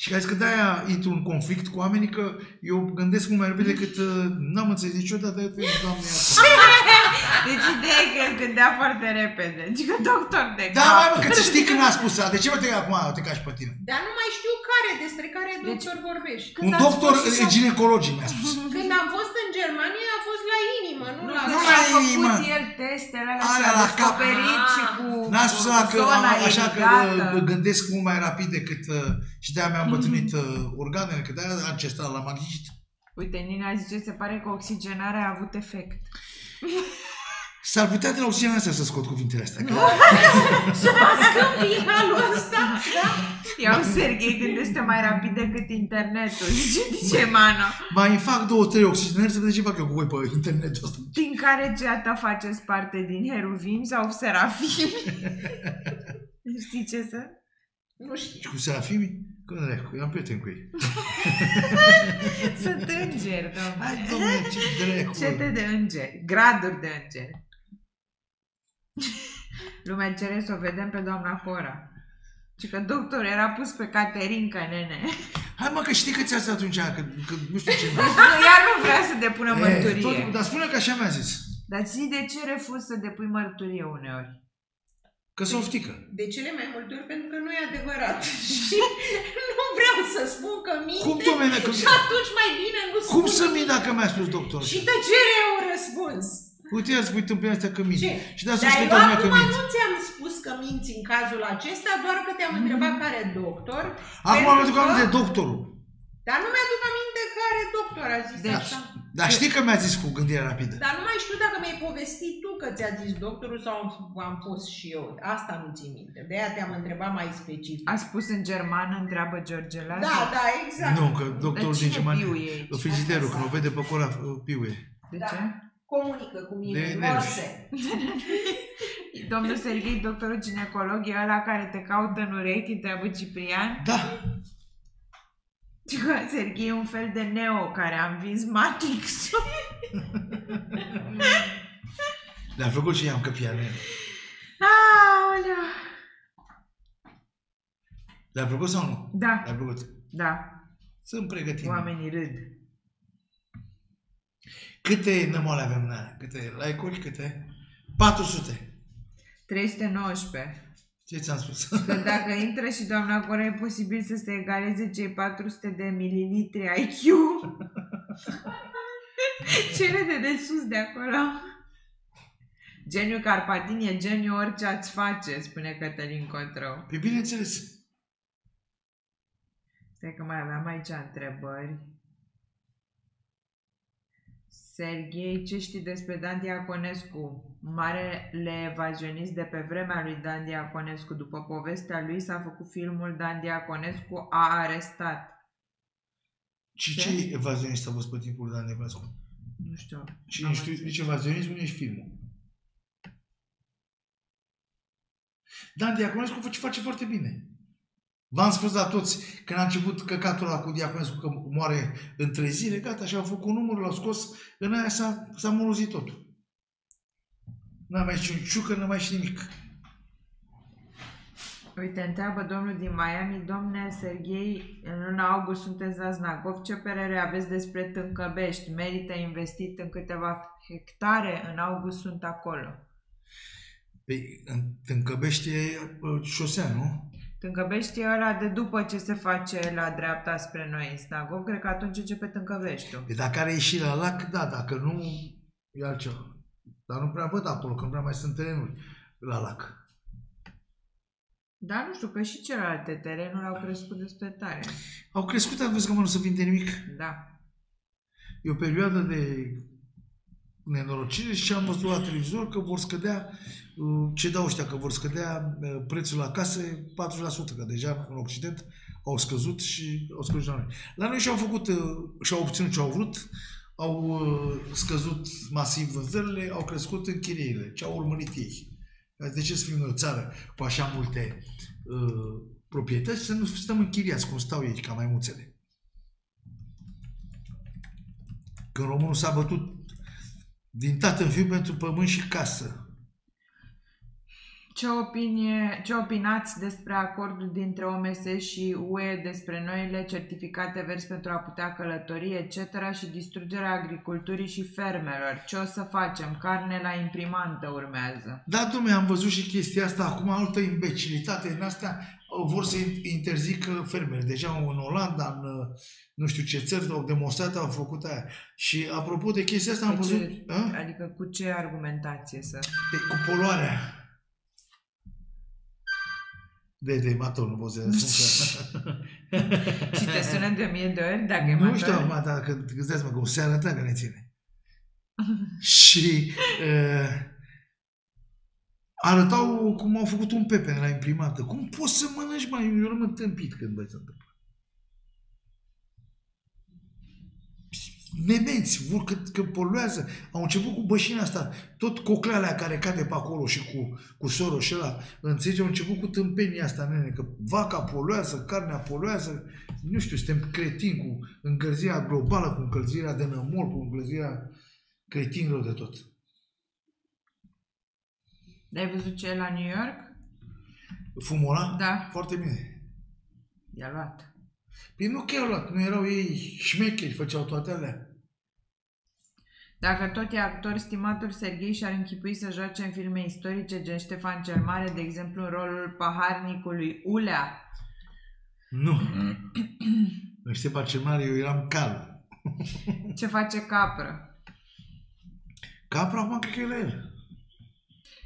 și că că de-aia intru în conflict cu oamenii că eu gândesc mult mai repede decât uh, n-am înțeles niciodată. Doamne, iartă-mă. Deci ideea e că el gândea foarte repede. Deci că doctor de Da, cap. mai mă, că ți știi când a spus asta. De ce mă te acum te cași pe tine? Dar nu mai știu care, despre care Deci- doctor vorbești. Când Un ați doctor fost și s-a- ginecologii mi-a spus. Când am fost în Germania, a fost la inimă, nu la... Nu Nu a la făcut inimă. el testele alea Alea și a la cap. descoperit și cu N-a spus ăla că zona am, așa că irigată. uh, gândesc mult mai rapid decât uh, și de-aia mi-am bătrânit uh, organele, că de-aia ancestral l-am aghicit. Uite, Nina zice, se pare că oxigenarea a avut efect. S-ar putea de la oxigenul astea să scot cuvintele astea. Că... Să mă scâmpi halul ăsta, da? Iau Serghei gândește mai rapid decât internetul, zice DJ Mano. Mai îmi fac două, trei oxigenări să vedem ce fac eu cu voi pe internetul ăsta. Din care geata faceți parte din heruvim sau serafim? Știi ce să? Nu știu. Și cu serafimii? Că dracu, eu am prieten cu ei. Sunt îngeri, Hai, domnule. domnule, ce dracu. Cete de îngeri, graduri de îngeri. Lumea cere să o vedem pe doamna Cora. Și că doctor era pus pe Caterinca, nene. Hai mă, că știi că ți-a zis atunci, că, că nu știu ce Nu, ea nu vrea să depună mărturie. Eh, tot, dar spune că așa mi-a zis. Dar zi de ce refuz să depui mărturie uneori? Că s-o oftică. De cele mai multe ori pentru că nu e adevărat. Și nu vreau să spun că minte. Cum, domnule, că... Și atunci mai bine nu Cum spun să nimic. mint dacă mi-a spus doctorul? Și tăcerea e un răspuns. Uite, ia spui tâmpenia astea că mint. Ce? Și de asta Dar spui eu doamne că acum mint. nu ți-am spus că minți în cazul acesta, doar că te-am întrebat care doctor. Acum pentru am aduc că- aminte de doctorul. Dar nu mi-aduc aminte care doctor a zis Deci- așa. Dar știi că mi-a zis cu gândire rapidă. Dar nu mai știu dacă mi-ai povestit tu că ți-a zis doctorul sau am, am fost și eu. Asta nu țin minte. De aia te-am întrebat mai specific. A spus în germană, întreabă George Laza? Da, da, exact. Nu, că Dar doctorul cine din Germania, piuie aici? frigiderul, când o vede pe acolo, piuie. De Da. ce? Comunică cu mine, De Moise. Domnul Serghei, doctorul ginecolog, e ăla care te caută în urechi, întreabă Ciprian. Da, Și că Serghei e un fel de Neo care a învins Matrix. le-a făcut și i-am căpia mea. Aoleu. Le-a plăcut sau nu? Da, Le-a plăcut. da, Sunt pregătit. oamenii râd. Câte nămoale avem în alea? Câte like-uri? Câte? 400. 319. Ce ți-am spus? Că dacă intră și doamna Cora, e posibil să se egaleze cei 400 de mililitri IQ. Cele de sus de acolo. Geniu Carpatin e geniu orice ați face, spune Cătălin Cotrău. Pe bineînțeles. Stai că mai aveam aici întrebări. Serghei, ce știi despre Dan Diaconescu? Marele evazionist de pe vremea lui Dan Diaconescu. După povestea lui s-a făcut filmul Dan Diaconescu a arestat. Și Ce? ce evazionist a fost pe timpul lui Dan Diaconescu? Nu știu. Și Am nici, tu, înțeles. nici evazionismul, nici filmul. Dan Diaconescu face, face foarte bine. V-am spus la toți, când a început căcatul ăla cu Diaconescu că moare în trei zile, gata, și au făcut un număr, l-au scos, în aia s-a, s-a molozit totul. N-a mai și un ciucă, n-a mai și nimic. Uite, întreabă domnul din Miami, domne Serghei, în luna august sunteți la Znagov, ce părere aveți despre Tâncăbești? Merită investit în câteva hectare? În august sunt acolo. Păi, în Tâncăbește e uh, șosea, nu? Tâncăbești e ăla de după ce se face la dreapta spre noi în Snagov, cred că atunci începe Tâncăveștiul. Pe dacă are ieșit la lac, da, dacă nu, e altceva. Dar nu prea văd acolo, că nu prea mai sunt terenuri la lac. Da, nu știu, că și celelalte terenuri au crescut despre tare. Au crescut, dar vezi că mă nu se vinde nimic. Da. E o perioadă de nenorocire și am văzut la televizor că vor scădea, uh, ce dau ăștia, că vor scădea uh, prețul la case 40%, că deja în Occident au scăzut și au scăzut la noi. La noi și-au făcut, uh, și-au obținut ce au vrut, au uh, scăzut masiv vânzările, au crescut închirierile, ce au urmărit ei. De ce să fim noi o țară cu așa multe uh, proprietăți să nu stăm închiriați cum stau ei ca maimuțele? Când românul s-a bătut din tată în fiu pentru pământ și casă. Ce, opinie, ce opinați despre acordul dintre OMS și UE despre noile certificate verzi pentru a putea călători, etc. și distrugerea agriculturii și fermelor? Ce o să facem? Carne la imprimantă urmează. Da, domnule, am văzut și chestia asta, acum altă imbecilitate în astea, vor să interzică fermele. Deja în Olanda, în nu știu ce țări au demonstrat, au făcut aia. Și apropo de chestia asta, am Cu văzut... ce, a? adică cu ce argumentație să... De, cu poluarea. De, de mator, nu pot să spun că... Și te sună de mie de ori dacă e Nu mator? știu acum, dacă îți dați mă, că o seară întreagă ne ține. și uh, arătau cum au făcut un pepe la imprimantă. Cum poți să mănânci, mai Eu rămân tâmpit când văd se întâmplă. Nemenți, vor că, că poluează. Au început cu bășina asta. Tot coclealea care cade pe acolo și cu, cu sorul și ăla. Înțelegi? Au început cu tâmpenia asta, nene, că vaca poluează, carnea poluează. Nu știu, suntem cretini cu încălzirea globală, cu încălzirea de nămol, cu încălzirea cretinilor de tot. Dar ai văzut ce e la New York? Fumul ăla? Da. Foarte bine. I-a luat. Păi nu că i-au luat, nu erau ei șmecheri, făceau toate alea. Dacă tot e actor, stimatul Serghei și-ar închipui să joace în filme istorice gen Ștefan cel Mare, de exemplu în rolul paharnicului Ulea. Nu. În Ștefan cel Mare eu eram cal. Ce face capră? Capra acum cred că e la el.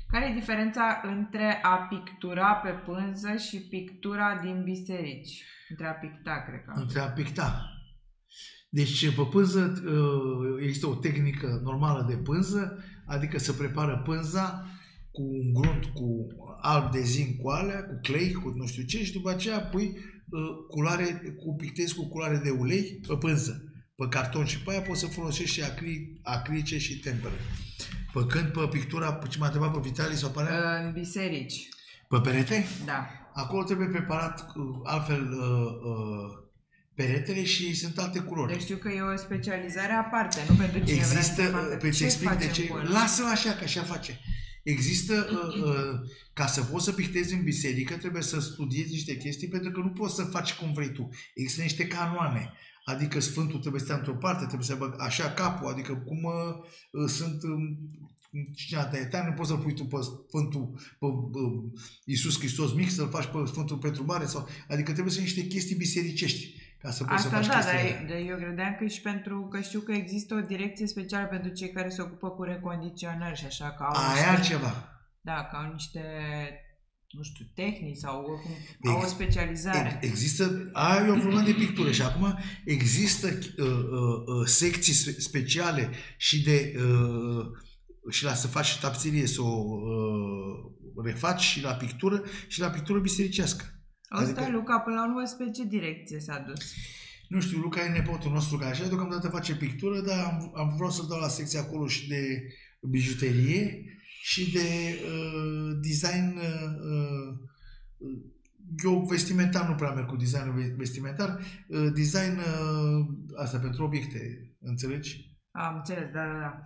Care e diferența între a pictura pe pânză și pictura din biserici? Între a picta, cred că. Între a picta. Deci pe pânză uh, există o tehnică normală de pânză, adică să prepară pânza cu un grunt cu alb de zinc cu alea, cu clay, cu nu știu ce și după aceea pui uh, culoare, cu pictezi cu culoare de ulei pe pânză, pe carton și pe aia poți să folosești și acri, acrice și tempere. Pe când pe pictura, ce m-a întrebat pe Vitalie sau pe alea, În biserici, pe perete, da. Acolo trebuie preparat uh, altfel uh, uh, peretele și sunt alte culori. Deci știu că e o specializare aparte, nu pentru cine Există, vrea să facă. pe Ce explic de facem ce, cu ăla? lasă-l așa, că așa face. Există, uh, uh, ca să poți să pictezi în biserică, trebuie să studiezi niște chestii, pentru că nu poți să faci cum vrei tu. Există niște canoane. Adică Sfântul trebuie să stea într-o parte, trebuie să băg așa capul, adică cum uh, uh, sunt um, cine de etan, nu poți să-l pui tu pe Sfântul, pe uh, Iisus Hristos mic, să-l faci pe Sfântul Petru Mare, sau, adică trebuie să niște chestii bisericești ca să poți să Asta faci da, chestiile dar alea. dar eu credeam că și pentru că știu că există o direcție specială pentru cei care se ocupă cu recondiționări și așa, că au Aia e niște, altceva. da, că au niște, nu știu, tehnici sau oricum, Ex- au o specializare. Ex- Există, aia e o problemă de pictură și acum există uh, uh, uh, secții spe- speciale și de uh, și la să faci și tapsirie să o uh, refaci și la pictură și la pictură bisericească. Ăsta, adică- Luca, până la urmă, spre ce direcție s-a dus? Nu știu, Luca e nepotul nostru care așa, deocamdată face pictură, dar am, am vrut să-l dau la secția acolo și de bijuterie și de uh, design uh, uh, eu vestimentar nu prea merg cu designul ve- vestimentar, uh, design uh, asta pentru obiecte, înțelegi? Am înțeles, da, da, da.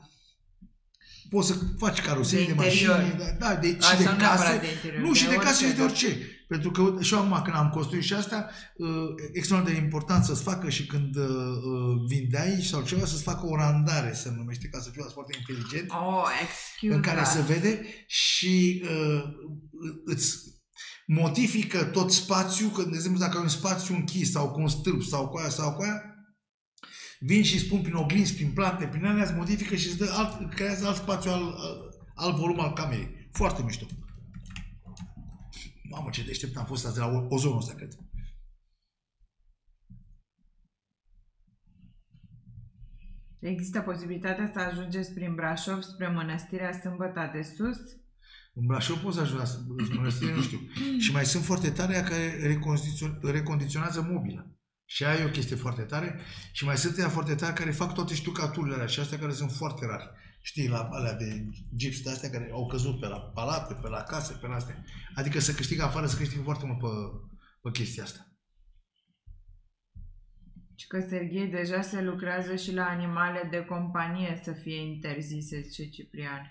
Poți să faci carusele De de, mașini, interior. da, da, de, și A, de sau neapărat case. de interior, nu, și de orice, case și de da. orice. Pentru că și eu acum când am construit și asta, uh, extrem de important să-ți facă și când uh, uh, vindeai sau ceva, să-ți facă o randare, se numește, ca să fiu foarte inteligent, Oh, excuse în care that. se vede și uh, îți modifică tot spațiul, că, de exemplu, dacă ai un spațiu închis sau cu un stâlp sau cu aia sau cu aia, vin și spun prin oglinzi, prin plante, prin alea, îți modifică și îți dă alt, creează alt spațiu, alt, alt volum al camerei. Foarte mișto. Mamă, ce deștept am fost azi de la o- ozonul ăsta, cred. Există posibilitatea să ajungeți prin Brașov spre Mănăstirea Sâmbăta de Sus? În Brașov poți să ajungi la mănăstire, nu știu. Și mai sunt foarte tare aia care recondițio- recondiționează mobila. Și aia e o chestie foarte tare. Și mai sunt ea foarte tare care fac toate ștucaturile alea și astea care sunt foarte rare. Știi, la alea de gips de astea care au căzut pe la palate, pe la case, pe la astea. Adică să câștigă afară, să câștigă foarte mult pe, pe chestia asta. Și că Serghei deja se lucrează și la animale de companie să fie interzise, zice Ciprian.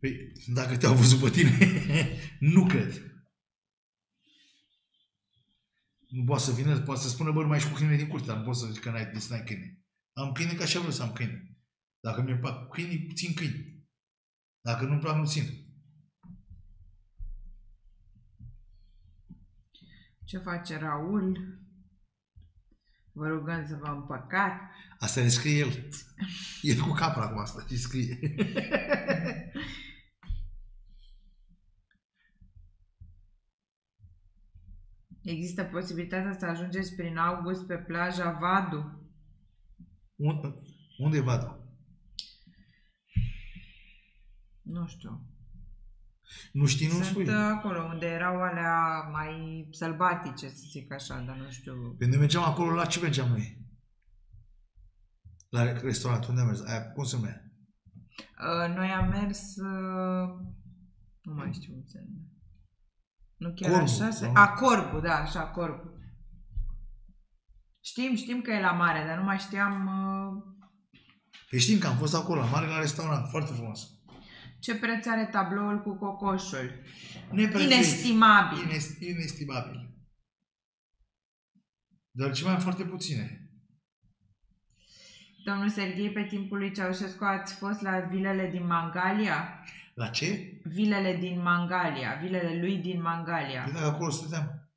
Păi, dacă te-au văzut pe tine, nu cred. Nu poate să vină, poate să spună, bă, nu mai ești cu câine din curte, dar nu poți să zici că n-ai, n-ai câine. Am câine ca așa vreau să am câine. Dacă mi-e plac câini, țin câini. Dacă nu-mi plac, nu țin. Ce face Raul? Vă rugăm să vă împăcați. Asta ne scrie el. El cu capra acum asta, ce scrie. Există posibilitatea să ajungeți prin august pe plaja Vadu? unde, unde vadă? Nu știu. Nu știi, nu Sunt spui. uh, acolo unde erau alea mai sălbatice, să zic așa, dar nu știu. Când noi mergeam acolo, la ce mergeam noi? La restaurant, unde am mers? Aia, cum se numea? Uh, noi am mers... Uh, nu mai știu cum se numește. Nu chiar Corbu, așa? Se... sau- A, Corbu, da, așa, Corbu. Știm, știm că e la mare, dar nu mai știam uh, Păi știm că am fost acolo, la mare, la restaurant, foarte frumos. ce preț are tabloul cu cocoșul. Neprețuit. Inestimabil. Ines- inestimabil. Dar ce mai am foarte puține. Domnul Serghei, pe timpul lui Ceaușescu ați fost la vilele din Mangalia? La ce? Vilele din Mangalia, vilele lui din Mangalia. Păi dacă acolo stăteam.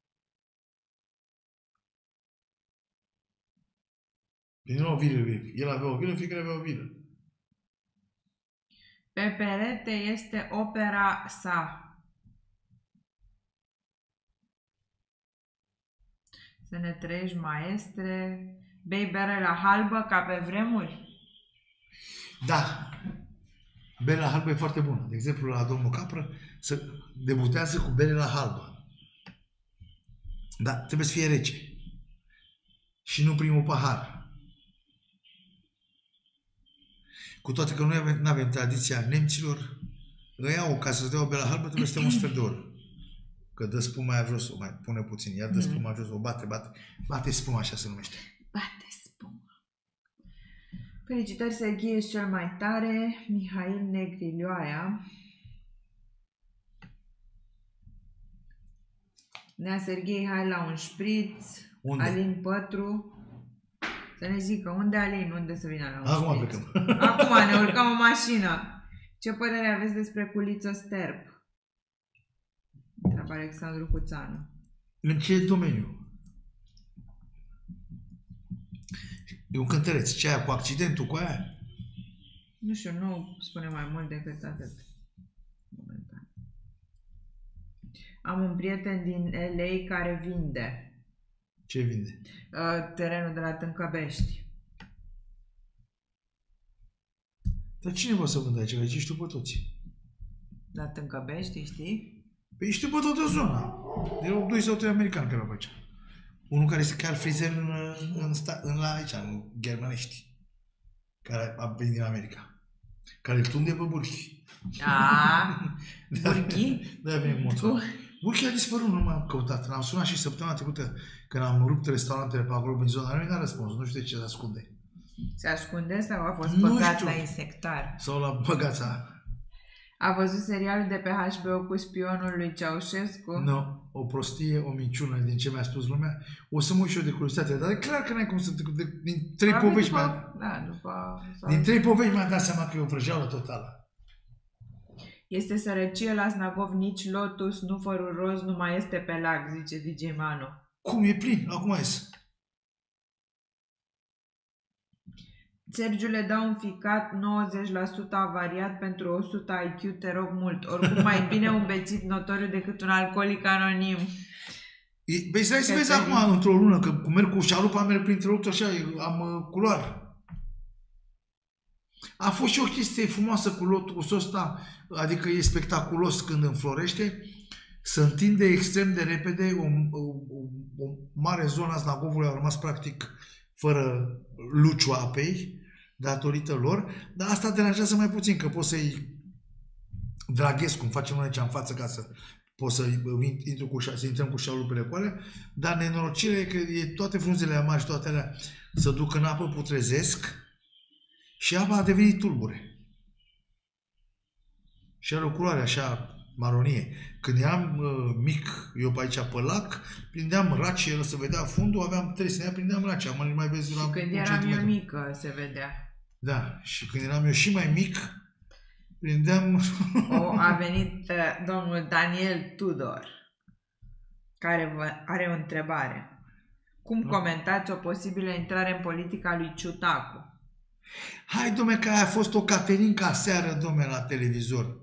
Păi nu o vilă, el avea o vilă, fiecare avea o vilă. Pe perete este opera sa. Să ne trăiești, maestre. Bei bere la halbă ca pe vremuri? Da. Berea halbă e foarte bună. De exemplu, la domnul Capră să debutează cu bere la halbă. Da, trebuie să fie rece. Și nu primul pahar. Cu toate că noi avem, nu avem tradiția nemților, îi iau ca să-ți dea o bere la halbă, trebuie să stea un sfert de oră. Că dă spuma aia jos, o mai pune puțin, iar dă Mhm. spuma jos, o bate, bate, bate spuma, așa se numește. Bate spuma. Felicitări, Serghie, ești cel mai tare. Mihail Negrilioaia. Nea Serghei, hai la un șpriț. Unde? Alin Pătru. Să ne zică, unde Alin, unde să vină la un Acum șpriț? plecăm. Acum ne urcăm în mașină. Ce părere aveți despre Culiță Sterp? Întreabă Alexandru Cuțanu. În ce domeniu? E un cântăreț. Ce aia cu accidentul, cu aia? Nu știu, nu spune mai mult decât atât. Momentan. Am un prieten din LA care vinde Ce vinde? uh, terenul de la Tâncăbești. Dar cine vă să vândă aici? Că aici știu pe toți. La Tâncăbești, știi? Păi știu pe toată zona. Erau doi sau trei americani care erau pe aici. Unul care este chiar frizer în, în, sta, în la aici, în germanești. Care a venit din America. Care îl tunde pe burchi. A, burghi? Da, vine Cu- mulțumesc. Burchi a dispărut, nu m-am căutat. L-am sunat și săptămâna trecută când am rupt restaurantele pe acolo, în zona lui, n-a răspuns. Nu știu de ce se ascunde. Se ascunde sau a fost Nu băgat știu. la insectar? Sau la băgața. A văzut serialul de pe HBO cu spionul lui Ceaușescu? Nu, o prostie, o minciună din ce mi-a spus lumea. O să mă uit și eu de curiozitate, dar e clar că n-ai cum să... De, din trei Probabil povești, după, mi-a, Da, după... sau- din trei povești mi-am dat seama că e o vrăjeală totală. Este sărăcie la Snagov, nici Lotus, nu fărul roz, nu mai este pe lac, zice DJ Manu. Cum e plin? Acum ies. Sergiu le dau un ficat 90% avariat pentru 100 IQ, te rog mult. Oricum mai bine un bețit notoriu decât un alcoolic anonim. E- Păi stai să vezi Cătălin. acum, într-o lună, că cum merg cu șalupa, merg printre luptă așa, am uh, culoare. A fost și o chestie frumoasă cu lotusul ăsta, adică e spectaculos când înflorește, se întinde extrem de repede o, o, o mare zonă a Snagovului a rămas practic fără luciu apei datorită lor, dar asta deranjează mai puțin, că poți să-i draghez, cum facem noi aici în față, ca să pot să intru cu șa, să intrăm cu șalupele cu alea, dar nenorocirea e că e toate frunzele mari și toate alea să duc în apă, putrezesc și apa a devenit tulbure. Și are o culoare așa maronie. Când eram uh, mic, eu pe aici pe lac, prindeam raci, el să vedea fundul, aveam trei să prindeam raci, am mai vezi la Și când un eram centimetru. eu mică se vedea. Da, și când eram eu și mai mic, prindeam... O, a venit uh, domnul Daniel Tudor, care vă are o întrebare. Cum Da. comentați o posibilă intrare în politica lui Ciutacu? Hai, domne, că aia a fost o Caterinca seară, domne, la televizor.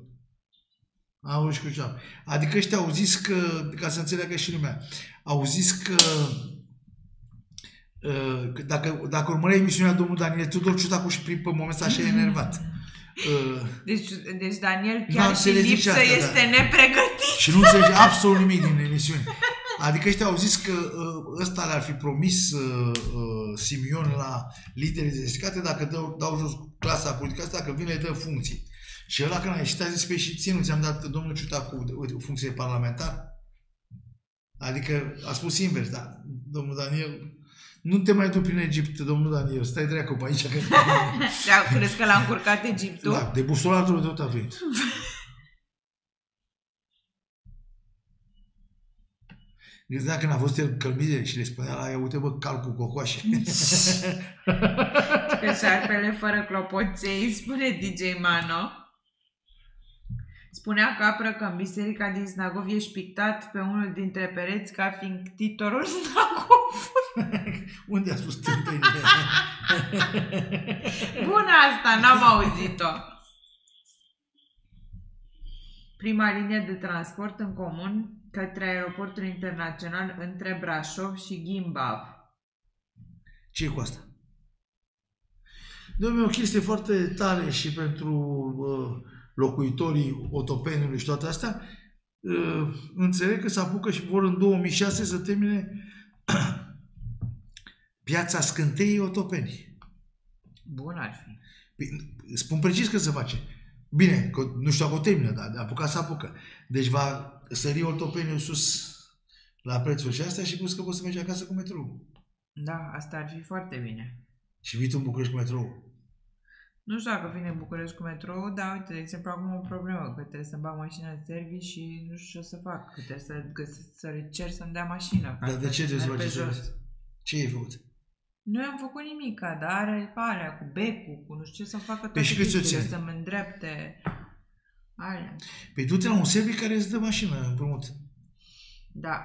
Auzi cu ce Adică ăștia au zis că, ca să înțeleagă și lumea, au zis că, uh, că dacă, dacă urmărea emisiunea domnul Daniel Tudor, Ciutacu și prin pe moment ăsta așa e enervat. Uh, Deci, deci Daniel Nu chiar am și înțeles nici lipsă asta, este da. nepregătit. și nu înțelege absolut nimic din emisiune. Adică ăștia au zis că uh, ăsta le-ar fi promis uh, uh, Simion la liderii de secate dacă dau, dau jos clasa politică asta, că vine le dă funcții. Și ăla când a ieșit a zis, pe și ție nu ți-am dat domnul Ciutacu o funcție de parlamentar? Adică a spus invers, da, domnul Daniel, nu te mai duc prin Egipt, domnul Daniel, stai dracu pe aici. Că... Da, crezi că l-a încurcat Egiptul? da, de busolatul de tot a venit. Gândea când a fost el călmire și le spunea la ea, uite bă, cal cu cocoașe. Că șarpele fără clopoței, spune DJ Mano. Spunea Capră că în biserica din Snagov ești șpictat pe unul dintre pereți ca fiind titorul Snagov. Unde a spus tâmpenie? Bună asta, n-am auzit-o. Prima linie de transport în comun către aeroportul internațional între Brașov și Gimbav. ce e cu asta? Dom'le, o chestie foarte tare și pentru uh, locuitorii Otopeniului și toate astea. Uh, înțeleg că se apucă și vor în 2006 să termine piața scânteii Otopeni. Bun ar fi. Păi, Spun precis că se face. Bine, că nu știu dacă o termină, dar de apucat să apucă. Deci va sări Otopeniul sus la prețul și astea și plus că poți să mergi acasă cu metrou. Da, asta ar fi foarte bine. Și vii tu în București cu metrou. Nu știu dacă vine în București cu metrou, dar uite, de exemplu, acum o problemă, că trebuie să-mi bag mașina în service și nu știu ce o să fac, că trebuie să, găs- să le cer să-mi dea mașină. Dar de ce trebuie să Merg faci pe service? jos. Ce ai făcut? Nu am făcut nimic, dar are alea cu becul, cu nu știu ce să facă toate Păi și cât ți-o chestiile, ține? să-mi îndrepte alea. Păi du-te la un serviciu care îți dă mașină împrumut. Da.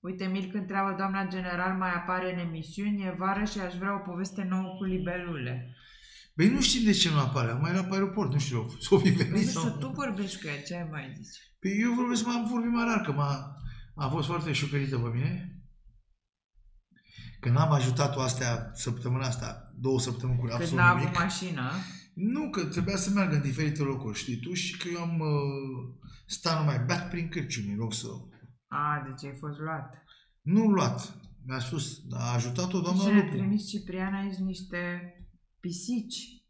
Uite, Mil, când treabă doamna general mai apare în emisiuni, e vară și aș vrea o poveste nouă cu libelule. Păi nu știm de ce nu apare. Mai era pe aeroport, nu știu, s-o fi Păi venit nu știu, sau... tu vorbești cu ea, ce ai mai zis? Păi eu vorbesc, m-am vorbit mai rar, că m-a, a fost foarte șocărită pe mine. Când am ajutat-o astea săptămâna asta, două săptămâni cu Când absolut n-a avut nimic. mașină, Nu, că trebuia să meargă în diferite locuri, știi tu, și că eu am uh, stat numai beat prin cârciumi, în loc să... a, deci ai fost luat. Nu luat, mi-a spus, dar a ajutat-o doamna și ne-a Lupu. trimis Ciprian aici niște pisici.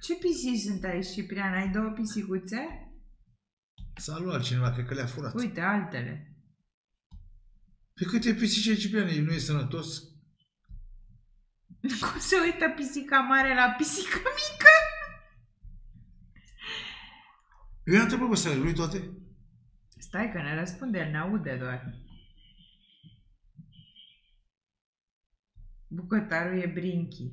Ce pisici sunt aici, Ciprian? Ai două pisicuțe? S-a luat cineva, cred că le-a furat. Uite, altele. Pe câte pisice Cipriane, nu e sănătos? Cum se uită pisica mare la pisica mică? Eu i-am întrebat pe stele lui toate. Stai că ne răspunde, el ne aude doar. Bucătarul e Brinchi.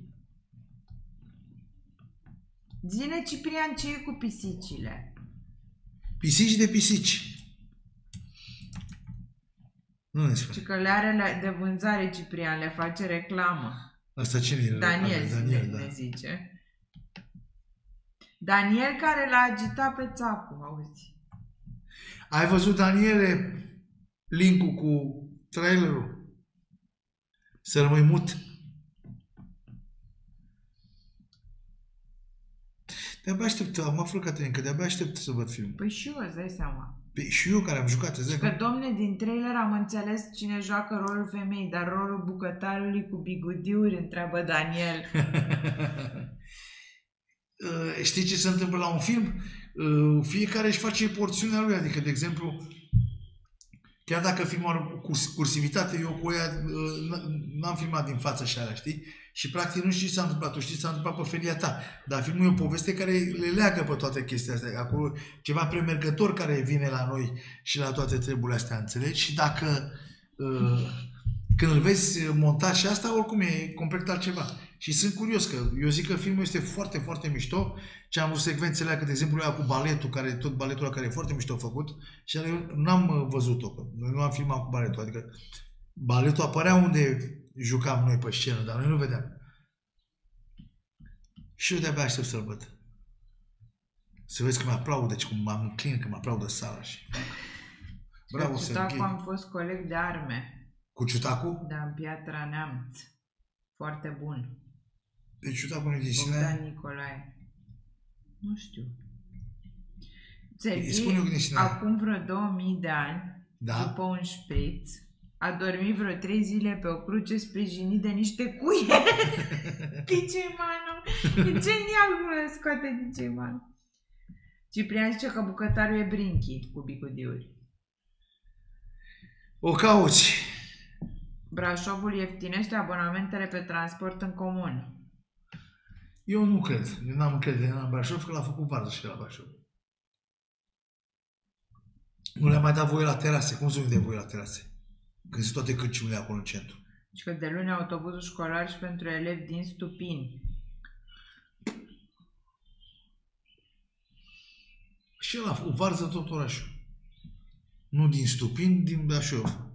Zine, Ciprian, ce e cu pisicile? Pisici de pisici. Nu ne spune. Și că le are la- de vânzare Ciprian, le face reclamă. Asta cine e? Daniel, Daniel, ne, da. ne zice. Daniel care l-a agitat pe țapul, auzi. Ai văzut, Daniele, link-ul cu trailerul? Să rămâi mut. De-abia aștept, am aflat, Caterin, că de-abia aștept să văd filmul. Păi și eu, îți dai seama. Pe, și eu care am jucat, îți dai Că, seama? domne, din trailer am înțeles cine joacă rolul femeii, dar rolul bucătarului cu bigudiuri, întreabă Daniel. Uh, știi ce se întâmplă la un film? Uh, fiecare își face porțiunea lui, adică, de exemplu, chiar dacă filmul are curs, cursivitate, eu cu ea uh, n- n-am filmat din față și alea, știi? Și practic nu știi ce s-a întâmplat, tu știi ce s-a întâmplat pe felia ta. Dar filmul e o poveste care le leagă pe toate chestiile astea. Acolo ceva premergător care vine la noi și la toate treburile astea, înțelegi? Și dacă uh, când îl vezi montat și asta, oricum e complet altceva. Și sunt curios că eu zic că filmul este foarte, foarte mișto. Ce am văzut secvențele alea, că de exemplu ea cu baletul, care tot baletul ăla care e foarte mișto făcut, și alea eu n-am uh, văzut-o, că noi nu am filmat cu baletul, adică baletul apărea unde jucam noi pe scenă, dar noi nu vedeam. Și eu de-abia aștept să-l văd. Să vezi că mă aplaudă, deci cum mă înclin, că mă aplaudă sala și... Bravo, Cu Serghei. Ciutacu am fost coleg de arme, Cu Ciutacu? dar în Piatra Neamț. Foarte bun. Deci Ciutacu nu e din Bogdan Sinea? Nicolae. Nu știu. Îi spun eu că din Serghei, Sinea. acum vreo 2000 de ani, Da? după un șpriț, a dormit vreo trei zile pe o cruce sprijinit de niște cuie. DJ Manu. E genial cum le scoate DJ Manu. Ciprian zice că bucătarul e Brinchi cu bicudiuri. O cauți. Brașovul ieftinește abonamentele pe transport în comun. Eu nu cred. Eu n-am încredere în Brașov, că l-a făcut Varză și la Brașov. Nu le-a mai dat voie la terase. Cum să nu dea voie la terase? Când sunt toate cârciumile acolo în centru. Și că de luni autobuzul școlar și pentru elevi din Stupini. Și el a făcut Varză tot orașul. Nu din Stupin, din Brașov.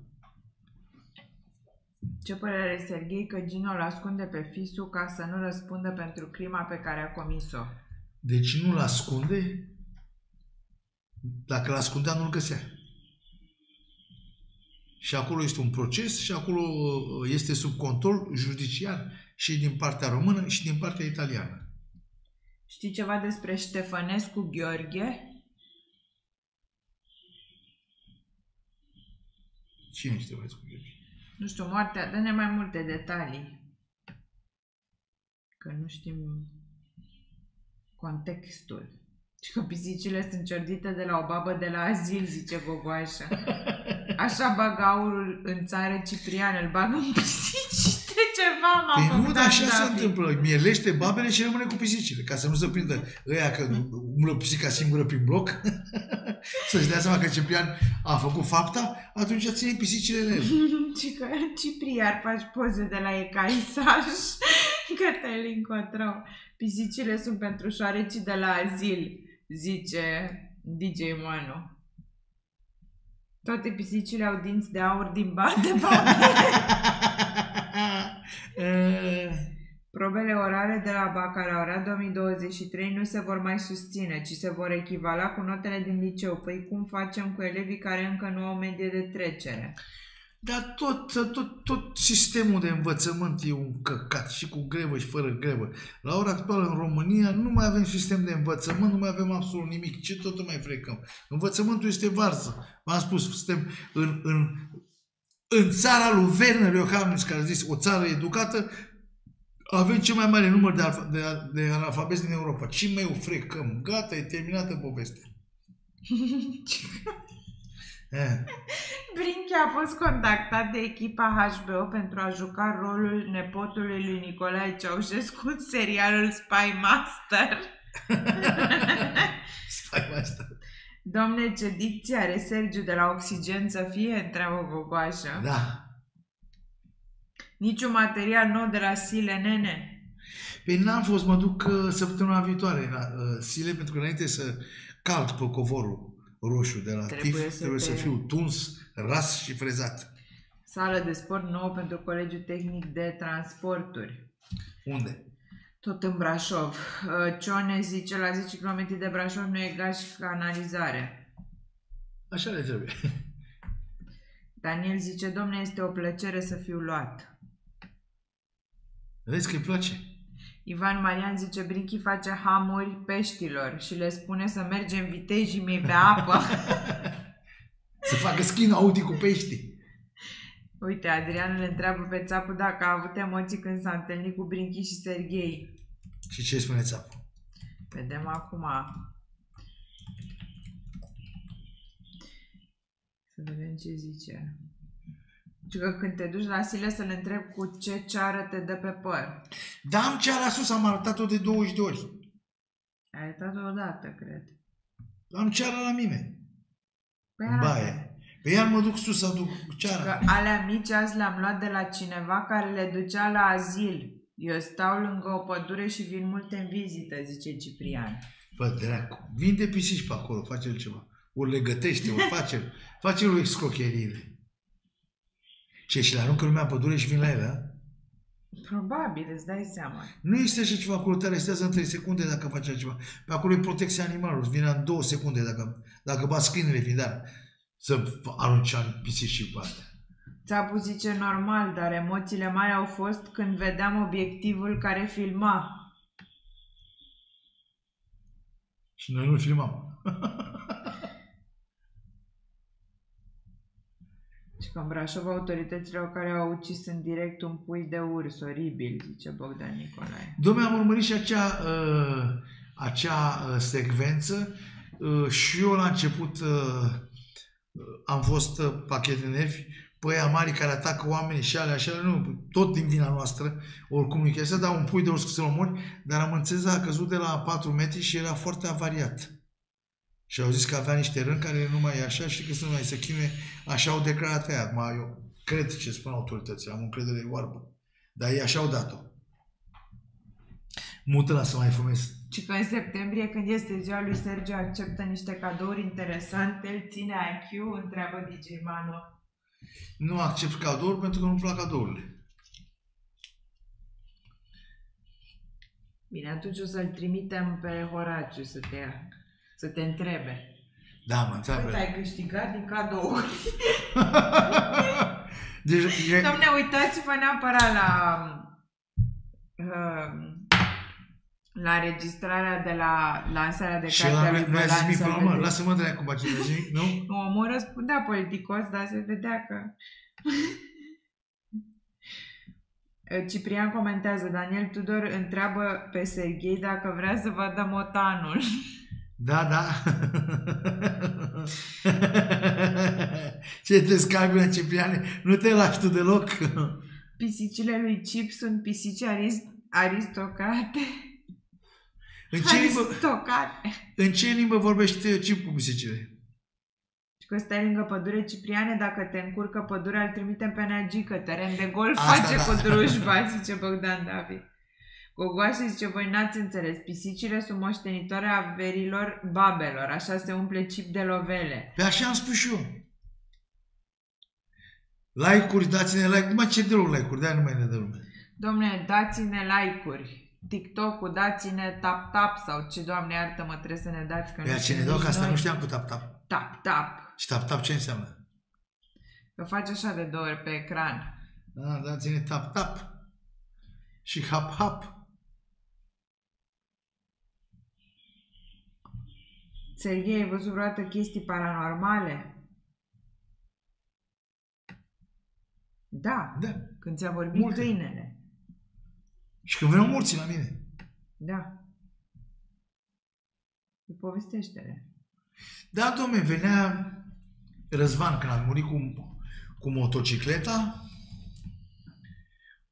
Ce părere are Serghei că Gino îl ascunde pe fisul ca să nu răspundă pentru crima pe care a comis-o? Deci nu-l ascunde. Dacă l-ascundea, nu-l găsea. Și acolo este un proces și acolo uh, este sub control judiciar și din partea română și din partea italiană. Știi ceva despre Ștefănescu Gheorghe? Cine știe mai spune? Nu știu, moartea, dă-ne mai multe detalii. Că nu știm contextul. Și că pisicile sunt ciordite de la o babă de la azil, zice Gogoașa. Așa bag aurul în țară Ciprian, îl bag în pisici de ceva, m-a Păi nu, făcut dar așa se David. întâmplă. Mielește babele și rămâne cu pisicile. Ca să nu se prindă ăia că umblă pisica singură prin bloc. Să-și dea seama că Ciprian a făcut fapta, atunci ține pisicile în el. Și că Ciprian faci poze de la ecaisaj Cătălin Cotrău. Pisicile sunt pentru șoarecii de la azil, zice DJ Manu. Toate pisicile au dinți de aur din bani de bani. Eh, Probele orale de la bacalaureat 2023 nu se vor mai susține, ci se vor echivala cu notele din liceu. Păi cum facem cu elevii care încă nu au medie de trecere? Dar tot, tot, tot sistemul de învățământ e un căcat și cu grevă și fără grevă. La ora actuală în România nu mai avem sistem de învățământ, nu mai avem absolut nimic. Ce tot mai frecăm? Învățământul este varză. V-am spus, suntem în, în, în țara lui Werner Iohannis, care a zis o țară educată, avem cel mai mare număr de, alfa, de, de analfabeti din Europa. Ce mai o frecăm? Gata, e terminată povestea. Eh. Brinchi a fost contactat de echipa HBO pentru a juca rolul nepotului lui Nicolae Ceaușescu în serialul Spy Master. Stai mai asta. Domne, ce dicție are Sergiu de la Oxigen să fie? Întreabă Gogoașa. Da. Niciun material nou de la Sile Nene. Păi n-am fost, mă duc uh, săptămâna viitoare la uh, Sile, pentru că înainte să calc pe covorul roșu de la Trebuie TIF, să trebuie să te- fiu tuns, ras și frezat. Sală de sport nouă pentru Colegiul Tehnic de Transporturi. Unde? Tot în Brașov. Uh, Cione zice la 10 km de Brașov nu e gaz și canalizare. Așa le trebuie. Daniel zice, domne, este o plăcere să fiu luat. Vezi că îi place? Ivan Marian zice, Brinchi face hamuri peștilor și le spune să mergem vitejii mei pe apă. Să facă skin Audi cu pești. Uite, Adrian îl întreabă pe țapu dacă a avut emoții când s-a întâlnit cu Brinchi și Serghei. Și ce spune țapul? Vedem acum. Să vedem ce zice. Și că când te duci la Sile să-l întreb cu ce ceară te dă pe păr. Da, am ceara sus, am arătat-o de 20 de ori. Ai arătat-o odată, cred. Am ceara la mine, Păi în arată. baie. Pe iar mă duc sus să aduc ceara. Că alea mici azi le-am luat de la cineva care le ducea la azil. Eu stau lângă o pădure și vin multe în vizită, zice Ciprian. Bă, dracu, vinde pisici pe acolo, face el ceva. Ori le gătește, ori face face lui scrocheriile. Ce, și le aruncă lumea în pădure și vin la ele, a? Probabil, îți dai seama. Nu există așa ceva acolo, te arestează în 3 secunde dacă faci așa ceva. Pe acolo e protecția animalelor, îți vine în 2 secunde dacă, dacă bați câinele fiind dar să arunci în pisici și pe astea. Țapu zice normal, dar emoțiile mari au fost când vedeam obiectivul care filma. Și noi nu filmam. Și că în Brașov autoritățile locale au ucis în direct un pui de urs, oribil, zice Bogdan Nicolae. Domnule, am urmărit și acea, uh, acea uh, secvență uh, și eu la început uh, am fost uh, pachet de nervi pe aia mari care atacă oamenii și alea și alea, nu, tot din vina noastră, oricum nu chestia, dar un pui de urs să-l omori, dar am înțeles că a căzut de la 4 metri și era foarte avariat. Și au zis că avea niște rând care nu mai e așa și că să nu mai se chinuie, așa au declarat aia. Acum eu cred ce spun autoritățile, am încredere oarbă. Dar ei așa au dat-o. Mută-la să mai fumez. Și că în septembrie, când este ziua lui Sergio, acceptă niște cadouri interesante, îl ține IQ, întreabă DJ Mano. Nu accept cadouri pentru că nu-mi plac cadourile. Bine, atunci o să-l trimitem pe Horaciu să te, să te întrebe. Da, mă Cât întreabă. ai câștigat din cadouri? deci, e, Domne, uitați-vă neapărat la uh, la registrarea de la lansarea de și carte la a lui nu a zis Bălan nimic să până la urmă. vedeți. Lasă-mă dracu cu acele zi, nu? Nu, omul răspundea politicos, dar se vedea că... Ciprian comentează, Daniel Tudor întreabă pe Serghei dacă vrea să vadă motanul. Da, da. Ce te scapi, Cipriane? Nu te lași tu deloc. Pisicile lui Chip sunt pisici arist- aristocrate. În ce, limbă, Aristocrate. în ce limbă vorbește Cip cu pisicile? Și că stai lângă pădure Cipriane, dacă te încurcă pădurea, îl trimitem pe Neagică, teren de golf Asta face da. cu drujba, zice Bogdan David. Gogoașe zice, voi n-ați înțeles, pisicile sunt moștenitoare a verilor babelor, așa se umple chip de lovele. Pe așa am spus și eu. Like-uri, dați-ne like. Numai ce de loc like-uri, de nu mai ne dă lume. Domne, dați-ne like-uri. TikTok-ul, dați-ne tap-tap sau ce, doamne, iartă-mă, trebuie să ne dați că Pe nu ce ne știm dau, că nici asta noi. nu știam cu tap-tap. Tap-tap. Și tap-tap ce înseamnă? Că faci așa de două ori pe ecran. Da, dați-ne tap-tap. Și hap-hap. Serghei, ai văzut vreodată chestii paranormale? Da, Da. când ți-a vorbit Multe. câinele. Și când veneau morții la mine. Da. Îi povestește-le. Da, domne, venea Răzvan când a murit cu, cu motocicleta.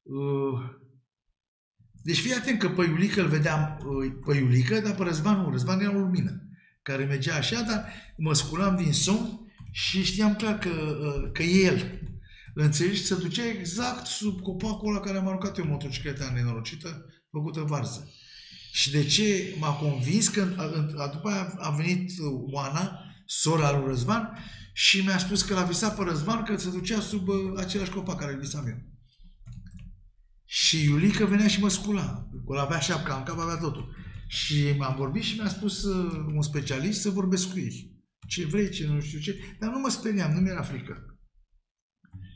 Uh, Deci fii atent că pe Iulică îl vedeam uh, pe Iulică, dar pe Răzvan nu. Răzvan era o lumină care mergea așa, dar mă sculam din somn și știam clar că, uh, că e el. Înțelegi? Se ducea exact sub copacul ăla care am aruncat eu motocicleta nenorocită, făcută varză. Și de ce m-a convins că a, a, după aia a venit Oana, sora lui Răzvan, și mi-a spus că l-a visat pe Răzvan că se ducea sub uh, același copac care îl visam eu. Și Iulica venea și mă scula. Că avea șapca în cap, avea totul. Și am vorbit și mi-a spus uh, un specialist să vorbesc cu ei. Ce vrei, ce nu știu ce. Dar nu mă speriam, nu mi-era frică.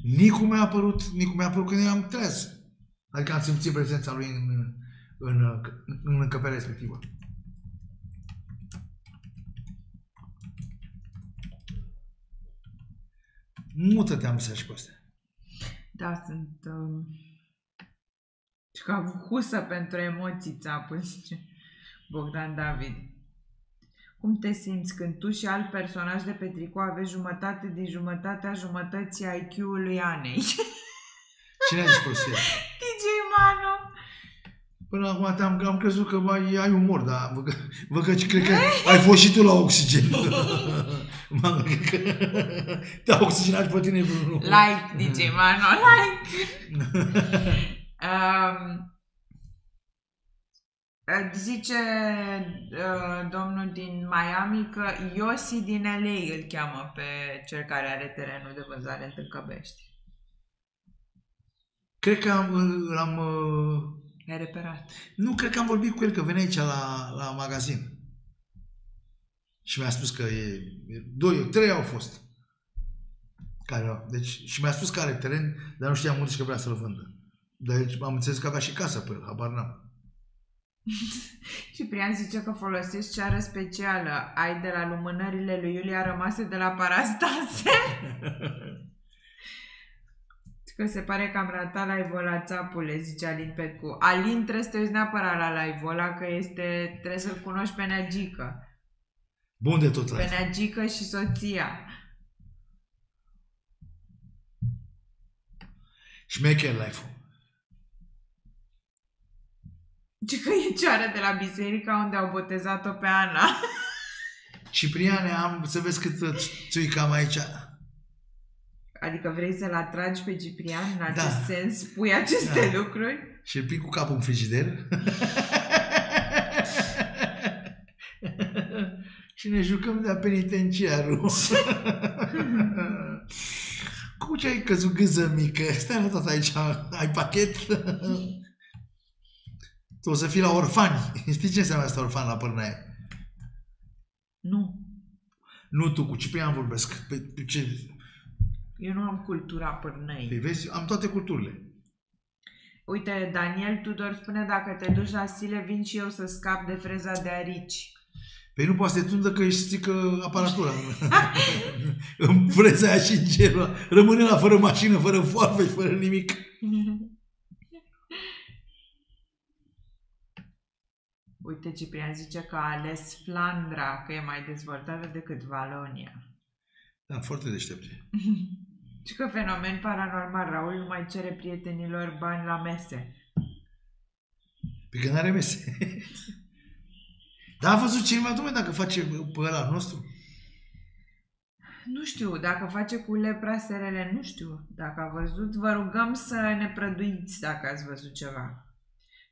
Nicu mi-a apărut, Nicu mi-a apărut când eram treaz. Adică am simțit prezența lui în, în, uh, în încăperea respectivă. Mută-te am mesaj cu astea. Da, sunt... Um... Și ca husă pentru emoții țapă, zice Bogdan David. Cum te simți când tu și alt personaj de pe tricou aveți jumătate din jumătatea jumătății IQ-ului Anei? Cine a zis prostia? DJ Manu! Până acum te-am, am crezut că mai ai umor, dar văd că, văd că cred că ai fost și tu la oxigen. M-am gândit că te-a oxigenat pe tine vreunul. Like, DJ Manu, like! um, Zice uh, domnul din Miami că Iosi din LA îl cheamă pe cel care are terenul de vânzare în Tâncăbești. Cred că am, l-am... uh, Le-ai reperat. Nu, cred că am vorbit cu el că venea aici la, la magazin. Și mi-a spus că e, e doi, trei au fost. Care au. Deci, și mi-a spus că are teren, dar nu știam unde și că vrea să-l vândă. Dar am înțeles că avea și casă pe el, habar n-am. Ciprian zice că folosești ceară specială. Ai de la lumânările lui Iulia rămase de la parastase. că se pare că am ratat live la țapule, zice Alin Petcu. Alin trebuie să te uiți neapărat la live ăla, că este, trebuie să-l cunoști pe Neagică. Bun de tot la Pe Neagică și soția. Șmecher life-ul. Ce că e ceară de la biserica unde au botezat-o pe Ana. Cipriane, am să vezi cât ți cam aici. Adică vrei să-l atragi pe Ciprian? În acest Da. sens spui aceste Da. lucruri? Și îl pic cu capul în frigider. și ne jucăm de-a penitenciarul. Cum ce ai căzut gâză mică? Stai la tot aici, ai pachet? Tu o să fii la orfani. Știi ce înseamnă asta orfan la Pârnaie? Nu. Nu tu, cu Ciprian vorbesc. Pe, pe ce? Eu nu am cultura pârnăi. Păi vezi, am toate culturile. Uite, Daniel Tudor spune dacă te duci la Sile, vin și eu să scap de freza de arici. Păi nu poate să te tundă că își strică aparatura. în freza aia și în gelul ăla. Rămâne la fără mașină, fără foarfeci, fără nimic. Uite, Ciprian zice că a ales Flandra, că e mai dezvoltată decât Valonia. Da, foarte deștept. Și că fenomen paranormal, Raul nu mai cere prietenilor bani la mese. Pe că n-are mese. Dar a văzut cineva, domnule, dacă face pe ăla nostru? Nu știu, dacă face cu lepra SRL, nu știu. Dacă a văzut, vă rugăm să ne prăduiți dacă ați văzut ceva.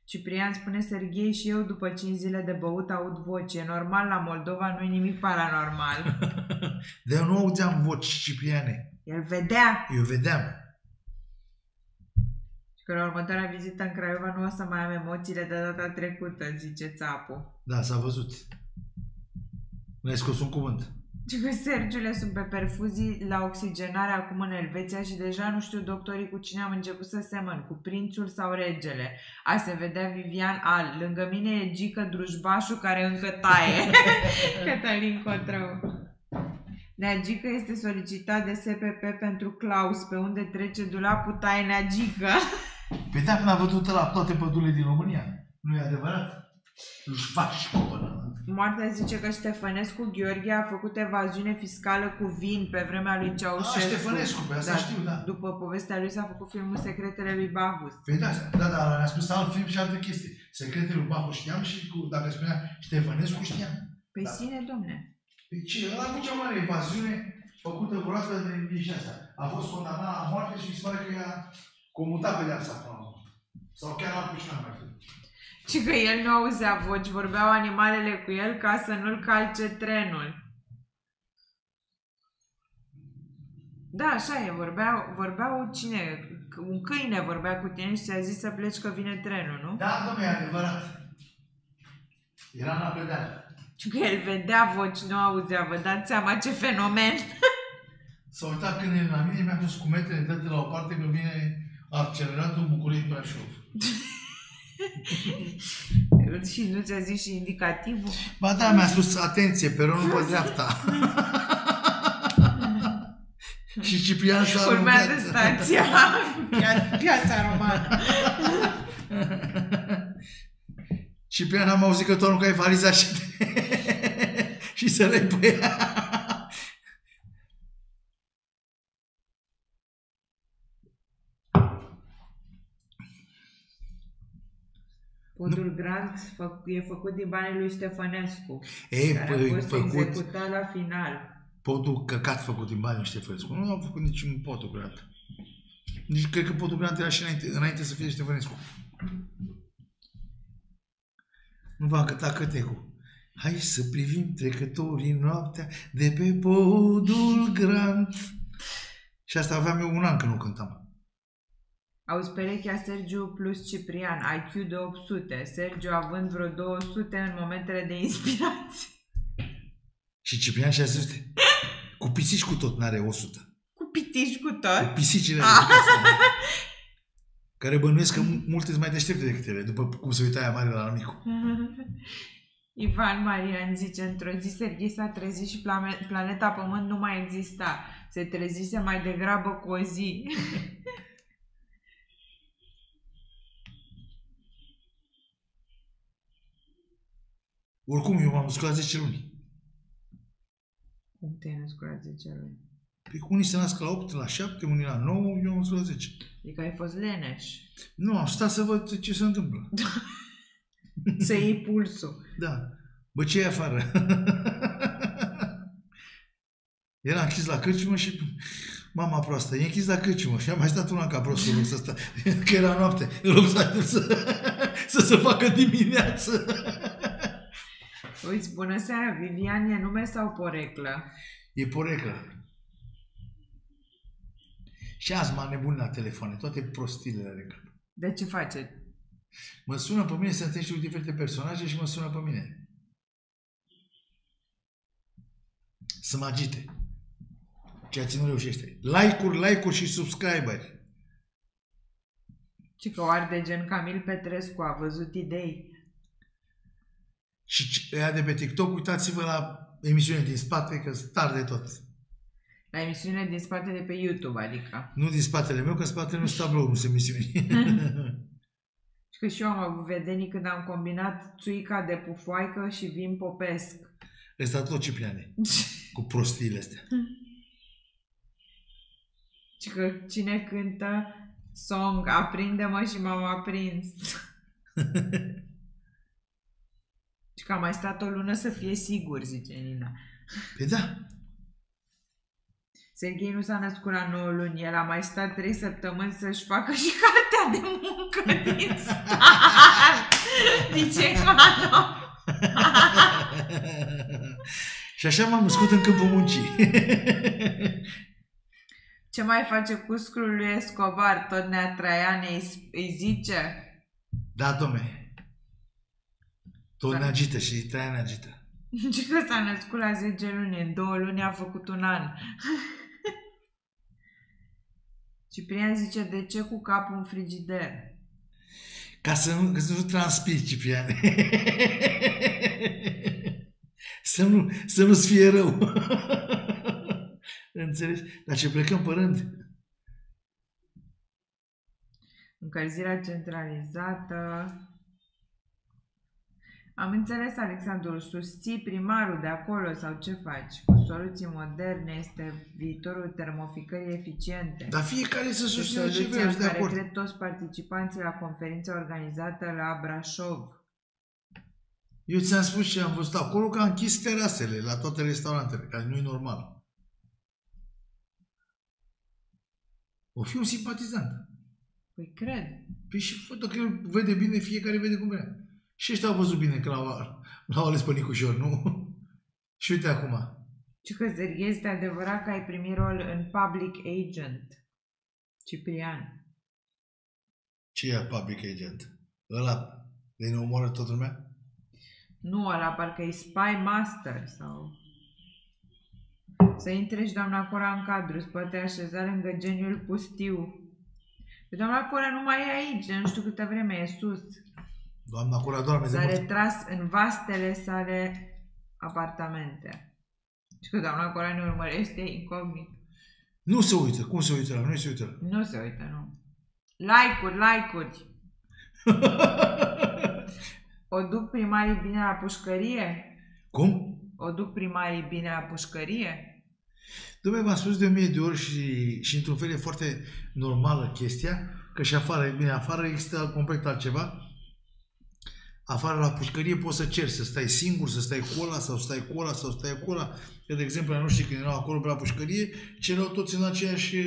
Ciprian spune Serghei și eu după 5 zile de băut aud voce. E normal, la Moldova nu e nimic paranormal. De eu nu auzeam voci cipriane. El vedea Eu vedeam. Și că la următoarea vizită în Craiova nu o să mai am emoțiile de data trecută, zice țapul. Da, s-a văzut. Nu ai scos un cuvânt. Și că Sergiule sunt pe perfuzii la oxigenare acum în Elveția și deja nu știu doctorii cu cine am început să semăn, cu prințul sau regele. A se vedea Vivian Al. Lângă mine e Gică Drujbașu care încă taie. Cătălin Cotrău. Neagică este solicitat de SPP pentru Claus, pe unde trece dulapul taie Neagică. Pe da, când a văzut la toate pădurile din România. Nu e adevărat? Își faci până. Moartea zice că Ștefănescu Gheorghe a făcut evaziune fiscală cu vin pe vremea lui Ceaușescu. A, Ștefănescu, pe asta știu, da. După povestea lui s-a făcut filmul Secretele lui Bahus. Păi da, da, da, mi-a spus alt film și altă chestie. Secretele lui Bahu știam și cu, dacă spunea Ștefănescu știam. Pe Da. sine, domne. Păi ce, ăla a avut cea mare evaziune făcută vreodată de nici asta. A fost condamnat la moarte și mi se pare că i-a comutat pedeapsa până la urmă. Sau chiar la puțin mai mult. Și că el nu auzea voci, vorbeau animalele cu el ca să nu-l calce trenul. Da, așa e, vorbeau, vorbeau cine? Un câine vorbea cu tine și ți-a zis să pleci că vine trenul, nu? Da, domnule, e adevărat. Era la pedală. Și că el vedea voci, nu auzea, vă dați seama ce fenomen. S-a uitat când e la mine, mi-a pus cu metele date la o parte că vine acceleratul București Brașov. și nu ți-a zis și indicativul? Ba da, mi-a spus, atenție, peronul pe dreapta. și Ciprian s-a Urmează aruncat. stația. Pia- Piața romană. Ciprian am auzit că tu aruncai valiza și, și să le pe ea. Podul Grant fă- e făcut din banii lui Ștefănescu, Ei, care a păi, fost făcut executat la final. podul căcat făcut din bani Ștefănescu. Nu au făcut niciun podul grant. Nici cred că podul grant era și înainte, înainte să fie Ștefănescu. Nu v-am cântat câtecul. Hai să privim trecătorii noaptea de pe podul grant. Și asta aveam eu un an când nu cântam. Auzi perechea Sergiu plus Ciprian, IQ de 800, Sergiu având vreo 200 în momentele de inspirație. Și Ciprian 600. Cu pisici cu tot, n-are 100. Cu pitici cu Cu tot. pisicile Ah. astea. Care bănuiesc că multe sunt mai deștepte decât ele, după cum se uita aia mare la micu. Ivan Marian zice, într-o zi Serghei s-a trezit și plame- planeta Pământ nu mai exista. Se trezise mai degrabă cu o zi. Oricum, eu m-am născut la 10 luni. Cum te-ai născut la 10 luni? Pe unii se nasc la 8, la 7, unii la 9, eu am născut la 10. Adică ai fost leneș. Nu, am stat să văd ce se întâmplă. Să iei pulsul. Da. Bă, ce e afară? Era închis la cârciumă și mama proastă, e închis la cârciumă și am mai stat una ca prostul în loc să sta, că era noapte, în loc să aștept să, să se facă dimineață. Uite, bună seara, Vivian e nume sau poreclă? E poreclă. Și azi m-a nebunit la telefoane, toate prostilele are cap. De ce face? Mă sună pe mine să întâlnești cu diferite personaje și mă sună pe mine. Să mă agite. Ceea ce nu reușește. Like-uri, like-uri și subscriberi. Și că o arde gen Camil Petrescu a văzut idei. Și ce- ăia de pe TikTok, uitați-vă la emisiune din spate, că star de tot. La emisiune din spate de pe YouTube, adică. Nu din spatele meu, că în spatele meu sunt tablou, nu sunt emisiuni. Și că și eu am avut vedenii când am combinat țuica de pufoaică și vin popesc. Ăsta tot Cipriane, cu prostiile astea. Și că cine cântă song, aprinde-mă și m-am aprins. Și că a mai stat o lună să fie sigur, zice Nina. Păi da, Serghei nu s-a născut la 9 luni, el a mai stat 3 săptămâni să-și facă și cartea de muncă din start. Zice Hano. și așa m-am născut în câmpul muncii. Ce mai face cuscul lui Escobar? Tot Nea Traian îi, îi zice? da, domne. Tot Da. ne agită și Traian ne agită. Și că s-a născut la 10 luni, în două luni a făcut un an. Ciprian zice, de ce cu capul în frigider? Ca să nu, ca să nu transpiri, Cipriane. să, nu, să nu-ți fie rău. Înțelegi? Dar ce plecăm pe rând. Încălzirea centralizată. Am înțeles, Alexandru, susții primarul de acolo sau ce faci? Cu soluții moderne este viitorul termoficării eficiente. Dar fiecare să Este susțină ce soluția vrea, în ești de care acord. cred toți participanții la conferința organizată la Brașov. Eu ți-am spus ce am văzut acolo, că a închis terasele la toate restaurantele, care nu e normal. O fi un simpatizant. Păi cred. Păi și fă că el vede bine, fiecare vede cum vrea. Și ăștia au văzut bine că l-au, l-au ales pe Nicușor, nu? și uite acum. Și că Serghei este adevărat că ai primit rol în Public Agent. Ciprian. Ce e public agent? Ăla de ne omoară toată lumea? Nu, ăla parcă e Spy Master sau... Să intre și doamna Cora în cadru, îți poate așeza lângă geniul pustiu. Păi Doamna Cora nu mai e aici, de nu știu câtă vreme e sus. Doamna Cora doarme de S-a mult. retras în vastele sale apartamente. Și că doamna Cora ne urmărește incognit. Nu se uită. Cum se uită la? Nu se uită la. Nu se uită, nu. Like-uri, like-uri. O duc primarii bine la pușcărie? Cum? O duc primarii bine la pușcărie? Dom'le, v-am spus de o mie de ori și, și într-un fel e foarte normală chestia, că și afară, bine, afară există complet altceva. Afară la pușcărie poți să ceri să stai singur, să stai cu ăla, sau să stai cu ăla, sau să stai cu ăla. Eu, de exemplu, la noștri când erau acolo pe la pușcărie, cereau toți în aceeași uh,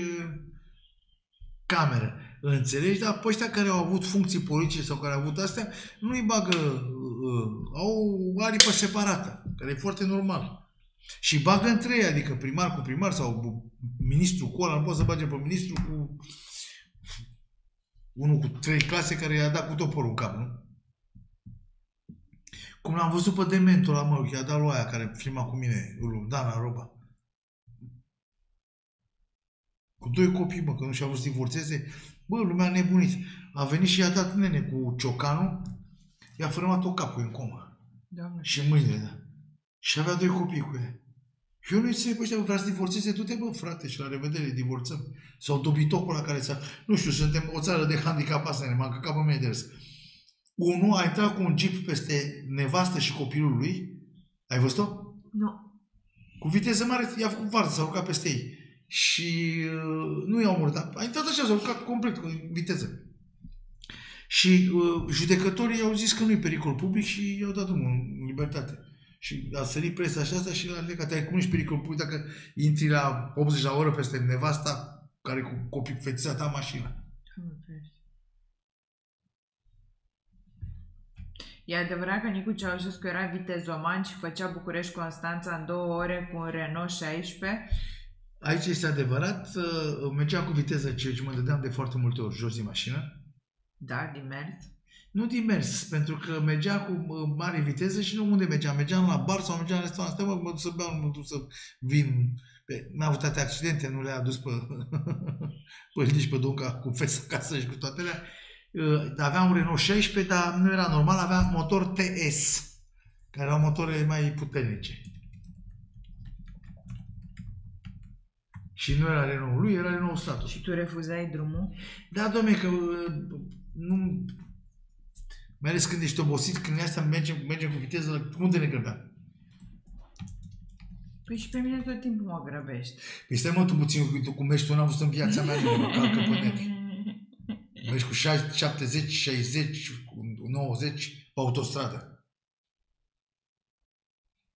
cameră. Înțelegi? Dar pe ăștia care au avut funcții politice sau care au avut astea, nu îi bagă, uh, au o aripă separată, care e foarte normal. Și bagă între ei, adică primar cu primar sau ministru cu ăla, nu poți să bage pe ministru cu unul cu trei clase care i-a dat cu toporul în cap, nu? Cum l-am văzut pe dementul la mă, i-a dat lui aia care filma cu mine, lui Dana Roba. Cu doi copii, mă, că nu și-a vrut să divorțeze. Bă, lumea a nebunit. A venit și i-a dat nene cu ciocanul, i-a frămat-o capul în comă. Doamne. Și mâinile, da. Și avea doi copii cu ea. Eu nu înțeleg pe ăștia, bă, vrea să divorțeze, du-te, bă, frate, și la revedere, divorțăm. Sau dobitocul la care ți-a... Nu știu, suntem o țară de handicap să ne m-am căcat pe mine de râs. Unul a intrat cu un jeep peste nevastă și copilul lui. Ai văzut-o? Nu. Cu viteză mare, i-a făcut varză, s-a urcat peste ei. Și uh, nu i-au omorât, dar a intrat așa, s-a urcat complet cu viteză. Și uh, judecătorii au zis că nu e pericol public și i-au dat drumul în libertate. Și a sărit presa și asta și l-a legat. Ai cum ești pericol public dacă intri la 80 la oră peste nevasta care cu copii, fetița ta în mașină. Doamne ferește. E adevărat că Nicu Ceaușescu era vitezoman și făcea București-Constanța în două ore cu un Renault 16? Aici este adevărat, uh, mergeam cu viteză ce și mă dădeam de foarte multe ori jos din mașină. Da, din mers. Nu din mers, pentru că mergea cu uh, mare viteză și nu unde mergeam. Mergeam la bar sau mergeam la restaurant. Stai mă, mă duc să beau, mă duc să vin. Pe, n-a avut atâtea accidente, nu le-a adus pe, pe nici pe Dunca cu fesa acasă și cu toate alea. Uh, Avea un Renault 16, dar nu era normal, avea motor TS, care erau motoare mai puternice. Și nu era Renault lui, era Renault statul. Și tu refuzai drumul? Da, domne, că uh, nu... Mai ales când ești obosit, când e asta mergem, mergem cu viteză, unde ne grăbeam? Păi și pe mine tot timpul mă grăbești. Păi stai mă tu puțin, uite, tu cum mergi, tu n-am văzut în viața mea nimeni, mă calcă pe nervi. Mergi cu 60, 70, 60, cu 90 pe autostradă.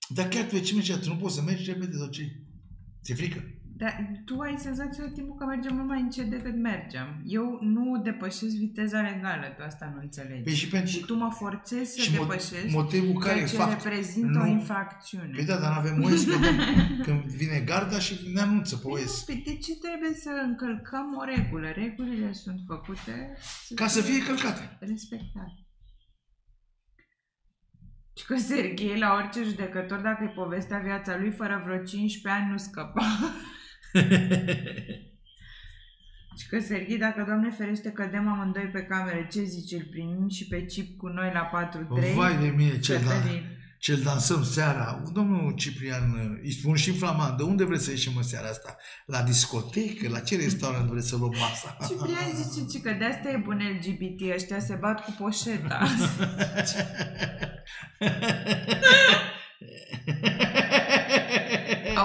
Dar chiar tu ce mergi, tu nu poți să mergi repede sau ce? Ți-e frică? Dar tu ai senzația tot timpul că mergem mult mai încet decât mergem. Eu nu depășesc viteza legală, tu asta nu înțelegi. Păi și pentru... Și tu mă forțezi să și mo- depășești motivul care e ceea ce fapt. reprezintă o Nu. infracțiune. Păi da, dar nu avem voie să vedem când vine garda și ne anunță pe Păi OS. nu, păi de ce trebuie să încălcăm o regulă? Regulile sunt făcute Ca să fie călcate. respectate. Și că Serghei, la orice judecător, dacă îi povestea viața lui, fără vreo 15 ani nu scăpa. Și că Serghei, dacă Doamne ferește cădem amândoi pe camere, ce zici, îl primim și pe chip cu noi la 4-3? Vai de mine, ce da, Cătălin. ce dansăm seara. Domnul Ciprian, îi spun și flamand, de unde vreți să ieșim în seara asta? La discotecă? La ce restaurant vreți să luăm masa? Ciprian zice ci că de asta e bun LGBT, ăștia se bat cu poșeta.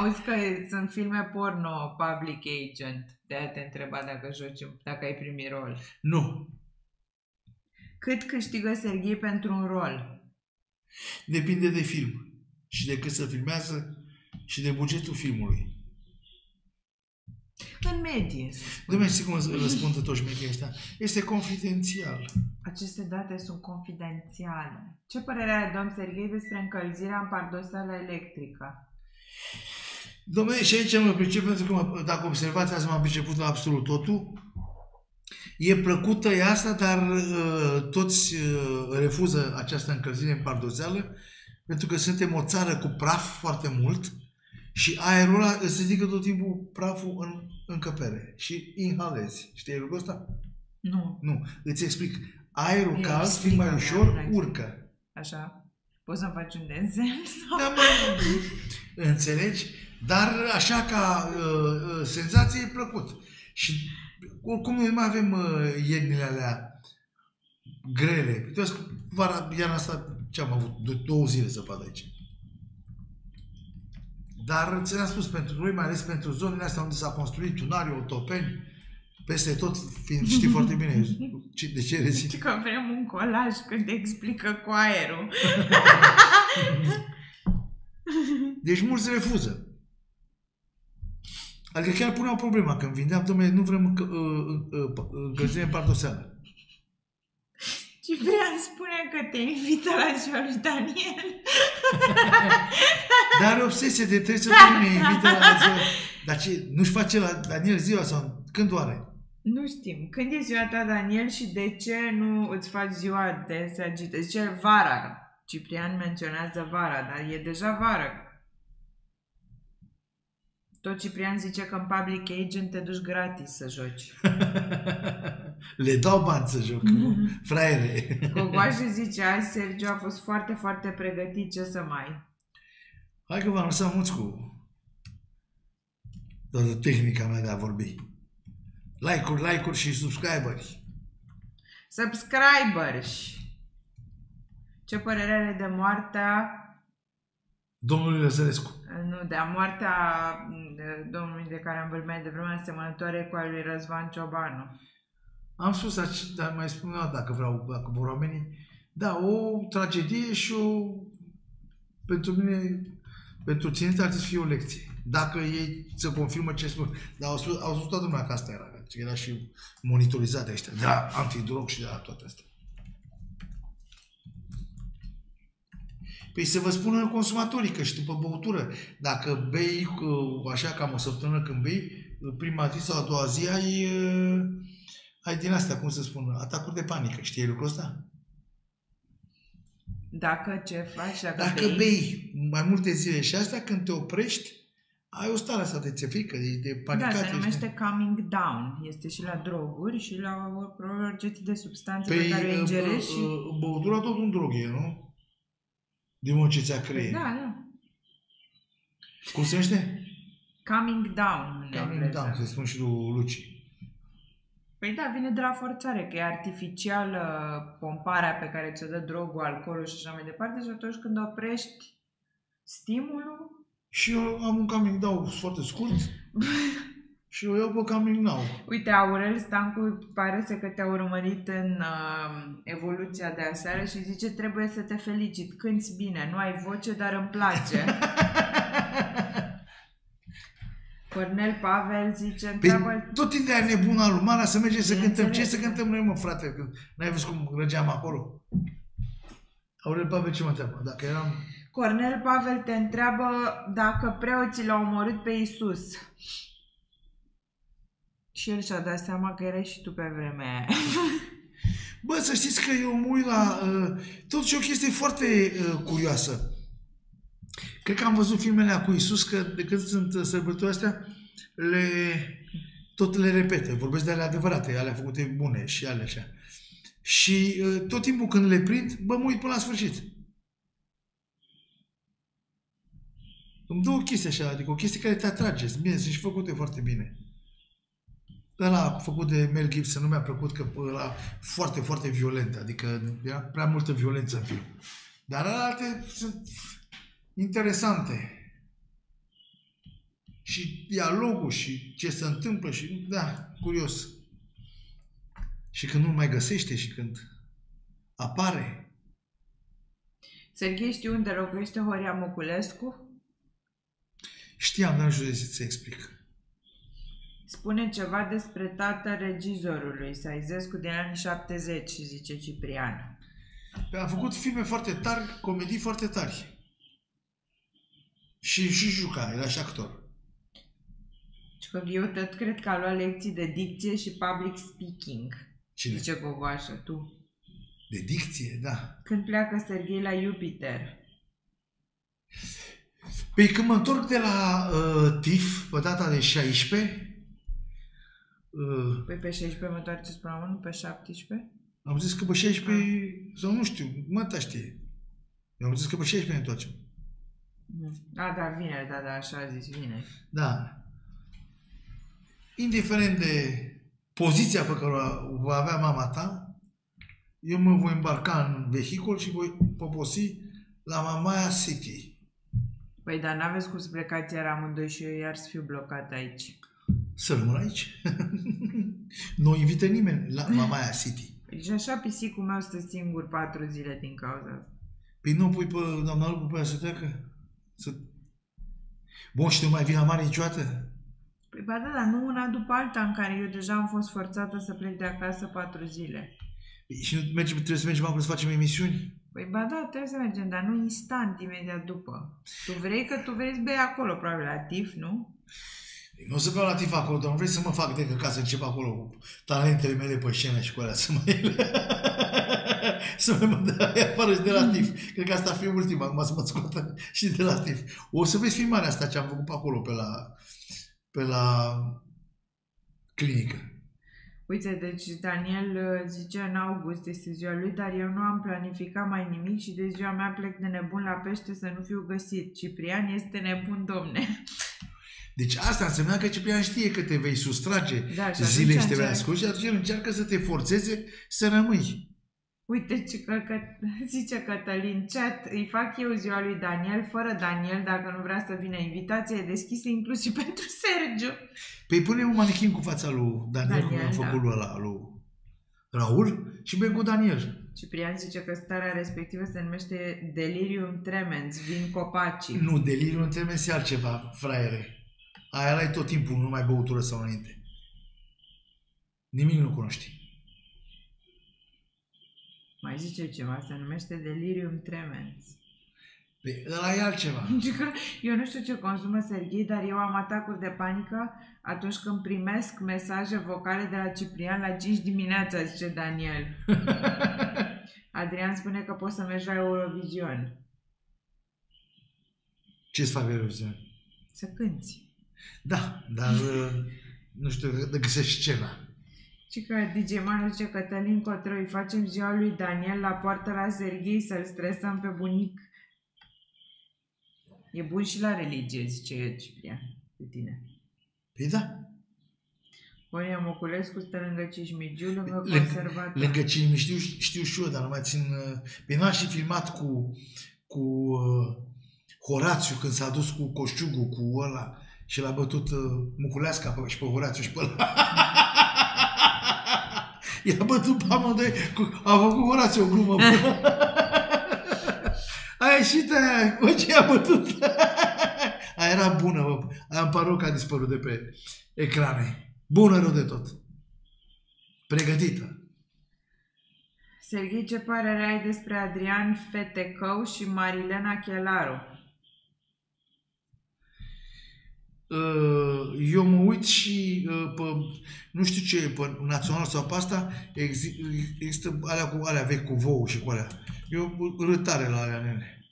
Auzi că sunt filme porno public agent. De aia te întreba dacă joci, dacă ai primit rol. nu. Cât câștigă Serghei pentru un rol? Depinde de film. Și de cât se filmează și de bugetul filmului. În medie. să spun. Dom'le, știi cum răspundă toți șmecherii ăștia? Este confidențial. Aceste date sunt confidențiale. Ce părere are domn Serghei despre încălzirea în pardoseală electrică? Dom'le, și aici mă pricep, pentru că mă, dacă observați, azi m-am priceput la absolut totul. E plăcută e asta, dar uh, toți uh, refuză această încălzire în pardozeală, pentru că suntem o țară cu praf foarte mult și aerul ăla îți ridică tot timpul praful în încăpere și inhalezi. Știi lucrul ăsta? Nu, Nu, îți explic. Aerul E, cald, fiind mai explică-mi, ușor, Andrei. urcă. așa. Poți să-mi faci un desen? Sau... Da, mă, înțelegi? Dar așa ca uh, uh, senzație e plăcut. Și oricum noi mai avem uh, iernile alea grele. Uite, vara, iarna asta, ce am avut? D- două zile să fac aici. Dar ți-am spus, pentru noi, mai ales pentru zonele astea unde s-a construit tunari, otopeni, peste tot, fiind, știi foarte bine ce- de ce rezici. Știi că vrem un colaj când te explică cu aerul. Deci mulți refuză. Adică chiar puneau problema când vindeam, domnule, nu vrem încă- uh, uh, uh, încălzire în pardoseală. Ciprian spune că te invită la ziua lui Daniel. Dar are obsesie de trebuie să termine, invită la ziua. Dar ce, nu-și face la Daniel ziua sau când o are? Nu știm. Când e ziua ta, Daniel, și de ce nu îți faci ziua de se agită? Zice vara. Ciprian menționează vara, dar e deja vară. Tot Ciprian zice că în Public Agent te duci gratis să joci. Le dau bani să joc, fraiere. Gogoașe zice, azi Sergiu a fost foarte, foarte pregătit, ce să mai... Hai că v-am lăsat mulți cu toată tehnica mea de a vorbi. Like-uri, like-uri și subscriberi. Subscribers! Ce părere are de moartea Domnului Lăzărescu. Nu, de a moartea de domnului de care am vorbit mai devreme, asemănătoare cu al lui Răzvan Ciobanu. Am spus, aici, dar mai spun o dată, dacă vreau, dacă vor oamenii, da, o tragedie și o, pentru mine, pentru ținut ar trebui să fie o lecție. Dacă ei se confirmă ce spun. Dar au spus, au spus toată lumea că asta era, că era și monitorizate ăștia, de la antidrog și de la toate astea. Păi să vă spună consumatorii că și după băutură, dacă bei uh, așa cam o săptămână când bei, prima zi sau a doua zi ai, uh, ai din astea, cum să spun, atacuri de panică. Știi lucrul ăsta? Dacă ce faci, dacă, Dacă bei mai multe zile și astea, când te oprești, ai o stare asta de țefică, de, de Da, panicat. se ești- numește coming down. Este și la droguri și la probabil orice tip de substanțe pe Păi, care le uh, ingerești și... uh, băutura tot un drog e, nu? Din moment ce ți-a creie. Da, da. Cum se numește? Coming down. în Coming engleză. down, să spun și lui Luci. Păi da, vine de la forțare, că e artificială pomparea pe care ți-o dă drogul, alcoolul și așa mai departe și atunci când oprești stimulul, Și eu am un coming down foarte scurt și o iau pe coming now. Uite, Aurel Stancu pare să că te-a urmărit în uh, evoluția de aseară și zice trebuie să te felicit, cânti bine, nu ai voce, dar îmi place. Cornel Pavel zice, întreabă... Păi tot ideea nebună al lui Mara să mergem să cântăm. Ce Bineînțeles. să cântăm noi, mă, frate? Când n-ai văzut cum răgeam acolo? Aurel Pavel ce mă întreabă? Dacă eram... Cornel Pavel te întreabă dacă preoții l-au omorât pe Isus. Și el și-a dat seama că erai și tu pe vremea aia. Bă, să știți că eu mă uit la... Uh, totuși e o chestie foarte uh, curioasă. Cred că am văzut filmele cu Isus, că de când sunt uh, sărbătorile astea, le, tot le repetă. Vorbesc de ale adevărate, ale făcute bune și ale așa. Și uh, tot timpul când le prind, bă, mă uit până la sfârșit. Îmi dă o chestie așa, adică o chestie care te atrage. Sunt Bine, sunt și făcute foarte bine. Ăla făcut de Mel Gibson nu mi-a plăcut că ăla foarte, foarte violent, adică era prea multă violență în film. Dar alte sunt interesante. Și dialogul și ce se întâmplă și, da, curios. Și când nu mai găsește și când apare. Serghei, știi unde locuiește Horia Moculescu? Știam, dar nu știu de ce să explic. Spune ceva despre tatăl regizorului, Saizescu din anii 70, zice Ciprian. A făcut filme foarte tari, comedii foarte tari. Și, și juca, era și actor. Și că eu tot cred că a luat lecții de dicție și public speaking. Cine? Zice Gogoașă, tu. De dicție, da. Când pleacă Serghei la Jupiter? Păi când mă întorc de la uh, TIF, pe data de 16, Uh, Păi pe 16 vă întoarceți până la urmă, nu pe 17? am zis că pe 16, sau nu știu, măta știe. Eu am zis că pe 16 ne întoarcem. Mm. A, da, vine, da, da, așa a zis, vine. Da. Indiferent de poziția pe care o va avea mama ta, eu mă voi îmbarca în vehicul și voi poposi la Mamaia City. Păi, dar n-aveți cum să plecați iar amândoi și eu iar să fiu blocat aici. Să rămân aici. nu invită nimeni la Mamaia City. Păi și așa pisicul meu stă singur patru zile din cauza asta. Păi nu pui pe doamna Lupu pe aia să treacă? Să... Bun, și nu mai vine la mare niciodată? Păi ba da, dar nu una după alta în care eu deja am fost forțată să plec de acasă patru zile. Păi și nu mergem, trebuie să mergem acolo să facem emisiuni? Păi ba da, trebuie să mergem, dar nu instant, imediat după. Tu vrei că tu vrei să bei acolo, probabil, la TIF, nu? Păi Nu o să beau la tif acolo, dar nu vrei să mă fac de ca să încep acolo cu talentele mele pe scenă și cu alea să mă să mă dă afară și de la tif. Cred că asta ar fi ultima, acum să mă scoată și de la tif. O să vezi filmarea asta ce am făcut pe acolo, pe la, pe la clinică. Uite, deci Daniel uh, zice în august este ziua lui, dar eu nu am planificat mai nimic și de ziua mea plec de nebun la pește să nu fiu găsit. Ciprian este nebun, domne. Deci asta înseamnă că Ciprian știe că te vei sustrage Da, și zile atunci și te vei încearcă. asculti și atunci el încearcă să te forțeze să rămâi. Uite ce că, că, zice Cătălin, chat, îi fac eu ziua lui Daniel, fără Daniel, dacă nu vrea să vină. Invitația e deschisă inclusiv pentru Sergiu. Păi punem un manichin cu fața lui Daniel, cum Daniel, am făcut da. lui ăla, lui Raul și bem cu Daniel. Ciprian zice că starea respectivă se numește delirium tremens, vin copacii. Nu, deliriul în termen este altceva, fraiere. Aia ai tot timpul, nu mai băutură sau înainte. Nimic nu cunoști. Mai zice ceva, se numește delirium tremens. Păi, ăla e altceva. Zice că eu nu știu ce consumă Serghei, dar eu am atacuri de panică atunci când primesc mesaje vocale de la Ciprian la 5 dimineața, zice Daniel. Adrian spune că poți să mergi la Eurovision. Ce-ți fac Eurovision? Să cânti. Da, dar uh, nu știu de găsești scena. Și că DJ Manu zice Cătălin Cotru, îi facem ziua lui Daniel la poartă la Serghei să-l stresăm pe bunic. E bun și la religie, zice eu, Ciprian, cu tine. Păi da, Oria Moculescu stă lângă Cismigiu, lângă Lângă- conservator. lângă cine știu, știu și eu, dar nu mai țin... uh, Pe n-am și filmat cu, cu uh, Horațiu când s-a dus cu coșciugul, cu ăla și l-a bătut uh, Muculeasca pe, și pe Horațiu și pe ăla. I-a bătut pe amândoi, cu, a făcut Horațiu o glumă. a ieșit aia, bă, ce i-a bătut? aia era bună, bă. Aia îmi pare rău că a dispărut de pe ecrane. Bună rău de tot. Pregătită. Serghei, ce părere ai despre Adrian Fetecău și Marilena Chelaru? Uh, eu mă uit și uh, pe, nu știu ce, pe național sau pe asta, exi, există alea cu alea vechi, cu vouă și cu alea. Eu râd tare la alea nene.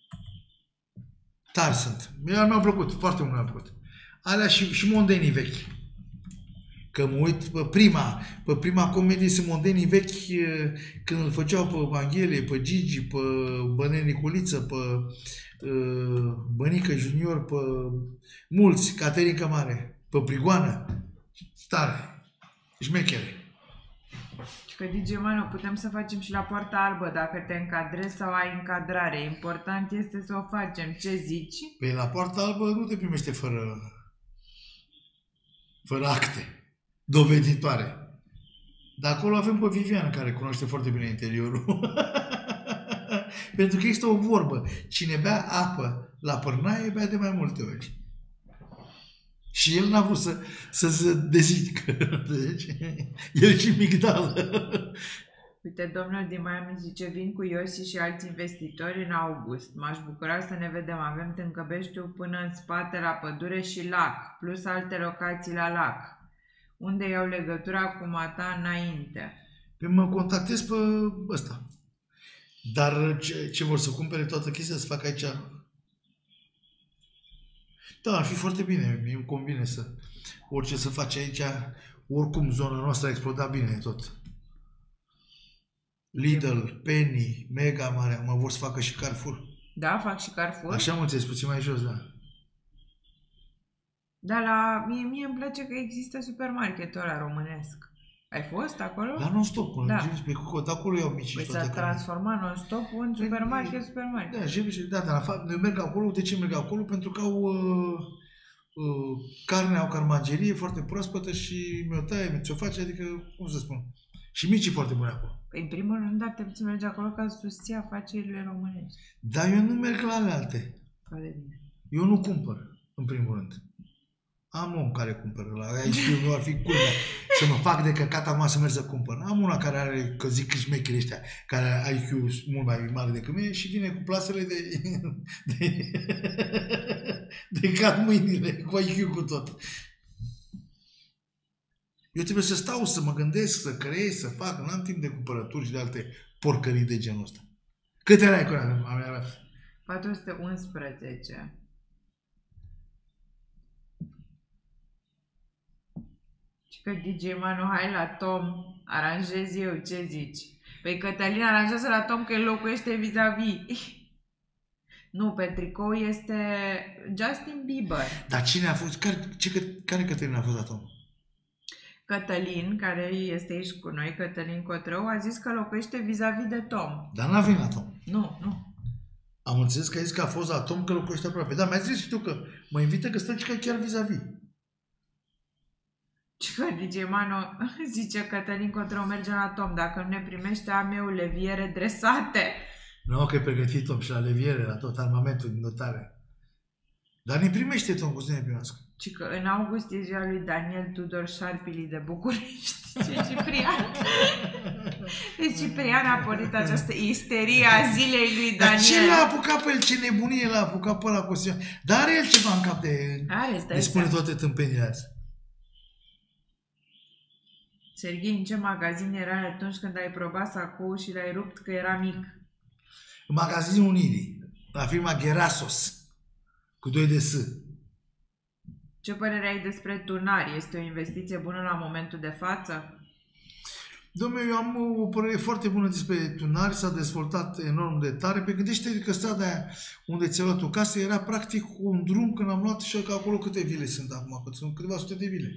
Tari sunt. Mie mi-au plăcut, foarte mult mi-au plăcut. Alea și, și mondenii vechi. Că mă uit pe prima, pe prima comedie sunt mondenii vechi uh, când îl făceau pe Evanghelie, pe Gigi, pe Bănel Niculiță, pe uh, Bănică Junior, pe mulți, Caterinca Mare, pe Prigoană, tare, șmechere. Și că DJ Manu, putem să facem și la poarta albă dacă te încadrezi sau ai încadrare. Important este să o facem. Ce zici? Pe la poarta albă nu te primește fără, fără acte doveditoare. Dar acolo avem pe Vivian, care cunoaște foarte bine interiorul. Pentru că există o vorbă. Cine bea apă la părnaie, bea de mai multe ori. Și el n-a vrut să, să se dezică. Deci, el și migdală. Uite, domnul din Miami zice, vin cu Iosi și alți investitori în august. M-aș bucura să ne vedem. Avem Tâncăbeștiu până în spate la pădure și lac, plus alte locații la lac. Unde iau legătura cu Mata înainte? Pe mă contactez pe ăsta. Dar ce, ce vor să cumpere toată chestia, să facă aici... Da, ar fi foarte bine. Mie îmi convine să... Orice să faci aici, oricum zona noastră a explodat bine tot. Lidl, Penny, Mega Mare, mă vor să facă și Carrefour. Da, fac și Carrefour. Așa am înțeles, puțin mai jos, da. Dar la mie, mie îmi place că există supermarketul ăla românesc. Ai fost acolo? La non-stop, Da. da. pe Cuco, de acolo iau mici Păi și s-a toate carne. transformat non-stop în Păi, supermarket, supermarket. Da, și și- da, da, fa- eu merg acolo, de ce merg acolo? Pentru că au uh, uh, carne, au carmagerie foarte proaspătă și mi-o taie, mi-o face, adică, cum să spun, și micii foarte buni acolo. Păi, în primul rând ar trebui să mergi acolo ca să susții afacerile românești. Dar eu nu merg la ale alte. Foarte bine. Eu nu cumpăr, în primul rând. Am om care cumpără la aici nu ar fi culmea să mă fac de căcat acum să merg să cumpăr. Am una care are, că zic șmecheri ăștia, care are IQ mult mai mare decât mine și vine cu plasele de, de, de cat mâinile, cu IQ cu tot. Eu trebuie să stau, să mă gândesc, să creez, să fac. Nu am timp de cumpărături și de alte porcării de genul ăsta. Câte erai cu ea? Am avea 411. Și că DJ Manu, hai la Tom, aranjez eu, ce zici? Păi Cătălin aranjează la Tom că el locuiește vis-a-vis. Nu, pe tricou este Justin Bieber. Dar cine a fost? Care, ce, care Cătălin a fost la Tom? Cătălin, care este aici cu noi, Cătălin Cotrău, a zis că locuiește vis-a-vis de Tom. Dar n-a venit la Tom. Nu, nu. Am înțeles că a zis că a fost la Tom, că locuiește aproape. Da, mi-a zis și tu că mă invită că stă că chiar vis-a-vis. Și că DJ Manu zice Cătălin Cotrău merge la Tom. Dacă nu ne primește, am eu leviere dresate. Nu, că e pregătit Tom și la leviere, la tot armamentul din dotare. Dar ne primește Tom, cum să ne primească. Și că în august e ziua lui Daniel Tudor Șarpili de București. Ce Ciprian. Deci Ciprian a pornit această isterie a zilei lui Dar ce Daniel. l-a apucat pe el? Ce nebunie l-a apucat pe ăla cu Sion? Dar are el ceva în cap de... Are, stai de spune seama. toate tâmpenile astea. Serghei, în ce magazin era atunci când ai probat sacou și l-ai rupt că era mic? În magazinul Unirii, la firma Gerasos, cu 2 de S. Ce părere ai despre tunari? Este o investiție bună la momentul de față? Domnule, eu am o părere foarte bună despre tunari, s-a dezvoltat enorm de tare. Pe gândește că strada aia unde ți-ai luat o casă era practic un drum când am luat și că acolo câte vile sunt acum, că sunt câteva sute de vile.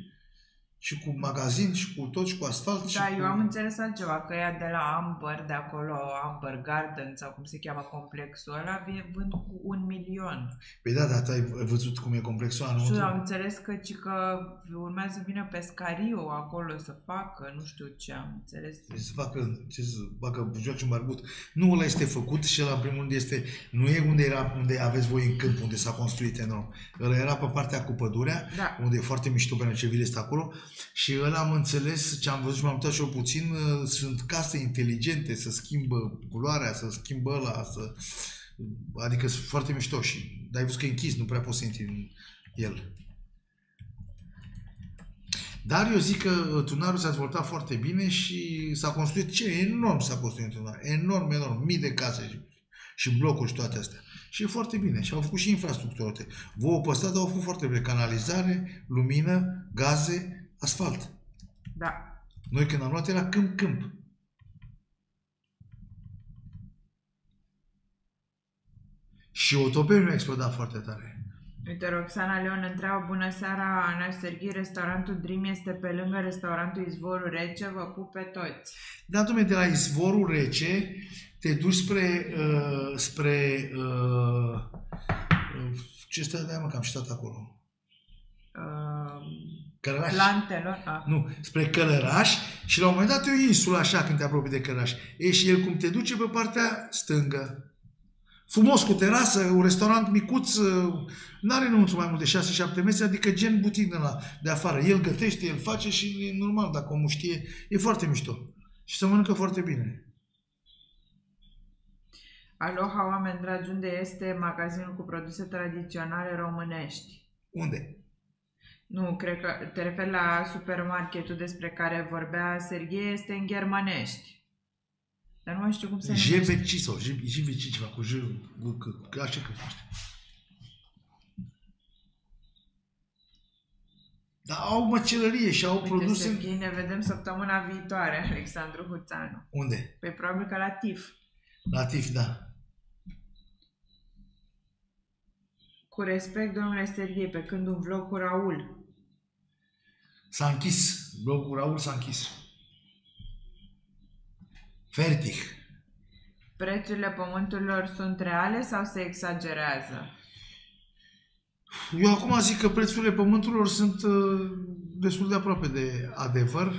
Și cu magazin, și cu tot, și cu asfalt. și Da, cu... eu am înțeles altceva, că ea de la Amber, de acolo, Amber Garden, sau cum se cheamă complexul ăla, vie- vând cu un milion. Păi da, dar tu ai văzut cum e complexul ăla Și înăuntru? am înțeles că, ci că urmează să vină pescariu acolo să facă, nu știu ce am înțeles. Trebuie să facă, ce să facă, joace un barbut. Nu ăla este făcut și ăla în primul rând este, nu e unde, era, unde aveți voi în câmp, unde s-a construit enorm. Ăla era pe partea cu pădurea, Da. unde e foarte mișto pe ce vile este acolo și ăla am înțeles ce am văzut și m-am uitat și eu puțin, uh, sunt case inteligente, să schimbă culoarea, să schimbă ăla, să... adică sunt foarte mișto și dar ai văzut că e închis, nu prea poți să intri în el. Dar eu zic că uh, tunarul s-a dezvoltat foarte bine și s-a construit ce? Enorm s-a construit tunar. Enorm, enorm. Mii de case și, și blocuri și toate astea. Și e foarte bine. Și au făcut și infrastructură. Vouă pe stradă au făcut foarte bine. Canalizare, lumină, gaze, asfalt. Da. Noi când am luat era câmp-câmp. Și autobelul a explodat foarte tare. Uite, Roxana Leon întreabă, bună seara, Ana și Serghii, restaurantul Dream este pe lângă restaurantul Izvorul Rece, vă pup pe toți. Da, domnule, de la izvorul rece te duci spre, uh, spre uh, uh, ce stă de mă, că am citat acolo. Uh, Călăraș. plantelor, a, Nu, spre Călăraș și la un moment dat e o insulă așa când te apropii de Călăraș. E și el cum te duce pe partea stângă. Frumos, cu terasă, un restaurant micuț, nu are înăuntru mai mult de 6-7 metri, adică gen butic de, la, de afară. El gătește, el face și e normal, dacă omul știe, e foarte mișto. Și se mănâncă foarte bine. Aloha, oameni dragi, unde este magazinul cu produse tradiționale românești? Unde? Nu, cred că te referi la supermarketul despre care vorbea Serghei, este în germanești. Dar nu mai știu cum se numește. JVC sau JVC ceva cu J, cu C, că așa că nu știu. Dar au măcelărie și au Uite, produse... Serghei, ne vedem săptămâna viitoare, Alexandru Huțanu. Unde? Pe probabil că la TIF. La TIF, da. Cu respect, domnule Serghei, pe când un vlog cu Raul. S-a închis. Blocul Raul s-a închis. Fertig. Prețurile pământurilor sunt reale sau se exagerează? Eu acum zic că prețurile pământurilor sunt uh, destul de aproape de adevăr.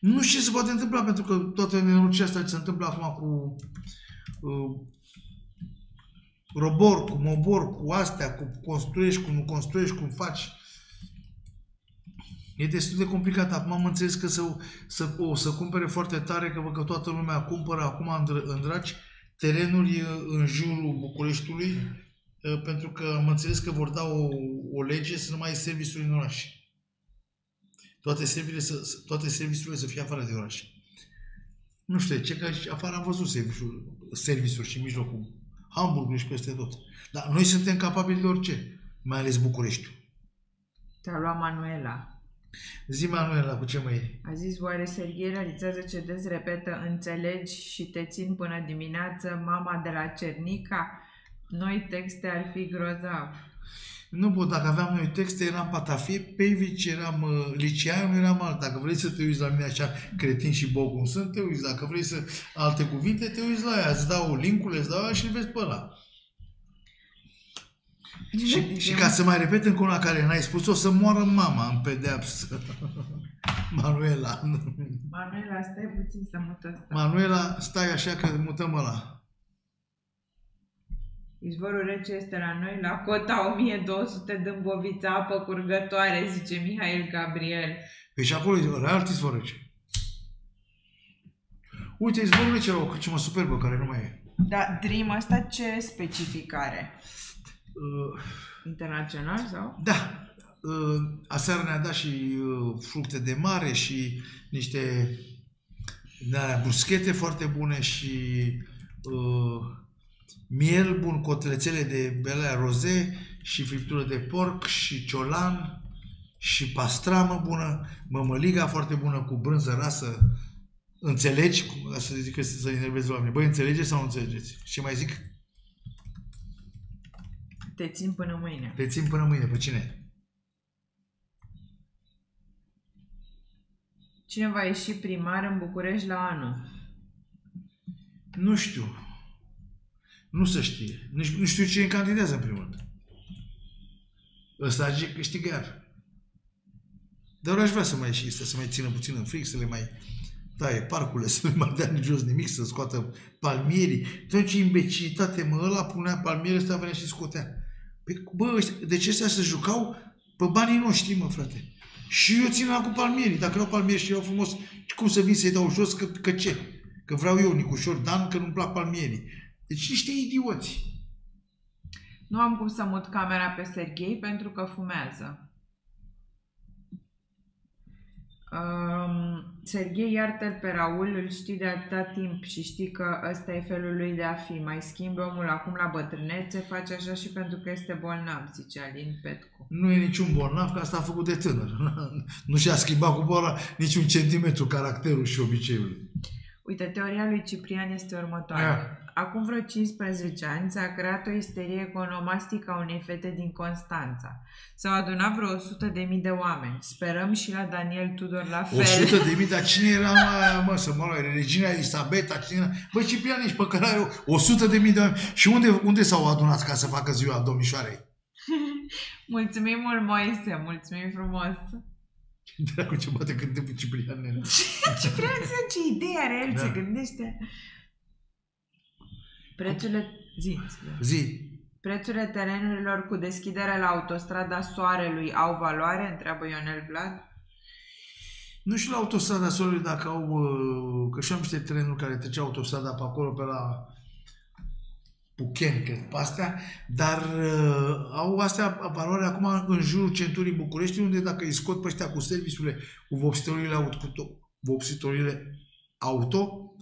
Nu știu ce se poate întâmpla, pentru că toată nenorocirea asta ce se întâmplă acum cu uh, robor, cu mobor, cu astea, cu construiești, cu nu construiești, cum faci. E destul de complicat. Acum am înțeles că să, să, o să cumpere foarte tare, că văd că toată lumea cumpără acum în, dr- în dragi terenuri uh, în jurul Bucureștiului, uh, pentru că am înțeles că vor da o, o lege să nu mai ai serviciuri în oraș. Toate serviciile să, să- toate serviciurile să fie afară de oraș. Nu știu, ce că aici afară am văzut serviciuri, serviciuri și în mijlocul Hamburgului și peste tot. Dar noi suntem capabili de orice, mai ales Bucureștiul. Te-a luat Manuela. Zi, Manuela, cu ce mă iei? A zis, oare Serghei realizează ce des repetă, înțelegi și te țin până dimineață, mama de la Cernica? Noi texte ar fi grozav. Nu pot, dacă aveam noi texte, eram Patafie, Pevici, eram uh, Liceanu, eram alt. Dacă vrei să te uiți la mine așa cretin și bou cum sunt, te uiți. Dacă vrei să alte cuvinte, te uiți la ea. Îți dau linkul, îți dau ăla și îl vezi pe ăla. Și, și ca să mai repet încă una care n-ai spus-o, să moară mama în pedeapsă. Manuela. Manuela, stai puțin să mută asta. Manuela, stai așa că mutăm ăla. Izvorul rece este la noi, la cota 1200 dâmboviță, apă curgătoare, zice Mihail Gabriel. Păi și acolo e real izvor rece. Uite, izvorul rece era o cârciumă superbă care nu mai e. Da, Dream asta ce specificare? Uh, Internațional sau? Da. Uh, Aseară ne-a dat și uh, fructe de mare și niște de alea bruschete foarte bune și uh, miel bun, cotlețele de belea roze și friptură de porc și ciolan și pastramă bună, mămăliga foarte bună cu brânză rasă. Înțelegi? Cum- Să zic că să enervezi oamenii. Băi, înțelegeți sau nu înțelegeți? Și mai zic, Te țin până mâine. te țin până mâine. Pe cine? Cine va ieși primar în București la anul? Nu știu. Nu se știe. Nici, nu știu cine candidează în primul rând. Ăsta zice câștigă iar. Dar aș vrea să mai ieși, să mai țină puțin în fric, să le mai taie parcurile, să nu mai dea nici jos nimic, să scoată palmierii. Tot ce imbecilitate, mă, ăla punea palmiere, ăsta venea și scotea. Păi, bă, ăștia, deci ăștia se jucau pe banii noștri, mă, frate. Și eu țin la cu palmierii. Dacă erau palmieri și erau frumos, cum să vin să-i dau jos, că, că ce? Că vreau eu, Nicușor Dan, că nu-mi plac palmierii. Deci niște idioți. Nu am cum să mut camera pe Serghei pentru că fumează. Um, Serghei iartă pe Raul, îl știi de atâta timp și știi că ăsta e felul lui de a fi. Mai schimbi omul acum la bătrânețe, face așa și pentru că este bolnav, zice Alin Petcu. Nu e niciun bolnav, că asta a făcut de tânăr. nu și-a schimbat cu boala niciun centimetru caracterul și obiceiul. Uite, teoria lui Ciprian este următoarea. Aia. Acum vreo 15 ani s-a creat o isterie economastică a unei fete din Constanța. S-au adunat vreo 100 de mii de oameni. Sperăm și la Daniel Tudor la fel. 100 de mii, dar cine era aia, mă, să mă luai, Regina Elisabeta, cine era? Bă, Ciprian, ești păcălare, 100 de mii de oameni. Și unde, unde s-au adunat ca să facă ziua domnișoarei? Mulțumim mult, Moise, mulțumim frumos. Dracu, ce bate când te Ciprian, nene. Ciprian, ce idee are el, Da. se gândește. Prețurile... Zi, zi. Zi, Prețurile terenurilor cu deschidere la autostrada Soarelui au valoare? Întreabă Ionel Vlad. Nu știu la autostrada Soarelui dacă au, uh, că și am niște trenuri care treceau autostrada pe acolo, pe la Puchen, cred, pe astea, dar uh, au astea valoare acum în jurul centurii București, unde dacă îi scot pe ăștia cu serviciurile, cu vopsitorile auto, cu to- vopsitorile auto,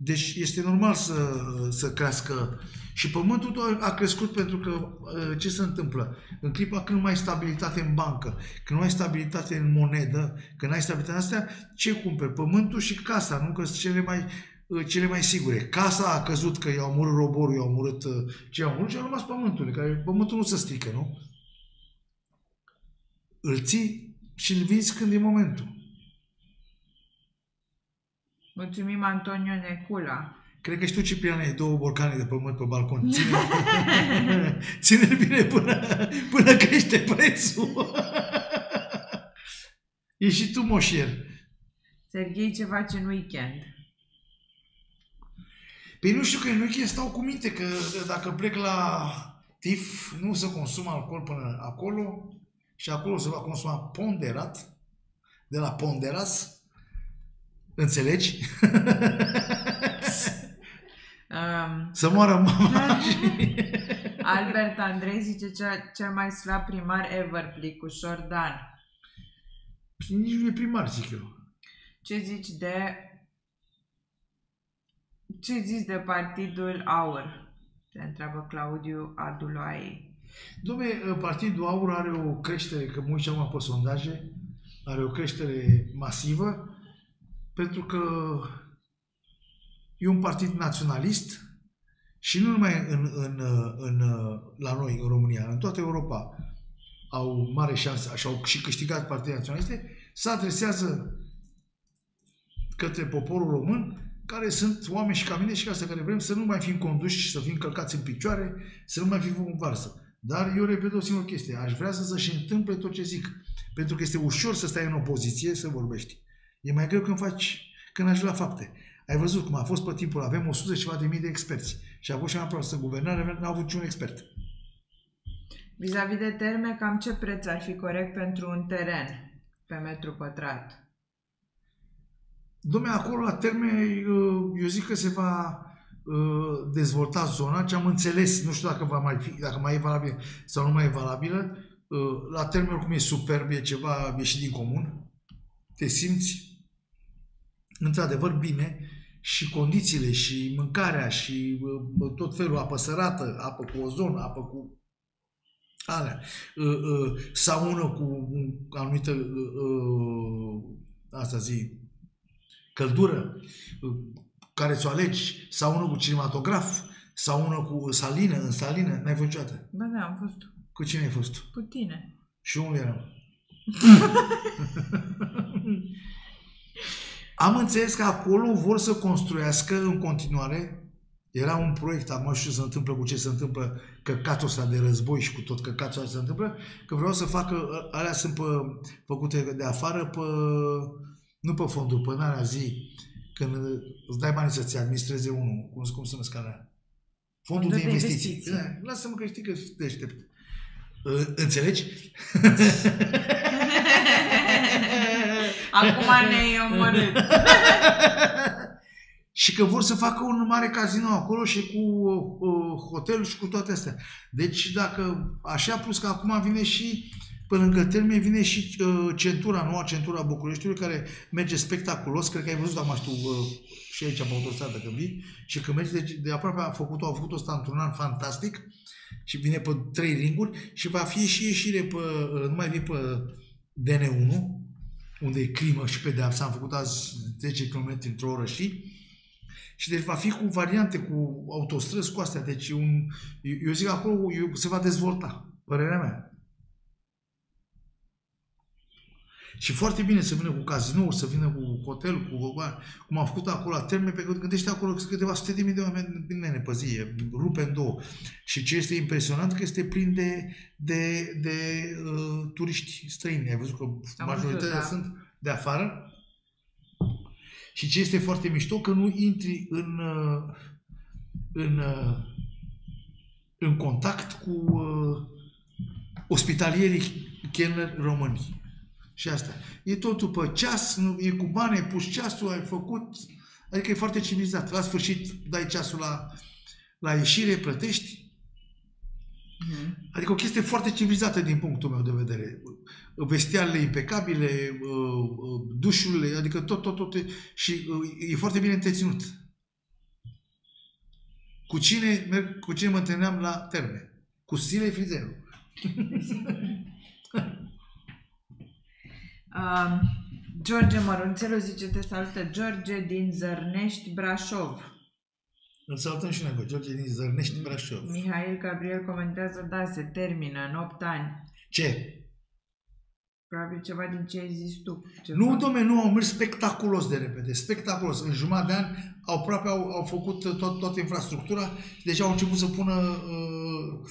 Deci este normal să, să crească. Și pământul tot a crescut pentru că uh, ce se întâmplă? În clipa când nu mai ai stabilitate în bancă, când nu ai stabilitate în monedă, când nu ai stabilitate în astea, ce cumperi? Pământul și casa, nu? Că sunt cele mai, uh, cele mai sigure. Casa a căzut că i-au omorât roborul, i-au omorât uh, ce i-au omorât și au rămas pământul, care pământul nu se strică, nu? Îl ții și îl vinzi când e momentul. Mulțumim, Antonio Necula. Cred că știu Ciprian, e două borcane de pământ pe balcon. Ține, ține bine până, până crește prețul. e și tu moșier. Serghei ce face în weekend? Păi nu știu că în weekend stau cu minte că dacă plec la TIF nu se consumă alcool până acolo și acolo se va consuma ponderat, de la ponderas, înțelegi? Um, Să moară mama și... Albert Andrei zice cea, cel mai slab primar ever, Plicușor Dan. Nici nu e primar, zic eu. Ce zici de... Ce zici de Partidul Aur? Se întreabă Claudiu Aduloai. Dom'le, Partidul Aur are o creștere, că mă uit și acum pe sondaje, are o creștere masivă, pentru că e un partid naționalist și nu numai în, în, în, la noi, în România, în toată Europa au mare șansă și au și câștigat partide naționaliste, se adresează către poporul român, care sunt oameni și ca mine și ca asta care vrem să nu mai fim conduși și să fim călcați în picioare, să nu mai fim în varsă. Dar eu repet o singură chestie. Aș vrea să se întâmple tot ce zic. Pentru că este ușor să stai în opoziție să vorbești. E mai greu când faci, când ajungi la fapte. Ai văzut cum a fost pe timpul, avem 100 ceva de mii de experți. Și a avut și mai proastă guvernare, n-a avut niciun expert. Vis-a-vis de terme, cam ce preț ar fi corect pentru un teren pe metru pătrat? Dom'le, acolo la terme, eu zic că se va dezvolta zona, ce am înțeles, nu știu dacă va mai fi, dacă mai e valabil sau nu mai e valabilă, la termen oricum e superb, e ceva ieșit din comun, te simți într-adevăr bine și condițiile și mâncarea și tot felul, apă sărată, apă cu ozon, apă cu alea, saună cu anumită asta zi, căldură, care ți-o alegi, sau unul cu cinematograf, sau unul cu salină, în salină, n-ai fost niciodată. Ba da, am fost Cu cine ai fost? cu tine. Și unde eram? Am înțeles că acolo vor să construiască în continuare era un proiect, acum știu ce se întâmplă cu ce se întâmplă, căcatul ăsta de război și cu tot căcatul ăsta se întâmplă, că vreau să facă, alea sunt pe, făcute de afară, pe, nu pe fondul, pe în zi, când îți dai banii să-ți administreze unul, cum, cum se numesc alea? Fondul, Fondul de de investiții. investiții. Da, Lasă-mă că știi că sunt deștept. Uh, Înțelegi? Acum ne-ai omorât. și că vor să facă un mare casino acolo și cu uh, hotel și cu toate astea. Deci dacă așa, plus că acum vine și pe lângă termen vine și uh, centura, noua centura Bucureștiului, care merge spectaculos, cred că ai văzut acum tu uh, și aici pe autostradă când vii, și când mergi de, de aproape a făcut-o, a făcut-o ăsta într-un an fantastic și vine pe trei ringuri și va fi și ieșire pe, uh, nu mai vii pe DN1, unde e crimă și pedeapsa, am făcut azi 10 km într-o oră și și deci va fi cu variante, cu autostrăzi, cu astea. Deci un, eu, eu zic acolo eu, se va dezvolta, părerea mea. Și foarte bine să vină cu cazinouri, să vină cu hotel, cu cum am făcut acolo la termen, pe că gândește acolo câteva sute de mii de oameni bine pe zi, e rupe în două. Și ce este impresionant că este plin de, de, de uh, turiști străini. Ai văzut că Am majoritatea văzut, da. sunt de afară? Și ce este foarte mișto, că nu intri în, uh, în, uh, în contact cu uh, ospitalierii chelneri români. Și asta. E totul pe ceas, nu, e cu bani, ai pus ceasul, ai făcut... Adică e foarte civilizat. La sfârșit dai ceasul la, la ieșire, plătești. Mhm. Adică o chestie foarte civilizată din punctul meu de vedere. Vestiarele impecabile, dușurile, adică tot, tot, tot. Și e foarte bine întreținut. Cu cine, merg- cu cine mă întâlneam la terme? Cu Sile Frizeru. Um, George Mărunțelu zice, te salută George din Zărnești, Brașov. Îl salutăm și noi pe George din Zărnești, Brașov. Mihail Gabriel comentează, da, se termină în 8 ani. Ce? Probabil ceva din ce ai zis tu. Ceva. Nu, domne, nu, au mers spectaculos de repede, spectaculos. În jumătate de ani au aproape au, au făcut tot, toată infrastructura și deja au început să pună uh,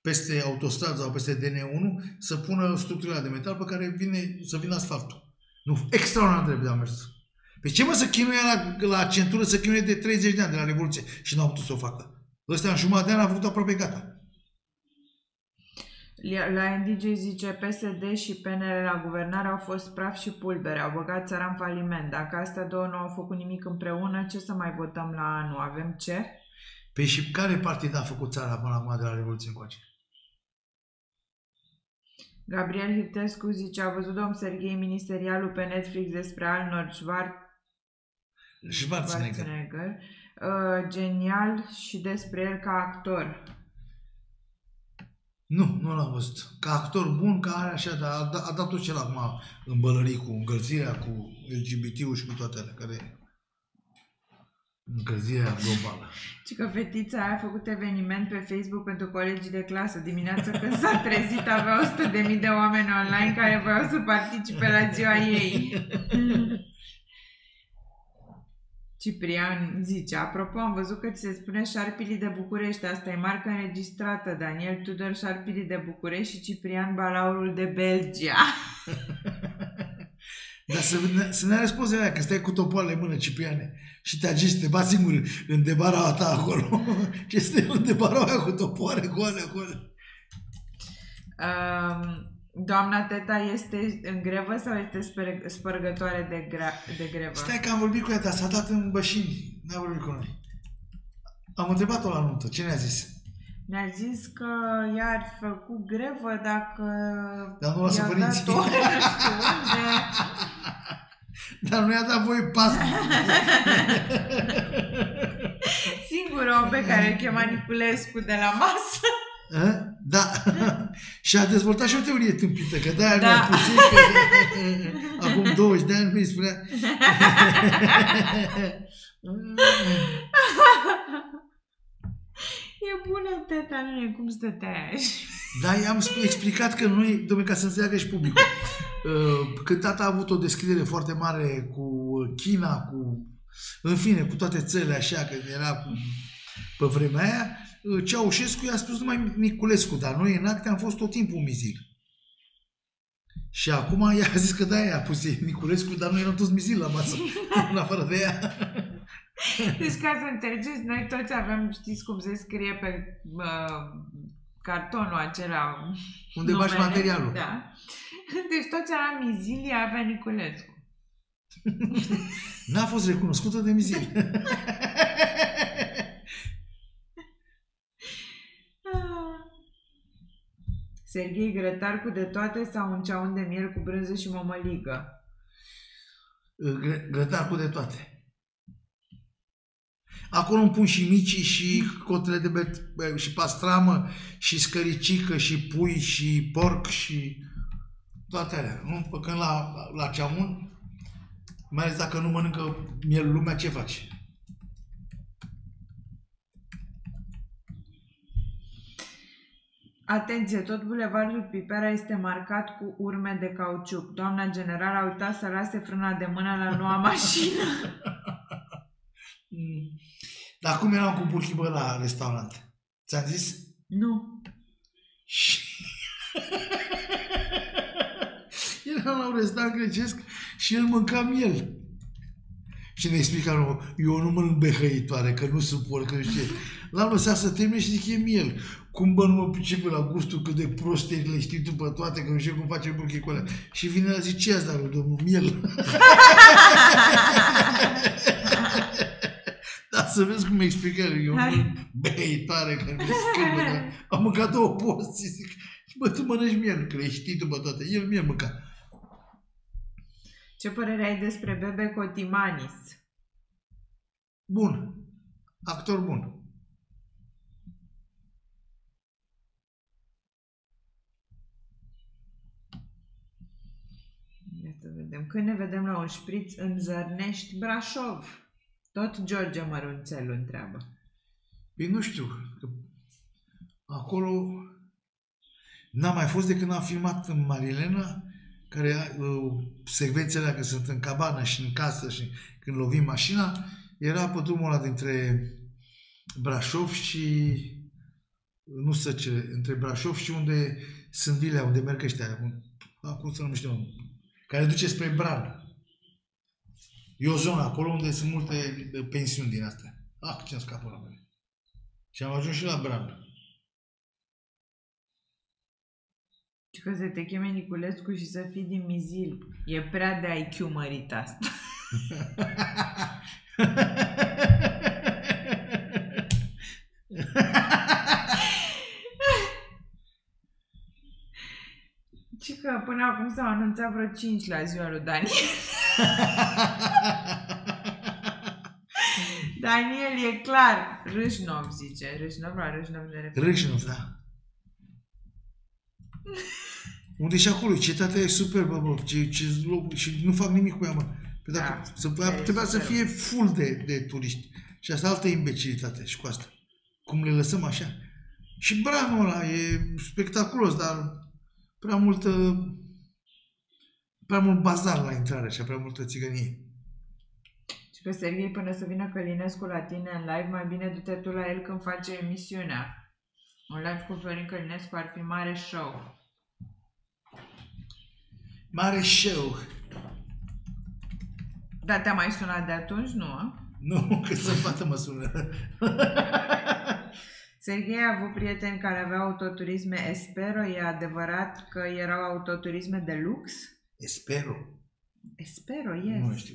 peste autostradă sau peste DN1 să pună structurile de metal pe care vine să vină asfaltul. Nu, extraordinar de repede au mers. Pe ce mă să chinuie la, la centură să chinuie de 30 de ani de la Revoluție și n-au putut să o facă. Ăstea în jumătate de ani au făcut aproape gata. La NDJ zice, PSD și PNL la guvernare au fost praf și pulbere, au băgat țara în faliment. Dacă astea două nu au făcut nimic împreună, ce să mai votăm la anul? Avem ce? Pe și care partid a făcut țara până acum de la Revoluție încoace? Gabriel Hirtescu zice, a văzut domn Serghei ministerialul pe Netflix despre Arnold Schwar- Schwarzenegger. Schwarzenegger. Uh, genial și despre el ca actor. Nu, nu l-am văzut. Ca actor bun, ca are așa, dar a, da- a dat tot cel acum în bălării cu încălzirea, cu LGBT-ul și cu toate alea, care e încălzirea globală. Și că fetița aia a făcut eveniment pe Facebook pentru colegii de clasă. Dimineața când s-a trezit avea 100.000 de oameni online care voiau să participe la ziua ei. Ciprian zice, apropo, am văzut că ți se spune șarpilii de București, asta e marcă înregistrată, Daniel Tudor șarpilii de București și Ciprian Balaurul de Belgia. Dar să, ne- să ne răspunzi aia, că stai cu topoarele în mână, Cipriane, și te agiți, te bați singur în debaraua ta acolo. Ce stai în debaraua aia cu topoare goale acolo? Um, doamna Teta este în grevă sau este spăr- spărgătoare de, gra- de grevă? Stai că am vorbit cu ea, dar s-a dat în bășini. N-a vorbit cu noi. Am întrebat-o la nuntă. Ce ne-a zis? Ne-a zis că ea ar fi făcut grevă dacă Dar nu lasă i-a părinții. dat o, nu știu unde. Dar nu i-a dat voie pas. Singurul om pe care îl chema Niculescu de la masă. A? Da. și a dezvoltat și o teorie tâmpită, că de-aia Da. da. nu a pus că acum 20 de ani nu-i spunea. E bună teta, nu e cum stătea aia. Dar i-am sp- explicat că noi, domnule, ca să înțeleagă și publicul, uh, când tata a avut o deschidere foarte mare cu China, cu, în fine, cu toate țările așa, că era cu, pe vremea aia, uh, Ceaușescu i-a spus numai Niculescu, dar noi în acte am fost tot timpul mizil. Și acum ea a zis că da, ea a pus Niculescu, dar noi eram toți mizil la masă, în afară de ea. Deci ca să înțelegeți, noi toți avem, știți cum se scrie pe uh, cartonul acela. Unde bagi numele? materialul. Da. Deci toți eram Mizilia, avea Niculescu. N-a fost recunoscută de mizil. Ah. Serghei Grătar cu de toate sau un ceaun de miel cu brânză și mămăligă? Gre- grătar cu de toate. Acolo îmi pun și micii și cotele de bet, și pastramă și scăricică și pui și porc și toate alea. Nu? Pe când la, la ceamun, mai ales dacă nu mănâncă miel lumea, ce faci? Atenție, tot bulevardul Pipera este marcat cu urme de cauciuc. Doamna general a uitat să lase frâna de mână la noua mașină. Mm. Dar cum eram cu burchibă la restaurant? Ți-am zis? Nu. Și... Eram la un restaurant grecesc și el mânca miel. Și ne explica, nu, eu nu mănânc behăitoare, că nu suport, că nu știu ce. L-am lăsat să termine și zic, e miel. Cum bă, nu mă pricepe la gustul cât de prost e, le știi tu pe toate, că nu știu cum face burchii alea. Și vine la zic, ce ați dat, domnul, miel? să vezi cum explică. Eu bei tare care mi scârbă. Am mâncat două porții. Zic, bă, tu mănânci miel, că le știi după toate. El mie mânca. Ce părere ai despre Bebe Cotimanis? Bun. Actor bun. Iată, vedem. Când ne vedem la un șpriț în Zărnești, Brașov. Tot George Mărunțelu întreabă. Păi nu știu, că acolo n-am mai fost de când am filmat în Marilena, care uh, secvențele alea, că sunt în cabană și în casă și când lovim mașina, era pe drumul ăla dintre Brașov și nu Săcele, între Brașov și unde sunt vilea, unde merg ăștia, acum să nu știu, care duce spre Bran. E o zonă acolo unde sunt multe uh, pensiuni din astea. Ah, ce-mi scapă la mine. Și am ajuns și la Bran. Și că să te cheme Niculescu și să fii din Mizil. E prea de IQ mărit asta. Și că până acum s-au anunțat vreo 5 la ziua lui Daniel. Daniel e clar. Râșnov zice. Râșnov la Râșnov de refer. Râșnov, da. Unde și acolo, cetatea e superbă, bă, ce, ce loc, și nu fac nimic cu ea, mă. Pe dacă, Da, să, e trebuia să superbă. fie full de, de turiști. Și asta altă imbecilitate și cu asta. Cum le lăsăm așa. Și branul ăla e spectaculos, dar prea multă prea mult bazar la intrare și prea multă țigănie. Și pe Serghei, până să vină Călinescu la tine în live, mai bine du-te tu la el când face emisiunea. Un live cu Florin Călinescu ar fi mare show. Mare show. Dar te-a mai sunat de atunci, nu? a? Nu, că să fată mă sună. Serghei a avut prieteni care aveau autoturisme Espero. E adevărat că erau autoturisme de lux? Espero. Espero, yes. Nu știu.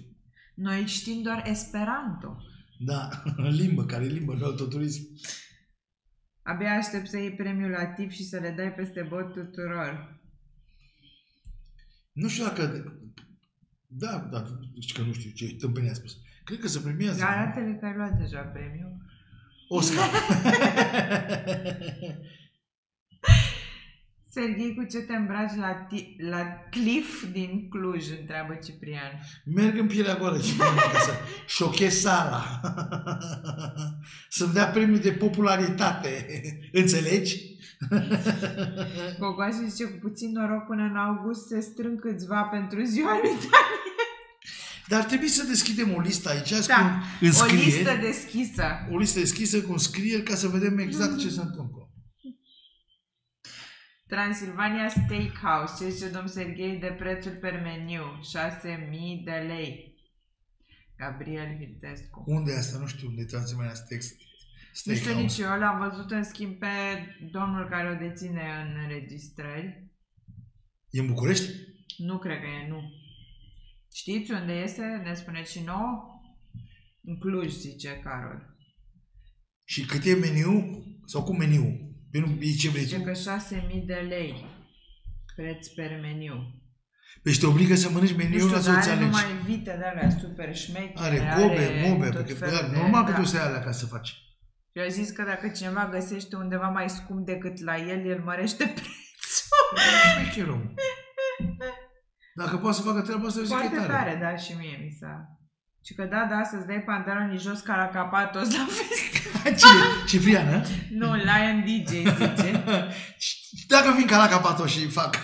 Noi știm doar Esperanto. Da, limbă, care e limbă, nu autoturism. Abia aștept să iei premiul la tip și să le dai peste bot tuturor. Nu știu dacă... Da, da, știu că nu știu ce tâmpenie a spus. Cred că se premiază. nu? Arată-le că ai luat deja premiul. Oscar. Serghei, cu ce te îmbraci la, ti- la Cliff din Cluj, întreabă Ciprian. Merg în pielea goală și ca să șochez sala. Să-mi dea premiul de popularitate. Înțelegi? Gogoașe zice, cu puțin noroc până în august se strâng câțiva pentru ziua lui Dani. Dar ar trebui să deschidem o listă aici Da, cu o înscrieri. listă deschisă. o listă deschisă cu înscrieri ca să vedem exact ce se întâmplă. Transilvania Steakhouse. Ce zice domn Serghei de prețul per meniu? 6.000 de lei. Gabriel Vitescu. Unde e asta? Nu știu unde e Transilvania Steaks. Nu știu Steakhouse. nici eu, l-am văzut în schimb pe domnul care o deține în înregistrări. E în București? Nu cred că e, nu. Știți unde este? Ne spuneți și nouă? În Cluj, zice Carol. Și cât e meniu? Sau cu meniu? Pe nu, e ce vrei Zice tu? că 6.000 de lei. Preț per meniu. Deci te obligă să mănânci Nu meniul știu, ăla să dar ți are alegi. numai vite de alea super șmechere. Are gobe, mobe, tot pentru că felul da, de- normal că da. tu să ai alea ca să faci. Eu a zis că dacă cineva găsește undeva mai scump decât la el, el mărește prețul. Șmecher, omul. Dacă poate să facă treaba asta, eu zic că Foarte e tare. tare, da, și mie mi s-a... Și că da, da, să-ți dai pantalonii jos ca la capatos la festival. Cine? Cipriană? Nu, Lion DJ zice. Dacă vin ca la capato și fac.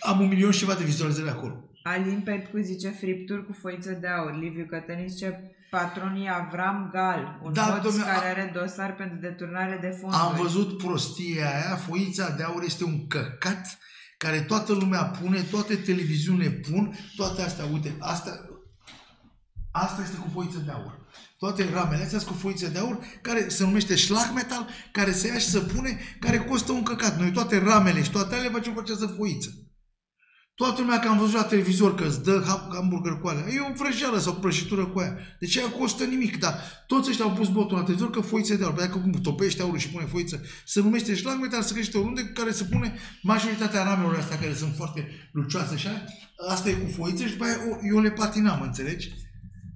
Am un milion și ceva de vizualizări acolo. Alin Petcu zice fripturi cu foiță de aur. Liviu Cătălin zice patronii Avram Gal, un Da, da, hoț domne, care a- are dosar pentru deturnare de fonduri. Am văzut prostia aia, foița de aur este un căcat care toată lumea pune, toate televiziunile pun, toate astea, uite, asta, asta este cu foiță de aur. Toate ramele astea sunt cu foiță de aur, care se numește șlag metal, care se ia și se pune, care costă un căcat. Noi toate ramele și toate alea facem cu această foiță. Toată lumea că am văzut la televizor că îți dă ham- hamburger cu alea. E o vrăjeală sau prăjitură cu aia. Deci aia costă nimic, dar toți ăștia au pus botul la televizor că foițe de aur. Dacă cum topește aurul și pune foiță, se numește șlag metal, se crește oriunde cu care se pune majoritatea ramelor astea care sunt foarte lucioase și aia. Asta e cu foiță și după aia o- eu le patinam, înțelegi?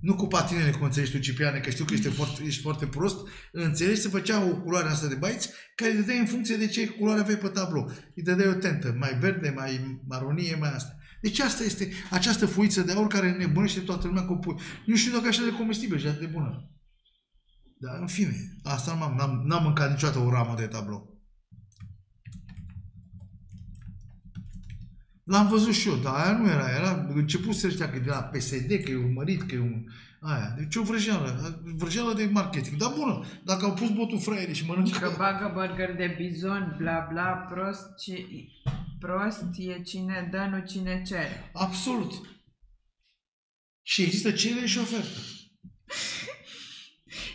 Nu cu patinele, cum înțelegi tu, Cipriane, că știu că ești foarte, ești foarte prost. Înțelegi? Se făcea o culoare asta de baiți care îți dădeai în funcție de ce culoare aveai pe tablou. Îi dădeai o tentă, mai verde, mai maronie, mai asta. Deci asta este această foiță de aur care nebunește toată lumea cu pui. Nu știu dacă e așa de comestibil și atât de bună. Dar în fine, asta n-am, n-am, n-am mâncat niciodată o ramă de tablou. L-am văzut și eu, dar aia nu era, era început să ăștia că de la PSD, că e urmărit, că e un... Aia, deci o vrăjeală, vrăjeală de marketing. Dar bună, dacă au pus botul fraierii și Că mănâncă... bagă burger de bizon, bla bla, prost, ci, prost e cine dă, nu cine cere. Absolut. Și există cerere și ofertă.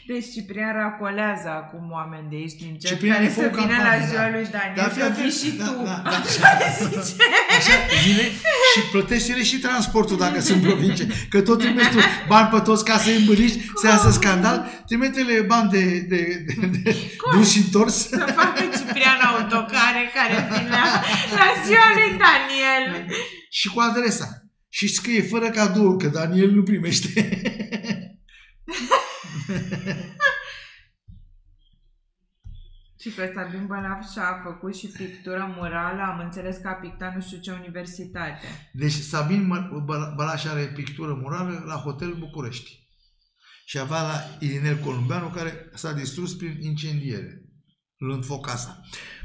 Deci Ciprian racolează acum oameni de aici din cer Ciprian care e să foc vină la campanie, ziua da. lui Daniel, Dar fii să atent, vii și da, tu. da, da. Așa zice. Așa, vine și plătește ele și transportul dacă sunt provincie. Că tot trimiți tu bani pe toți ca să îi îmbâliști, să iasă scandal. Trimite-le bani de, de, de, de dus și întors. Să facă Ciprian autocare care vin la, la ziua lui Daniel. și cu adresa. Și scrie fără cadou, că Daniel nu primește. Și că Sabin Bălaf și-a făcut și pictură murală, am înțeles că a pictat nu știu ce universitate. Deci Sabin Mă- Bă- Bălaș are pictură murală la Hotel București. Și avea la Irinel Columbeanu care s-a distrus prin incendiere, luând foc casa.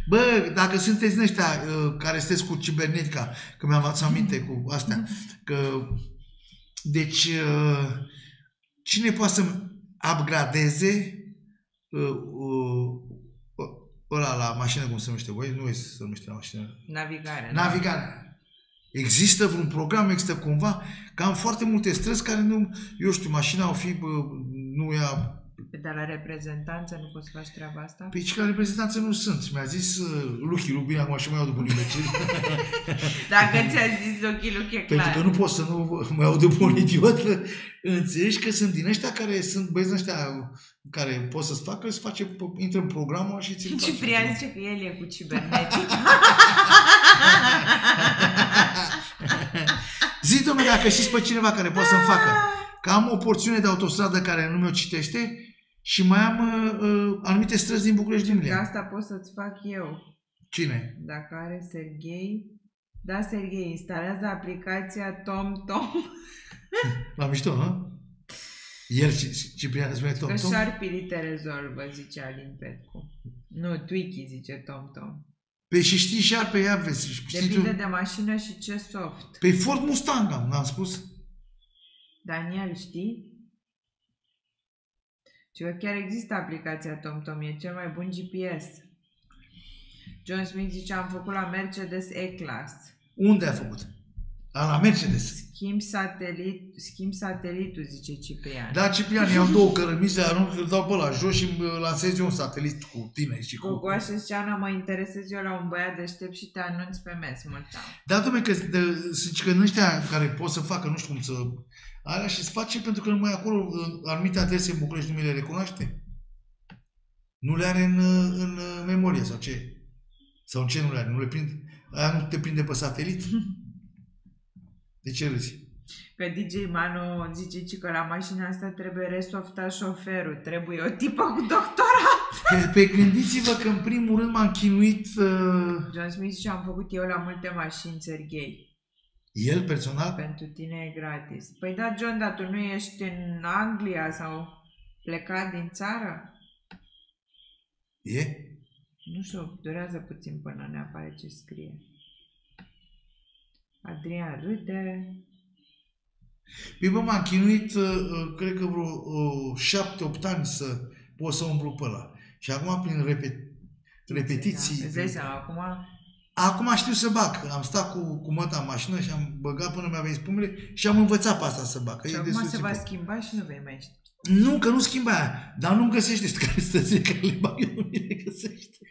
Bă, dacă sunteți din ăștia uh, care sunteți cu cibernetica, că mi-am adus aminte cu astea, că deci uh, cine poate să upgradeze uh, uh, ăla la mașină, cum se numește voi? Nu este să se numește la mașină. Navigare. Navigare. Există vreun program, există cumva, că am foarte multe străzi care nu, eu știu, mașina o fi, bă, nu ia, Dar la reprezentanță nu poți să faci treaba asta? pe aici ca reprezentanță nu sunt. Și mi-a zis uh, Luchi, Rubin, acum și mă iau după un imbecil, Dacă ți-a zis Luchi, Luchi, e pentru clar. că nu pot să nu mă iau după un idiot. Înțelegi că sunt din ăștia care sunt băieți din ăștia care pot să-ți facă, să face, intră în programul și ți-l face. Ciprian zice că el e cu cibernetic. Zi, domnule, dacă știți pe cineva care poate să-mi facă. Că am o porțiune de autostradă care nu mi-o citește și mai am uh, uh, anumite străzi din București din Că Milia. asta pot să-ți fac eu. Cine? Dacă are Serghei. Da, Serghei, instalează aplicația TomTom. La mișto, nu? El, Ci- Ciprian, îți spune Tom Că Tom? șarpii te rezolvă, zice Alin Petcu. Nu, Twiki zice TomTom. Păi și știi și pe ea, vezi, știi Depinde tu? de mașină și ce soft. Păi Ford Mustang am, n-am spus? Daniel, știi? Și că chiar există aplicația TomTom, e cel mai bun GPS. John Smith zice, am făcut la Mercedes E-Class. Unde a făcut? A, la Mercedes. Schimb, satelit, schimb satelitul, zice Ciprian. Da, Ciprian, iau două cărămizi, le arunc, îl dau pe la jos și îmi lansez eu un satelit cu tine și cu... Gogoașă și Ana, mă interesez eu la un băiat deștept și te anunț pe mes. Mulțumesc. Da, dom'le, că, de, zici că în ăștia care pot să facă, nu știu cum să... Alea și se face pentru că numai acolo în anumite adrese în București nu mi le recunoaște. Nu le are în, în memorie sau ce? Sau în ce nu le are? Nu le prind? Aia nu te prinde pe satelit? De ce râzi? Că DJ Manu zice ci că la mașina asta trebuie resoftat șoferul. Trebuie o tipă cu doctorat. Pe, pe gândiți-vă că în primul rând m-am chinuit uh, John Smith zice, am făcut eu la multe mașini, Serghei. El personal. Pentru tine e gratis. Păi da, John, dar tu nu ești în Anglia sau plecat din țară? E? Nu știu, durează puțin până ne apare ce scrie. Adrian râde. Păi bă, m-am chinuit, uh, uh, cred că vreo uh, șapte-opt ani să pot să umblu pe ăla. Și acum prin repet, repetiții... Da. Îți dai seama, acum Acum știu să bag. Am stat cu, cu măta în mașină și am băgat până mi-a venit spumele și am învățat pe asta să bag. Că și e acum destul se va simplu. schimba și nu vei mai ști. Nu, că nu schimba aia. Dar nu-mi găsește ăsta care stățe care le bag eu, nu mi le găsește.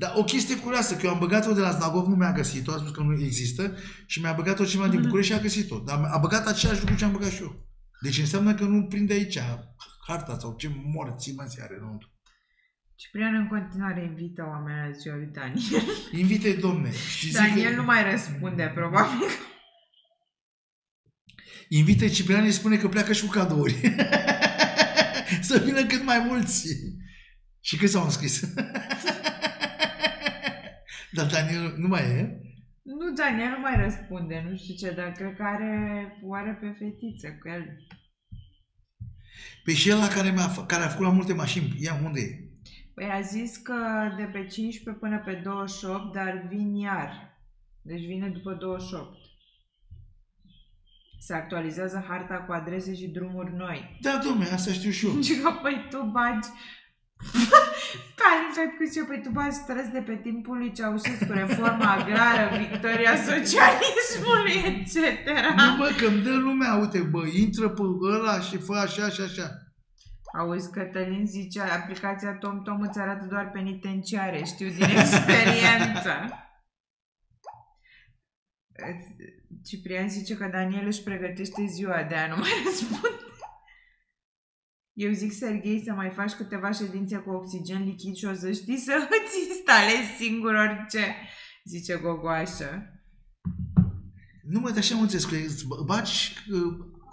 Dar o chestie curioasă, că eu am băgat-o de la Znagov, nu mi-a găsit-o, a spus că nu există și mi-a băgat-o cineva din București și a găsit-o. Dar a băgat același lucru ce am băgat și eu. Deci înseamnă că nu prinde aici harta sau ce morți mă are înăuntru. Ciprian în continuare invită oamenii la ziua lui Daniel. Invite, domne. Și zic Daniel că... nu mai răspunde, probabil. Invite Ciprian îi spune că pleacă și cu cadouri. să vină cât mai mulți. Și cât s-au înscris? Dar Daniel nu mai e? Nu, Daniel nu mai răspunde, nu știu ce, dar cred că are, o are pe fetiță cu el. Pe și el la care, mi-a, fă- care a făcut la multe mașini, ia unde e? Păi a zis că de pe 15 până pe 28, dar vin iar. Deci vine după 28. Se actualizează harta cu adrese și drumuri noi. Da, domne, asta știu și eu. Și că păi tu bagi... Calicat cu ce? Păi tu bagi stres de pe timpul lui Ceaușescu, reforma agrară, victoria socialismului, etc. Nu, mă, că îmi dă lumea, uite, bă, intră pe ăla și fă așa și așa. Auzi, Cătălin zice, aplicația TomTom îți arată doar penitenciare, știu din experiență. Ciprian zice că Daniel își pregătește ziua de a nu mai răspunde. Eu zic, Serghei, să mai faci câteva ședințe cu oxigen lichid și o să știi să îți instalezi singur orice, zice Gogoașă. Nu mă, de așa mă înțeles, că îți bagi,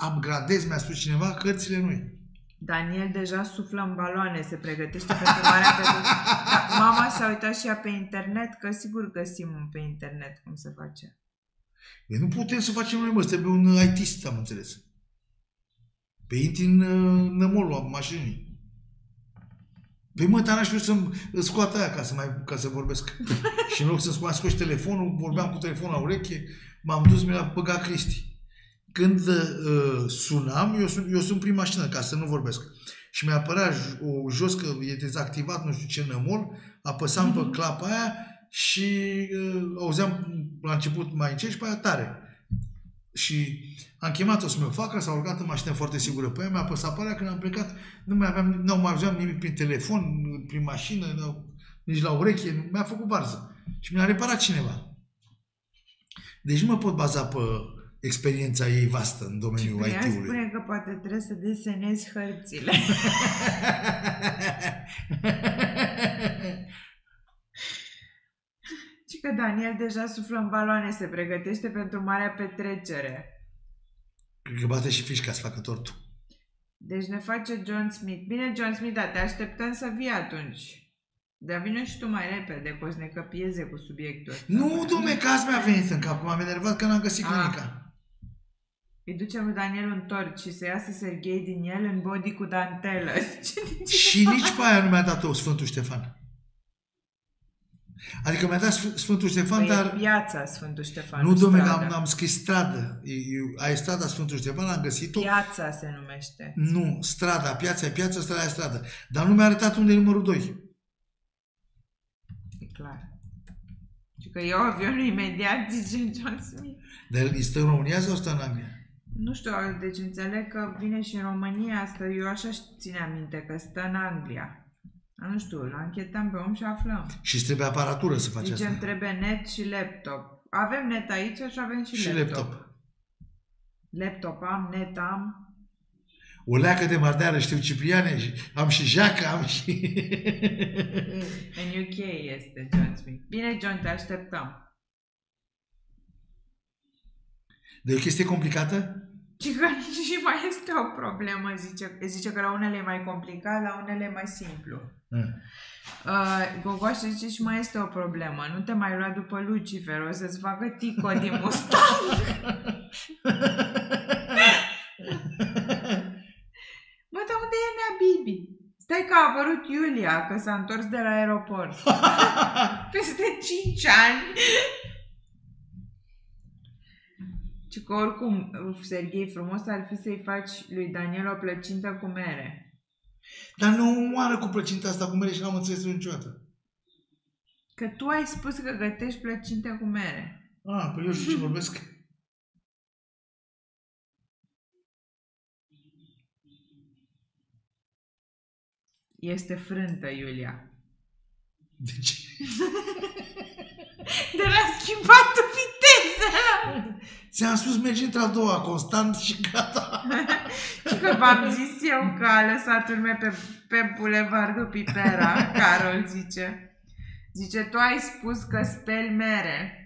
upgradezi, mi-a spus cineva, cărțile noi. Daniel deja suflă în baloane, se pregătește pentru marea pentru... Da, mama s-a uitat și ea pe internet, că sigur găsim pe internet cum se face. Păi nu putem să facem noi, mă, trebuie un IT, am înțeles. Pe intri în uh, nămolul a mașinii. Păi mă, dar n-aș vrea să-mi scoată aia ca să, mai, ca să vorbesc. și în loc să mai scoți telefonul, vorbeam cu telefonul la ureche, m-am dus, mi-l-a băgat Cristi. Când uh, sunam, eu sunt, eu sunt prin mașină, ca să nu vorbesc. Și mi-a apărea j- o, jos că e dezactivat, nu știu ce nămol, apăsam pe clapa aia și uh, auzeam la început mai încet și pe aia tare. Și am chemat-o să mi-o facă, s-a urcat în mașină foarte sigură pe ea, mi-a apăsat pe alea, când am plecat, nu mai aveam, nu mai aveam nimic prin telefon, prin mașină, nu- nici la ureche, mi-a făcut varză. Și mi-a reparat cineva. Deci nu mă pot baza pe experiența ei vastă în domeniul Ciprian IT-ului. spune că poate trebuie să desenezi hărțile. Și că Daniel deja suflă în baloane, se pregătește pentru marea petrecere. Cred că bate și fișca să facă tortul. Deci ne face John Smith. Bine, John Smith, dar te așteptăm să vii atunci. Dar vină și tu mai repede, că o să ne căpieze cu subiectul ăsta. Nu, domne, că azi mi-a venit în cap, m-am enervat că n-am găsit Ah. clinica. Îi ducem lui Daniel un tort și să iasă Serghei din el în body cu dantelă. Și nici pe aia nu mi-a dat-o Sfântul Ștefan. Adică mi-a dat Sf- Sfântul Ștefan, Păi e dar... piața Sfântul Ștefan. Nu, domnule, stradă. am, am scris stradă. E, e, ai strada Sfântul Ștefan, am găsit-o. Piața se numește. Nu, strada, piața e piața, strada e stradă. Dar nu mi-a arătat unde e numărul 2. E clar. Și că eu avionul imediat, zice John Smith. Dar el stă în România sau stă în Anglia? Nu știu, deci înțeleg că vine și în România asta. Eu așa țineam minte că stă în Anglia. Dar nu știu, îl anchetăm pe om și aflăm. Și îți trebuie aparatură să faci Zicem asta. trebuie net și laptop. Avem net aici și avem și, Și laptop. laptop. Laptop am, net am. O leacă de mardeară, știu Cipriane, și am și jacă, am și... În UK este John Smith. Bine, John, te așteptăm. De o chestie complicată? Și că și mai este o problemă, zice, zice că la unele e mai complicat, la unele e mai simplu. Mm. Uh, Gogoașă zice și mai este o problemă. Nu te mai lua după Lucifer, o să-ți facă tico din Mustang. Mă, dar unde e Nea Bibi? Stai că a apărut Iulia, că s-a întors de la aeroport. Peste 5 ani. Și că oricum, uf, Serghei, frumos ar fi să-i faci lui Daniel o plăcintă cu mere. Dar nu omoară cu plăcinta asta cu mere și n-am înțeles niciodată. Că tu ai spus că gătești plăcinte cu mere. Ah, păi eu știu ce vorbesc. Este frântă, Iulia. Deci, De la schimbat tu viteză! ți-am spus mergi într-a doua constant și gata. Și că v-am zis eu că a lăsat urme pe, pe bulevardul Pipera, Carol zice. Zice, tu ai spus că speli mere.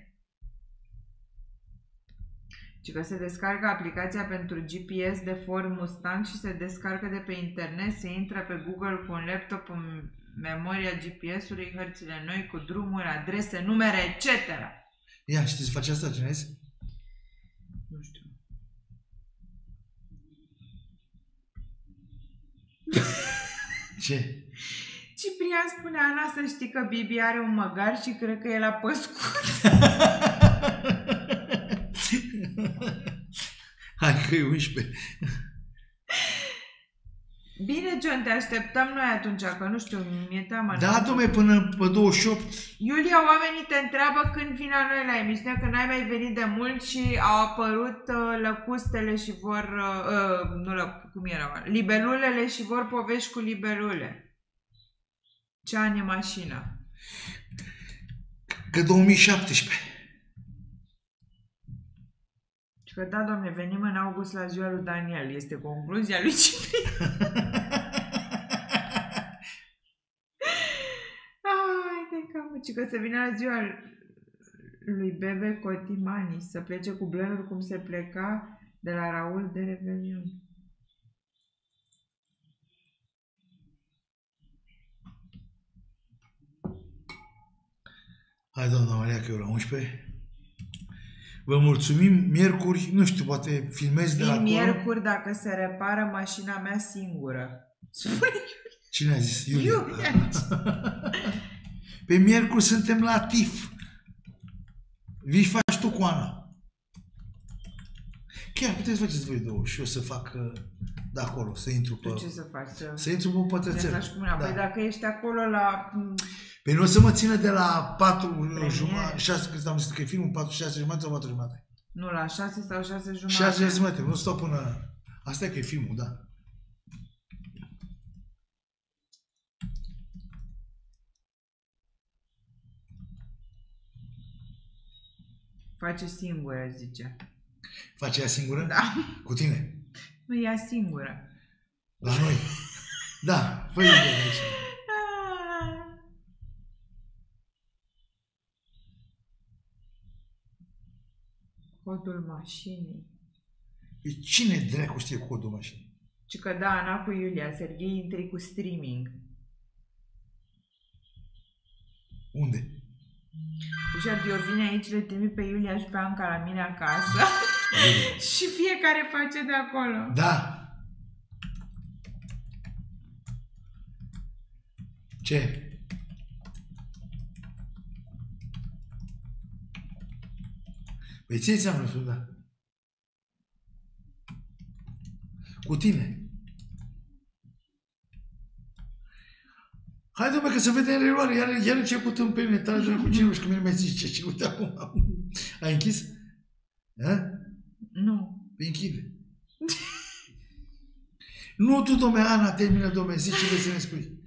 Și că se descarcă aplicația pentru GPS de Ford Mustang și se descarcă de pe internet, se intră pe Google cu un laptop în memoria GPS-ului, hărțile noi cu drumuri, adrese, numere, etc. Ia, știi să faci asta, ce ai zis? Nu știu. Ce? Ciprian spune Ana să știi că Bibi are un măgar și cred că el a păscut. Hai că e 11. Bine, John, te așteptăm noi atunci, că nu știu, mi-e teamă. Da, domne, până pe 28. Iulia, oamenii te întreabă când vine la noi la emisiune, că n-ai mai venit de mult și au apărut uh, lăcustele și vor, uh, uh, nu lă, cum erau, libelulele și vor povești cu libelule. Ce an e mașina? Că 2017. Și că da, domne, venim în august la ziua lui Daniel. Este concluzia lui Ciprian. Ai, de capă, ci că se vine la ziua lui Bebe Cotimani să plece cu blănuri cum se pleca de la Raul de Revelion. Hai, doamna Maria, că eu la 11. Vă mulțumim. Miercuri, nu știu, poate filmezi de la Vin acolo. miercuri dacă se repară mașina mea singură. Spune Cine a zis? Iulia. Iulia. Pe miercuri suntem la TIF. Vii și faci tu cu Ana. Chiar puteți să faceți voi două și eu să fac uh, de acolo, să intru pe... Tu ce să faci? Să, Să intru pe să pătrățel. faci cu mâna? Păi dacă ești acolo la... Păi nu o să mă țină de la 4 Premiere. jumătate, 6, când am zis că e filmul 4, 6 jumătate sau 4 jumătate. Nu, la 6 sau 6 jumătate. 6 jumătate, nu stau până... Asta e că e filmul, da. Face singură, zice. Face ea singură? Da. Cu tine? Nu, ea singură. La noi? Da, fă de aici. Codul mașinii. Păi cine dracu știe codul mașinii? Și că da, Ana cu Iulia, Serghei intri cu streaming. Unde? Deci eu vin aici, le trimit pe Iulia și pe Anca la mine acasă și fiecare face de acolo. Da. Ce? Păi ție ți-am răspuns, da. Cu tine. Hai, domnule, că se vede în reluare. Iar, iar început în pe mine, trage cu cine și că mi mai zice ce uite acum. Ai închis? Ha? Nu. Păi închide. nu tu, domne, Ana, termină, domne, zici ce vrei să ne spui.